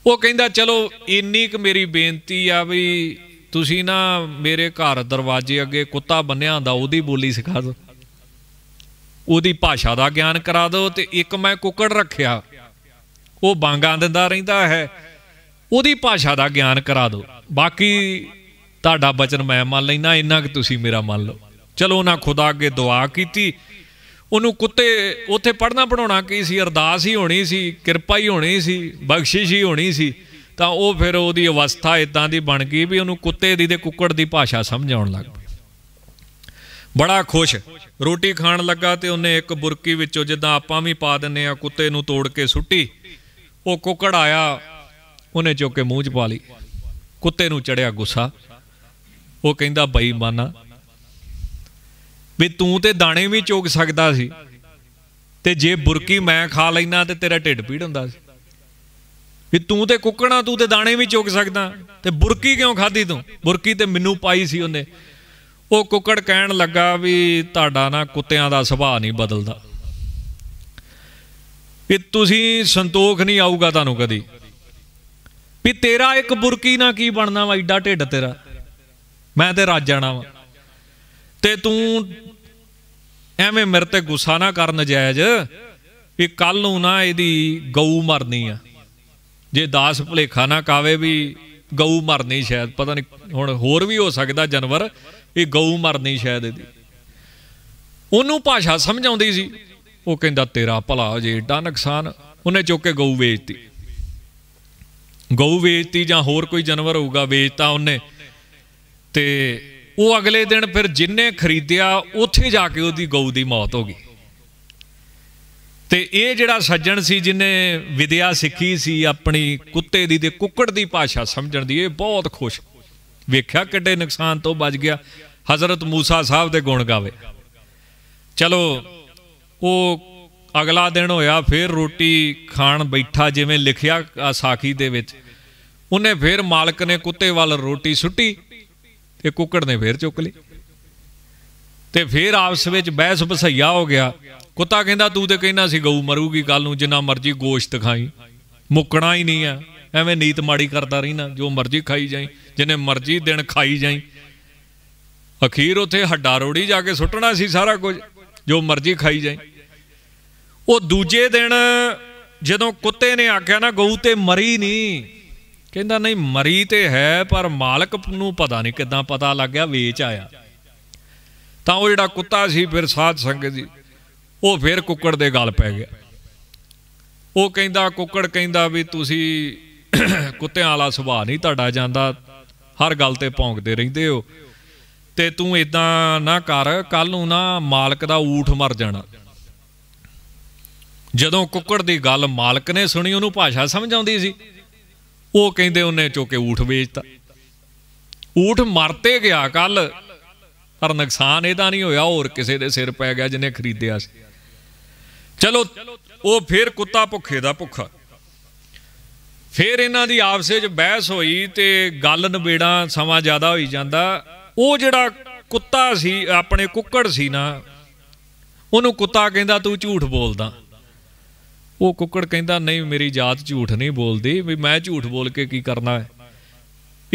ਉਹ ਕਹਿੰਦਾ, ਚਲੋ ਇੰਨੀ ਕੁ ਮੇਰੀ ਬੇਨਤੀ ਆ ਵੀ ਤੁਸੀਂ ਨਾ ਮੇਰੇ ਘਰ ਦਰਵਾਜ਼ੇ ਅੱਗੇ ਕੁੱਤਾ ਬੰਨਿਆ ਹੁੰਦਾ, ਉਹਦੀ ਬੋਲੀ ਸਿਖਾ ਦਿਓ। ਉਹਦੀ ਭਾਸ਼ਾ ਦਾ ਗਿਆਨ ਕਰਾ ਦਿਓ ਤੇ ਇੱਕ ਮੈਂ ਕੁੱਕੜ ਰੱਖਿਆ। ਉਹ ਬਾਂਗਾ ਦਿੰਦਾ ਰਹਿੰਦਾ ਹੈ। ਉਹਦੀ ਭਾਸ਼ਾ ਦਾ ਗਿਆਨ ਕਰਾ ਦਿਓ। ਬਾਕੀ ਤੁਹਾਡਾ ਬਚਨ ਮੈਂ ਮੰਨ ਲੈਣਾ ਇੰਨਾ ਕਿ ਤੁਸੀਂ ਮੇਰਾ ਮੰਨ ਲਓ। ਚਲੋ, ਉਹਨਾਂ ਖੁਦਾ ਅੱਗੇ ਦੁਆ ਕੀਤੀ। ਉਹਨੂੰ ਕੁੱਤੇ ਉੱਥੇ ਪੜਨਾ ਪੜਾਉਣਾ ਕੀ ਸੀ? ਅਰਦਾਸ ਹੀ ਹੋਣੀ ਸੀ, ਕਿਰਪਾ ਹੀ ਹੋਣੀ ਸੀ, ਬਖਸ਼ਿਸ਼ ਹੀ ਹੋਣੀ ਸੀ। ਤਾਂ ਉਹ ਫਿਰ ਉਹਦੀ ਅਵਸਥਾ ਇਦਾਂ ਦੀ ਬਣ ਗਈ ਵੀ ਉਹਨੂੰ ਕੁੱਤੇ ਦੀ ਤੇ ਕੁੱਕੜ ਦੀ ਭਾਸ਼ਾ ਸਮਝ ਆਉਣ ਲੱਗ ਪਈ। ਬੜਾ ਖੁਸ਼। ਰੋਟੀ ਖਾਣ ਲੱਗਾ ਤੇ ਉਹਨੇ ਇੱਕ ਬੁਰਕੀ ਵਿੱਚੋਂ ਜਿੱਦਾਂ ਆਪਾਂ ਵੀ ਪਾ ਦਿੰਨੇ ਆ ਕੁੱਤੇ ਨੂੰ ਤੋੜ ਕੇ ਸੁੱਟੀ। ਉਹ ਕੁੱਕੜ ਆਇਆ, ਉਹਨੇ ਚੁੱਕ ਕੇ ਮੂੰਹ 'ਚ ਪਾ ਲਈ। ਕੁੱਤੇ ਨੂੰ ਚੜਿਆ ਗੁੱਸਾ। ਉਹ ਕਹਿੰਦਾ ਬੇਈਮਾਨਾ ਵੀ ਤੂੰ ਤੇ ਦਾਣੇ ਵੀ ਚੋਗ ਸਕਦਾ ਸੀ ਤੇ ਜੇ ਬੁਰਕੀ ਮੈਂ ਖਾ ਲੈਣਾ ਤੇ ਤੇਰਾ ਢਿੱਡ ਪੀੜ ਹੁੰਦਾ ਸੀ। ਵੀ ਤੂੰ ਤੇ ਕੁੱਕਣਾ ਤੂੰ ਤੇ ਦਾਣੇ ਵੀ ਚੁੱਕ ਸਕਦਾ ਤੇ ਬੁਰਕੀ ਕਿਉਂ ਖਾਦੀ ਤੂੰ? ਬੁਰਕੀ ਤੇ ਮੈਨੂੰ ਪਾਈ ਸੀ ਉਹਨੇ। ਉਹ ਕੁੱਕੜ ਕਹਿਣ ਲੱਗਾ ਵੀ ਤੁਹਾਡਾ ਨਾ ਕੁੱਤਿਆਂ ਦਾ ਸੁਭਾਅ ਨਹੀਂ ਬਦਲਦਾ। ਵੀ ਤੁਸੀਂ ਸੰਤੋਖ ਨਹੀਂ ਆਊਗਾ ਤੁਹਾਨੂੰ ਕਦੀ। ਵੀ ਤੇਰਾ ਇੱਕ ਬੁਰਕੀ ਨਾ ਕੀ ਬਣਨਾ ਵਾ, ਏਡਾ ਢਿੱਡ ਤੇਰਾ। ਮੈਂ ਤੇ ਰੱਜ ਜਾਣਾ ਵਾ। ਤੇ ਤੂੰ ਐਵੇਂ ਮੇਰੇ ਤੇ ਗੁੱਸਾ ਨਾ ਕਰ ਨਜਾਇਜ਼, ਵੀ ਕੱਲ ਨੂੰ ਨਾ ਇਹਦੀ ਗਊ ਮਰਨੀ ਆ। ਜੇ ਦਾਸ ਭੁਲੇਖਾ ਨਾ ਕਾਵੇ ਵੀ ਗਊ ਮਰਨੀ ਸ਼ਾਇਦ, ਪਤਾ ਨਹੀਂ ਹੁਣ ਹੋਰ ਵੀ ਹੋ ਸਕਦਾ ਜਾਨਵਰ ਇਹ ਗਊ ਮਰਨੀ ਸ਼ਾਇਦ ਇਹਦੀ। ਉਹਨੂੰ ਭਾਸ਼ਾ ਸਮਝ ਆਉਂਦੀ ਸੀ। ਉਹ ਕਹਿੰਦਾ, ਤੇਰਾ ਭਲਾ ਹੋ ਜੇ ਏਡਾ ਨੁਕਸਾਨ ਉਹਨੇ ਚੁੱਕ ਕੇ ਗਊ ਵੇਚਤੀ। ਗਊ ਵੇਚਤੀ ਜਾਂ ਹੋਰ ਕੋਈ ਜਾਨਵਰ ਹੋਊਗਾ, ਵੇਚਤਾ ਉਹਨੇ। ਤੇ ਉਹ ਅਗਲੇ ਦਿਨ ਫਿਰ ਜਿੰਨੇ ਖਰੀਦਿਆ, ਉੱਥੇ ਜਾ ਕੇ ਉਹਦੀ ਗਊ ਦੀ ਮੌਤ ਹੋ ਗਈ। ਤੇ ਇਹ ਜਿਹੜਾ ਸੱਜਣ ਸੀ ਜਿਨੇ ਵਿਦਿਆ ਸਿੱਖੀ ਸੀ, ਆਪਣੀ ਕੁੱਤੇ ਦੀ ਤੇ ਕੁੱਕੜ ਦੀ ਭਾਸ਼ਾ ਸਮਝਣ ਦੀ, ਇਹ ਬਹੁਤ ਖੁਸ਼। ਵੇਖਿਆ ਕਿੱਡੇ ਨੁਕਸਾਨ ਤੋਂ ਬਚ ਗਿਆ। ਹਜ਼ਰਤ ਮੂਸਾ ਸਾਹਿਬ ਦੇ ਗੁਣ ਗਾਵੇ। ਚਲੋ ਉਹ ਅਗਲਾ ਦਿਨ ਹੋਇਆ, ਫਿਰ ਰੋਟੀ ਖਾਣ ਬੈਠਾ ਜਿਵੇਂ ਲਿਖਿਆ ਸਾਖੀ ਦੇ ਵਿੱਚ। ਉਹਨੇ ਫਿਰ ਮਾਲਕ ਨੇ ਕੁੱਤੇ ਵੱਲ ਰੋਟੀ ਸੁੱਟੀ ਤੇ ਕੁੱਕੜ ਨੇ ਫਿਰ ਚੁੱਕ ਲਈ। ਤੇ ਫਿਰ ਆਪਸ ਵਿੱਚ ਬਹਿਸ ਬਸਈਆ ਹੋ ਗਿਆ। ਕੁੱਤਾ ਕਹਿੰਦਾ, ਤੂੰ ਤੇ ਕਹਿੰਦਾ ਸੀ ਗਊ ਮਰੂਗੀ ਕੱਲ ਨੂੰ ਜਿੰਨਾ ਮਰਜ਼ੀ ਗੋਸ਼ਤ ਖਾਈ। ਮੁੱਕਣਾ ਹੀ ਨਹੀਂ ਆ। ਐਵੇਂ ਨੀਤ ਮਾੜੀ ਕਰਦਾ ਰਹਿਣਾ, ਜੋ ਮਰਜ਼ੀ ਖਾਈ ਜਾਈ, ਜਿੰਨੇ ਮਰਜ਼ੀ ਦਿਨ ਖਾਈ ਜਾਈ। ਅਖੀਰ ਉਥੇ ਹੱਡਾ ਰੋੜੀ ਜਾ ਕੇ ਸੁੱਟਣਾ ਸੀ ਸਾਰਾ ਕੁਝ। ਜੋ ਮਰਜ਼ੀ ਖਾਈ ਜਾਈ ਉਹ ਦੂਜੇ ਦਿਨ ਜਦੋਂ ਕੁੱਤੇ ਨੇ ਆਖਿਆ ਨਾ, ਗਊ ਤੇ ਮਰੀ ਨਹੀਂ ਕਹਿੰਦਾ, ਨਹੀਂ, ਮਰੀ ਤੇ ਹੈ, ਪਰ ਮਾਲਕ ਨੂੰ ਪਤਾ ਨਹੀਂ ਕਿਦਾਂ ਪਤਾ ਲੱਗ ਗਿਆ, ਵੇਚ ਆਇਆ। ਤਾਂ ਉਹ ਜਿਹੜਾ ਕੁੱਤਾ ਸੀ, ਫਿਰ ਸਾਧ ਸੰਗਤ ਜੀ, ਉਹ ਫਿਰ ਕੁੱਕੜ ਦੇ ਗਲ ਪੈ ਗਿਆ। ਉਹ ਕਹਿੰਦਾ, ਕੁੱਕੜ ਕਹਿੰਦਾ ਵੀ, ਤੁਸੀਂ ਕੁੱਤਿਆਂ ਵਾਲਾ ਸੁਭਾਅ ਨਹੀਂ ਤੁਹਾਡਾ ਜਾਂਦਾ, ਹਰ ਗੱਲ ਤੇ ਭੌਂਕਦੇ ਰਹਿੰਦੇ ਹੋ। ਤੇ ਤੂੰ ਇਦਾਂ ਨਾ ਕਰ ਕੱਲ ਨੂੰ ਨਾ ਮਾਲਕ ਦਾ ਊਠ ਮਰ ਜਾਣਾ। ਜਦੋਂ ਕੁੱਕੜ ਦੀ ਗੱਲ ਮਾਲਕ ਨੇ ਸੁਣੀ, ਉਹਨੂੰ ਭਾਸ਼ਾ ਸਮਝ ਆਉਂਦੀ ਸੀ। ਉਹ ਕਹਿੰਦੇ ਉਹਨੇ ਚੋਕੇ ਊਠ ਵੇਚਤਾ। ਊਠ ਮਰਤੇ ਗਿਆ ਕੱਲ ਪਰ ਨੁਕਸਾਨ ਇਹਦਾ ਨਹੀਂ ਹੋਇਆ, ਹੋਰ ਕਿਸੇ ਦੇ ਸਿਰ ਪੈ ਗਿਆ ਜਿਹਨੇ ਖਰੀਦਿਆ ਸੀ। ਚਲੋ, ਉਹ ਫੇਰ ਕੁੱਤਾ ਭੁੱਖੇ ਦਾ ਭੁੱਖਾ। ਫੇਰ ਇਹਨਾਂ ਦੀ ਆਪਸੇ ਵਿੱਚ ਬਹਿਸ ਹੋਈ ਤੇ ਗੱਲ ਨਵੇੜਾ ਸਮਾਂ ਜ਼ਿਆਦਾ ਹੋਈ ਜਾਂਦਾ। ਉਹ ਜਿਹੜਾ ਕੁੱਤਾ ਸੀ, ਆਪਣੇ ਕੁੱਕੜ ਸੀ ਨਾ, ਉਹਨੂੰ ਕੁੱਤਾ ਕਹਿੰਦਾ, ਤੂੰ ਝੂਠ ਬੋਲਦਾ। ਉਹ ਕੁੱਕੜ ਕਹਿੰਦਾ, ਨਹੀਂ, ਮੇਰੀ ਜਾਤ ਝੂਠ ਨਹੀਂ ਬੋਲਦੀ, ਵੀ ਮੈਂ ਝੂਠ ਬੋਲ ਕੇ ਕੀ ਕਰਨਾ ਹੈ?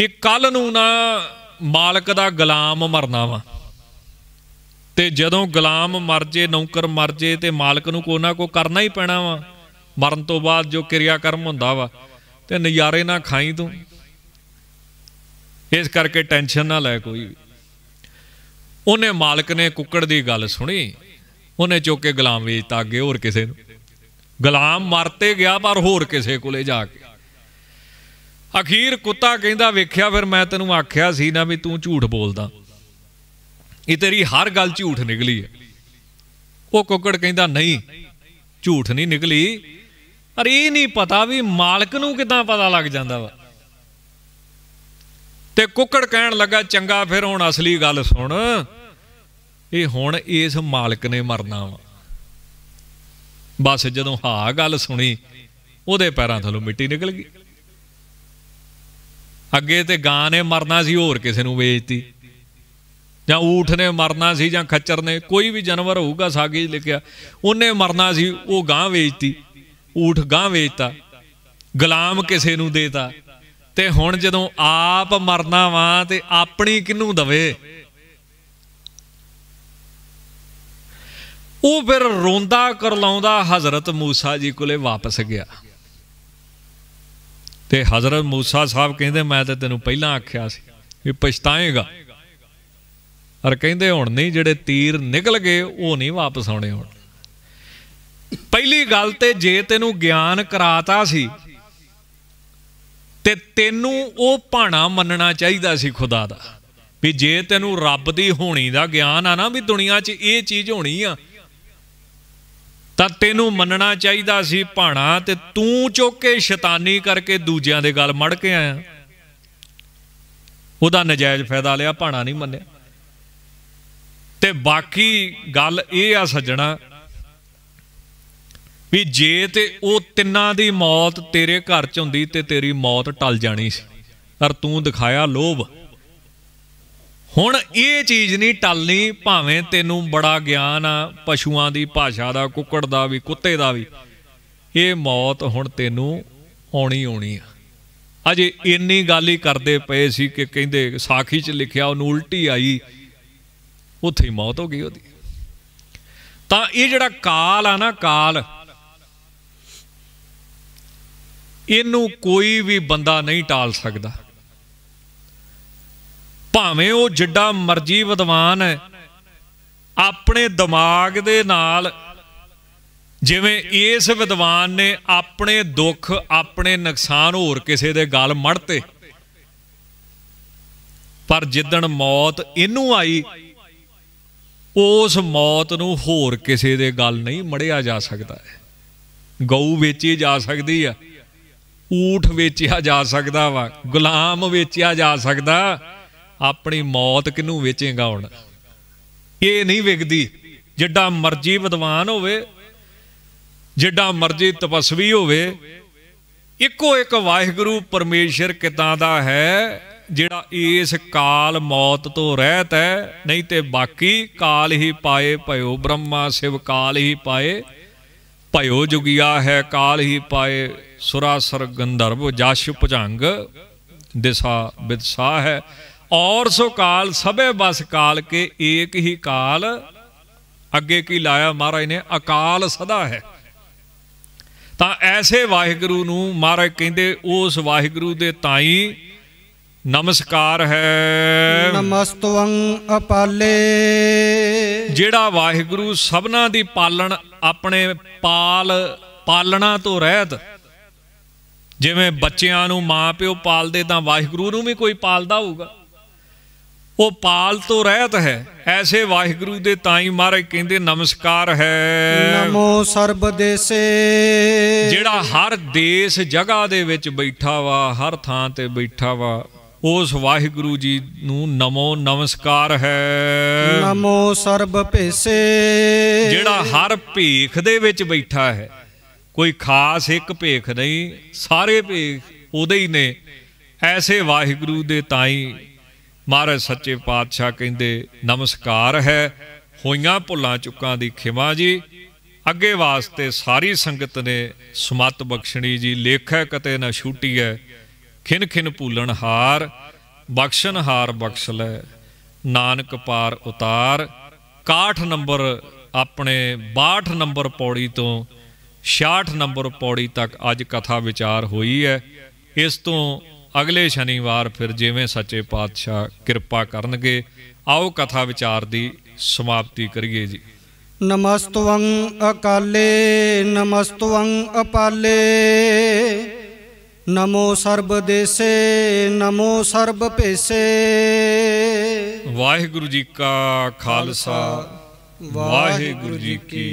ਇਹ ਕੱਲ ਨੂੰ ਨਾ ਮਾਲਕ ਦਾ ਗੁਲਾਮ ਮਰਨਾ ਵਾ। ਤੇ ਜਦੋਂ ਗੁਲਾਮ ਮਰ ਜੇ, ਨੌਕਰ ਮਰ ਜੇ, ਤੇ ਮਾਲਕ ਨੂੰ ਕੋਈ ਨਾ ਕੋ ਕਰਨਾ ਹੀ ਪੈਣਾ ਵਾ। ਮਰਨ ਤੋਂ ਬਾਅਦ ਜੋ ਕਿਰਿਆ ਕਰਮ ਹੁੰਦਾ ਵਾ, ਤੇ ਨਜ਼ਾਰੇ ਨਾ ਖਾਈ ਤੂੰ। ਇਸ ਕਰਕੇ ਟੈਨਸ਼ਨ ਨਾ ਲੈ ਕੋਈ ਉਹਨੇ ਮਾਲਕ ਨੇ ਕੁੱਕੜ ਦੀ ਗੱਲ ਸੁਣੀ। ਉਹਨੇ ਚੁੱਕ ਕੇ ਗੁਲਾਮ ਵੇਚਤਾ ਅੱਗੇ ਹੋਰ ਕਿਸੇ ਨੂੰ। ਗੁਲਾਮ ਮਰਤੇ ਗਿਆ ਪਰ ਹੋਰ ਕਿਸੇ ਕੋਲੇ ਜਾ ਕੇ। ਅਖੀਰ ਕੁੱਤਾ ਕਹਿੰਦਾ, ਵੇਖਿਆ ਫਿਰ ਮੈਂ ਤੈਨੂੰ ਆਖਿਆ ਸੀ ਨਾ ਵੀ ਤੂੰ ਝੂਠ ਬੋਲਦਾ। ਇਹ ਤੇਰੀ ਹਰ ਗੱਲ ਝੂਠ ਨਿਕਲੀ ਹੈ। ਉਹ ਕੁੱਕੜ ਕਹਿੰਦਾ, ਨਹੀਂ, ਝੂਠ ਨਹੀਂ ਨਿਕਲੀ। ਪਰ ਇਹ ਨਹੀਂ ਪਤਾ ਵੀ ਮਾਲਕ ਨੂੰ ਕਿਦਾਂ ਪਤਾ ਲੱਗ ਜਾਂਦਾ ਵਾ। ਤੇ ਕੁੱਕੜ ਕਹਿਣ ਲੱਗਾ, ਚੰਗਾ, ਫਿਰ ਹੁਣ ਅਸਲੀ ਗੱਲ ਸੁਣ। ਇਹ ਹੁਣ ਇਸ ਮਾਲਕ ਨੇ ਮਰਨਾ ਵਾ। ਬਸ ਜਦੋਂ ਹਾਂ ਗੱਲ ਸੁਣੀ, ਉਹਦੇ ਪੈਰਾਂ ਥੱਲੋਂ ਮਿੱਟੀ ਨਿਕਲ ਗਈ। ਅੱਗੇ ਤੇ ਗਾਂ ਨੇ ਮਰਨਾ ਸੀ, ਹੋਰ ਕਿਸੇ ਨੂੰ ਵੇਚਤੀ। ਜਾਂ ਊਠ ਨੇ ਮਰਨਾ ਸੀ, ਜਾਂ ਖੱਚਰ ਨੇ, ਕੋਈ ਵੀ ਜਾਨਵਰ ਹੋਊਗਾ ਸਾਗੇ ਲਿਖਿਆ। ਉਹਨੇ ਮਰਨਾ ਸੀ, ਉਹ ਗਾਂ ਵੇਚਤੀ। ਊਠ ਗਾਂ ਵੇਚਤਾ। ਗੁਲਾਮ ਕਿਸੇ ਨੂੰ ਦੇਤਾ। ਤੇ ਹੁਣ ਜਦੋਂ ਆਪ ਮਰਨਾ ਵਾ ਤੇ ਆਪਣੀ ਕਿਨੂੰ ਦਵੇ? ਉਹ ਫਿਰ ਰੋਂਦਾ ਕਰਲਾਉਂਦਾ ਹਜ਼ਰਤ ਮੂਸਾ ਜੀ ਕੋਲੇ ਵਾਪਸ ਗਿਆ। ਤੇ ਹਜ਼ਰਤ ਮੂਸਾ ਸਾਹਿਬ ਕਹਿੰਦੇ, ਮੈਂ ਤਾਂ ਤੈਨੂੰ ਪਹਿਲਾਂ ਆਖਿਆ ਸੀ ਵੀ ਪਛਤਾਏਗਾ। ਔਰ ਕਹਿੰਦੇ ਹੁਣ ਨਹੀਂ, ਜਿਹੜੇ ਤੀਰ ਨਿਕਲ ਗਏ, ਉਹ ਨਹੀਂ ਵਾਪਸ ਆਉਣੇ ਹੁਣ। ਪਹਿਲੀ ਗੱਲ ਤੇ ਜੇ ਤੈਨੂੰ ਗਿਆਨ ਕਰਾਤਾ ਸੀ ਤੇ ਤੈਨੂੰ ਉਹ ਭਾਣਾ ਮੰਨਣਾ ਚਾਹੀਦਾ ਸੀ ਖੁਦਾ ਦਾ। ਵੀ ਜੇ ਤੈਨੂੰ ਰੱਬ ਦੀ ਹੋਣੀ ਦਾ ਗਿਆਨ ਆ ਨਾ ਵੀ ਦੁਨੀਆ 'ਚ ਇਹ ਚੀਜ਼ ਹੋਣੀ ਆ, ਤਾਂ ਤੈਨੂੰ ਮੰਨਣਾ ਚਾਹੀਦਾ ਸੀ ਭਾਣਾ ਤੇ ਤੂੰ ਚੁੱਕ ਕੇ ਸ਼ੈਤਾਨੀ ਕਰਕੇ ਦੂਜਿਆਂ ਦੇ ਗੱਲ ਮੜ ਕੇ ਆਇਆ। ਉਹਦਾ ਨਜਾਇਜ਼ ਫਾਇਦਾ ਲਿਆ, ਭਾਣਾ ਨਹੀਂ ਮੰਨਿਆ। ਤੇ ਬਾਕੀ ਗੱਲ ਇਹ ਆ ਸੱਜਣਾ ਵੀ ਜੇ ਤੇ ਉਹ ਤਿੰਨਾਂ ਦੀ ਮੌਤ ਤੇਰੇ ਘਰ ਚ ਹੁੰਦੀ ਤੇ ਤੇਰੀ ਮੌਤ ਟਲ ਜਾਣੀ ਸੀ। ਪਰ ਤੂੰ ਦਿਖਾਇਆ ਲੋਭ। ਹੁਣ ਇਹ ਚੀਜ਼ ਨਹੀਂ ਟਲਣੀ, ਭਾਵੇਂ ਤੈਨੂੰ ਬੜਾ ਗਿਆਨ ਆ, ਪਸ਼ੂਆਂ ਦੀ ਭਾਸ਼ਾ ਦਾ, ਕੁੱਕੜ ਦਾ ਵੀ, ਕੁੱਤੇ ਦਾ ਵੀ। ਇਹ ਮੌਤ ਹੁਣ ਤੈਨੂੰ ਆਉਣੀ ਆਉਣੀ ਆ। ਅਜੇ ਇੰਨੀ ਗੱਲ ਹੀ ਕਰਦੇ ਪਏ ਸੀ ਕਿ ਕਹਿੰਦੇ ਸਾਖੀ 'ਚ ਲਿਖਿਆ, ਉਹਨੂੰ ਉਲਟੀ ਆਈ, ਉੱਥੇ ਹੀ ਮੌਤ ਹੋ ਗਈ ਉਹਦੀ। ਤਾਂ ਇਹ ਜਿਹੜਾ ਕਾਲ ਆ ਨਾ, ਕਾਲ ਇਹਨੂੰ ਕੋਈ ਵੀ ਬੰਦਾ ਨਹੀਂ ਟਾਲ ਸਕਦਾ। ਭਾਵੇਂ ਉਹ ਜਿੱਡਾ ਮਰਜ਼ੀ ਵਿਦਵਾਨ ਹੈ ਆਪਣੇ ਦਿਮਾਗ ਦੇ ਨਾਲ ਜਿਵੇਂ ਇਸ ਵਿਦਵਾਨ ਨੇ ਆਪਣੇ ਦੁੱਖ, ਆਪਣੇ ਨੁਕਸਾਨ ਹੋਰ ਕਿਸੇ ਦੇ ਗੱਲ ਮੜਤੇ, ਪਰ ਜਿੱਦਣ ਮੌਤ ਇਹਨੂੰ ਆਈ, ਉਸ ਮੌਤ ਨੂੰ ਹੋਰ ਕਿਸੇ ਦੇ ਗੱਲ ਨਹੀਂ ਮੜਿਆ ਜਾ ਸਕਦਾ। ਹੈ ਗਊ ਵੇਚੀ ਜਾ ਸਕਦੀ ਆ। ਊਠ ਵੇਚਿਆ ਜਾ ਸਕਦਾ ਵਾ, ਗੁਲਾਮ ਵੇਚਿਆ ਜਾ ਸਕਦਾ, ਆਪਣੀ ਮੌਤ ਕਿਨੂੰ ਵੇਚੇਗਾ ਹੁਣ? ਇਹ ਨਹੀਂ ਵਿਕਦੀ ਜਿੱਡਾ ਮਰਜ਼ੀ ਵਿਦਵਾਨ ਹੋਵੇ, ਜਿੱਡਾ ਮਰਜ਼ੀ ਤਪਸਵੀ ਹੋਵੇ, ਇੱਕੋ ਇੱਕ ਵਾਹਿਗੁਰੂ ਪਰਮੇਸ਼ਰ ਕਿਤਾਂ ਦਾ ਹੈ, ਜਿਹੜਾ ਇਸ ਕਾਲ ਮੌਤ ਤੋਂ ਰਹਿਤ ਹੈ, ਨਹੀਂ ਤੇ ਬਾਕੀ ਕਾਲ ਹੀ ਪਾਏ ਭਇਓ ਬ੍ਰਹਮਾ, ਸਿਵ ਕਾਲ ਹੀ ਪਾਏ, ਭਇਓ ਜੁਗਿਆ ਹੈ, ਕਾਲ ਹੀ ਪਾਏ ਸੁਰਾਸਰ ਗੰਧਰਵ ਜਸ਼ ਭੁਜੰਗ ਦਿਸਾ ਬਿਦਸਾ ਹੈ ਔਰ ਸੋ ਕਾਲ ਸਭੇ ਬਸ ਕਾਲ ਕੇ ਏਕ ਹੀ ਕਾਲ। ਅੱਗੇ ਕੀ ਲਾਇਆ ਮਹਾਰਾਜ ਨੇ? ਅਕਾਲ ਸਦਾ ਹੈ। ਤਾਂ ਐਸੇ ਵਾਹਿਗੁਰੂ ਨੂੰ ਮਹਾਰਾਜ ਕਹਿੰਦੇ ਉਸ ਵਾਹਿਗੁਰੂ ਦੇ ਤਾਈ ਨਮਸਕਾਰ ਹੈ। ਨਮਸਤਵੰ ਅਪਾਲੇ। ਜਿਹੜਾ ਵਾਹਿਗੁਰੂ ਸਭਨਾ ਦੀ ਪਾਲਣ ਆਪਣੇ ਪਾਲ ਪਾਲਣਾ ਤੋਂ ਰਹਿਤ ਜਿਵੇਂ ਬੱਚਿਆਂ ਨੂੰ ਮਾਂ ਪਿਓ ਪਾਲਦੇ ਤਾਂ ਵਾਹਿਗੁਰੂ ਨੂੰ ਵੀ ਕੋਈ ਪਾਲਦਾ ਹੋਊਗਾ। ਉਹ ਪਾਲ ਤੋਂ ਰਹਿਤ ਹੈ। ਐਸੇ ਵਾਹਿਗੁਰੂ ਦੇ ਤਾਈ ਮਹਾਰਾਜ ਕਹਿੰਦੇ ਨਮਸਕਾਰ ਹੈ। ਨਮੋ ਸਰਬ ਦੇਸੇ। ਜਿਹੜਾ ਹਰ ਦੇਸ਼ ਜਗ੍ਹਾ ਦੇ ਵਿੱਚ ਬੈਠਾ ਵਾ ਹਰ ਥਾਂ ਤੇ ਬੈਠਾ ਵਾ ਉਸ ਵਾਹਿਗੁਰੂ ਜੀ ਨੂੰ ਨਮੋ ਨਮਸਕਾਰ ਹੈ। ਨਮੋ ਸਰਬ ਭੇਸੇ। ਜਿਹੜਾ ਹਰ ਭੇਖ ਦੇ ਵਿੱਚ ਬੈਠਾ ਹੈ। ਕੋਈ ਖਾਸ ਇੱਕ ਭੇਖ ਨਹੀਂ, ਸਾਰੇ ਭੇਖ ਉਹਦੇ ਹੀ ਨੇ। ਐਸੇ ਵਾਹਿਗੁਰੂ ਦੇ ਤਾਈ ਮਹਾਰਾਜ ਸੱਚੇ ਪਾਤਸ਼ਾਹ ਕਹਿੰਦੇ, ਨਮਸਕਾਰ ਹੈ। ਹੋਈਆਂ ਭੁੱਲਾਂ ਚੁੱਕਾਂ ਦੀ ਖਿਮਾ ਜੀ। ਅੱਗੇ ਵਾਸਤੇ ਸਾਰੀ ਸੰਗਤ ਨੇ ਸਮਤ ਬਖਸ਼ਣੀ ਜੀ। ਲੇਖੈ ਕਤੇ ਨਾ ਛੂਟੀ ਹੈ। ਖਿਨ ਖਿਨ ਭੂਲਣ ਹਾਰ, ਬਖਸ਼ਣ ਹਾਰ ਬਖਸ਼ ਲੈ। ਨਾਨਕ ਪਾਰ ਉਤਾਰ। 61 ਨੰਬਰ ਆਪਣੇ 62 ਨੰਬਰ ਪੌੜੀ ਤੋਂ 66 ਨੰਬਰ ਪੌੜੀ ਤੱਕ ਅੱਜ ਕਥਾ ਵਿਚਾਰ ਹੋਈ ਹੈ। ਇਸ ਤੋਂ ਅਗਲੇ ਸ਼ਨੀਵਾਰ ਫਿਰ ਜਿਵੇਂ ਸੱਚੇ ਪਾਤਸ਼ਾਹ ਕਿਰਪਾ ਕਰਨਗੇ ਆਓ ਕਥਾ ਵਿਚਾਰ ਦੀ ਸਮਾਪਤੀ ਕਰੀਏ ਜੀ। ਨਮਸਤਵੰ ਅਕਾਲੇ ਨਮਸਤਵੰ ਅਪਾਲੇ। ਨਮੋ ਸਰਬ ਦੇਸੇ ਨਮੋ ਸਰਬ ਭੇਸੇ। ਵਾਹਿਗੁਰੂ ਜੀ ਕਾ ਖਾਲਸਾ ਵਾਹਿਗੁਰੂ ਜੀ ਕੀ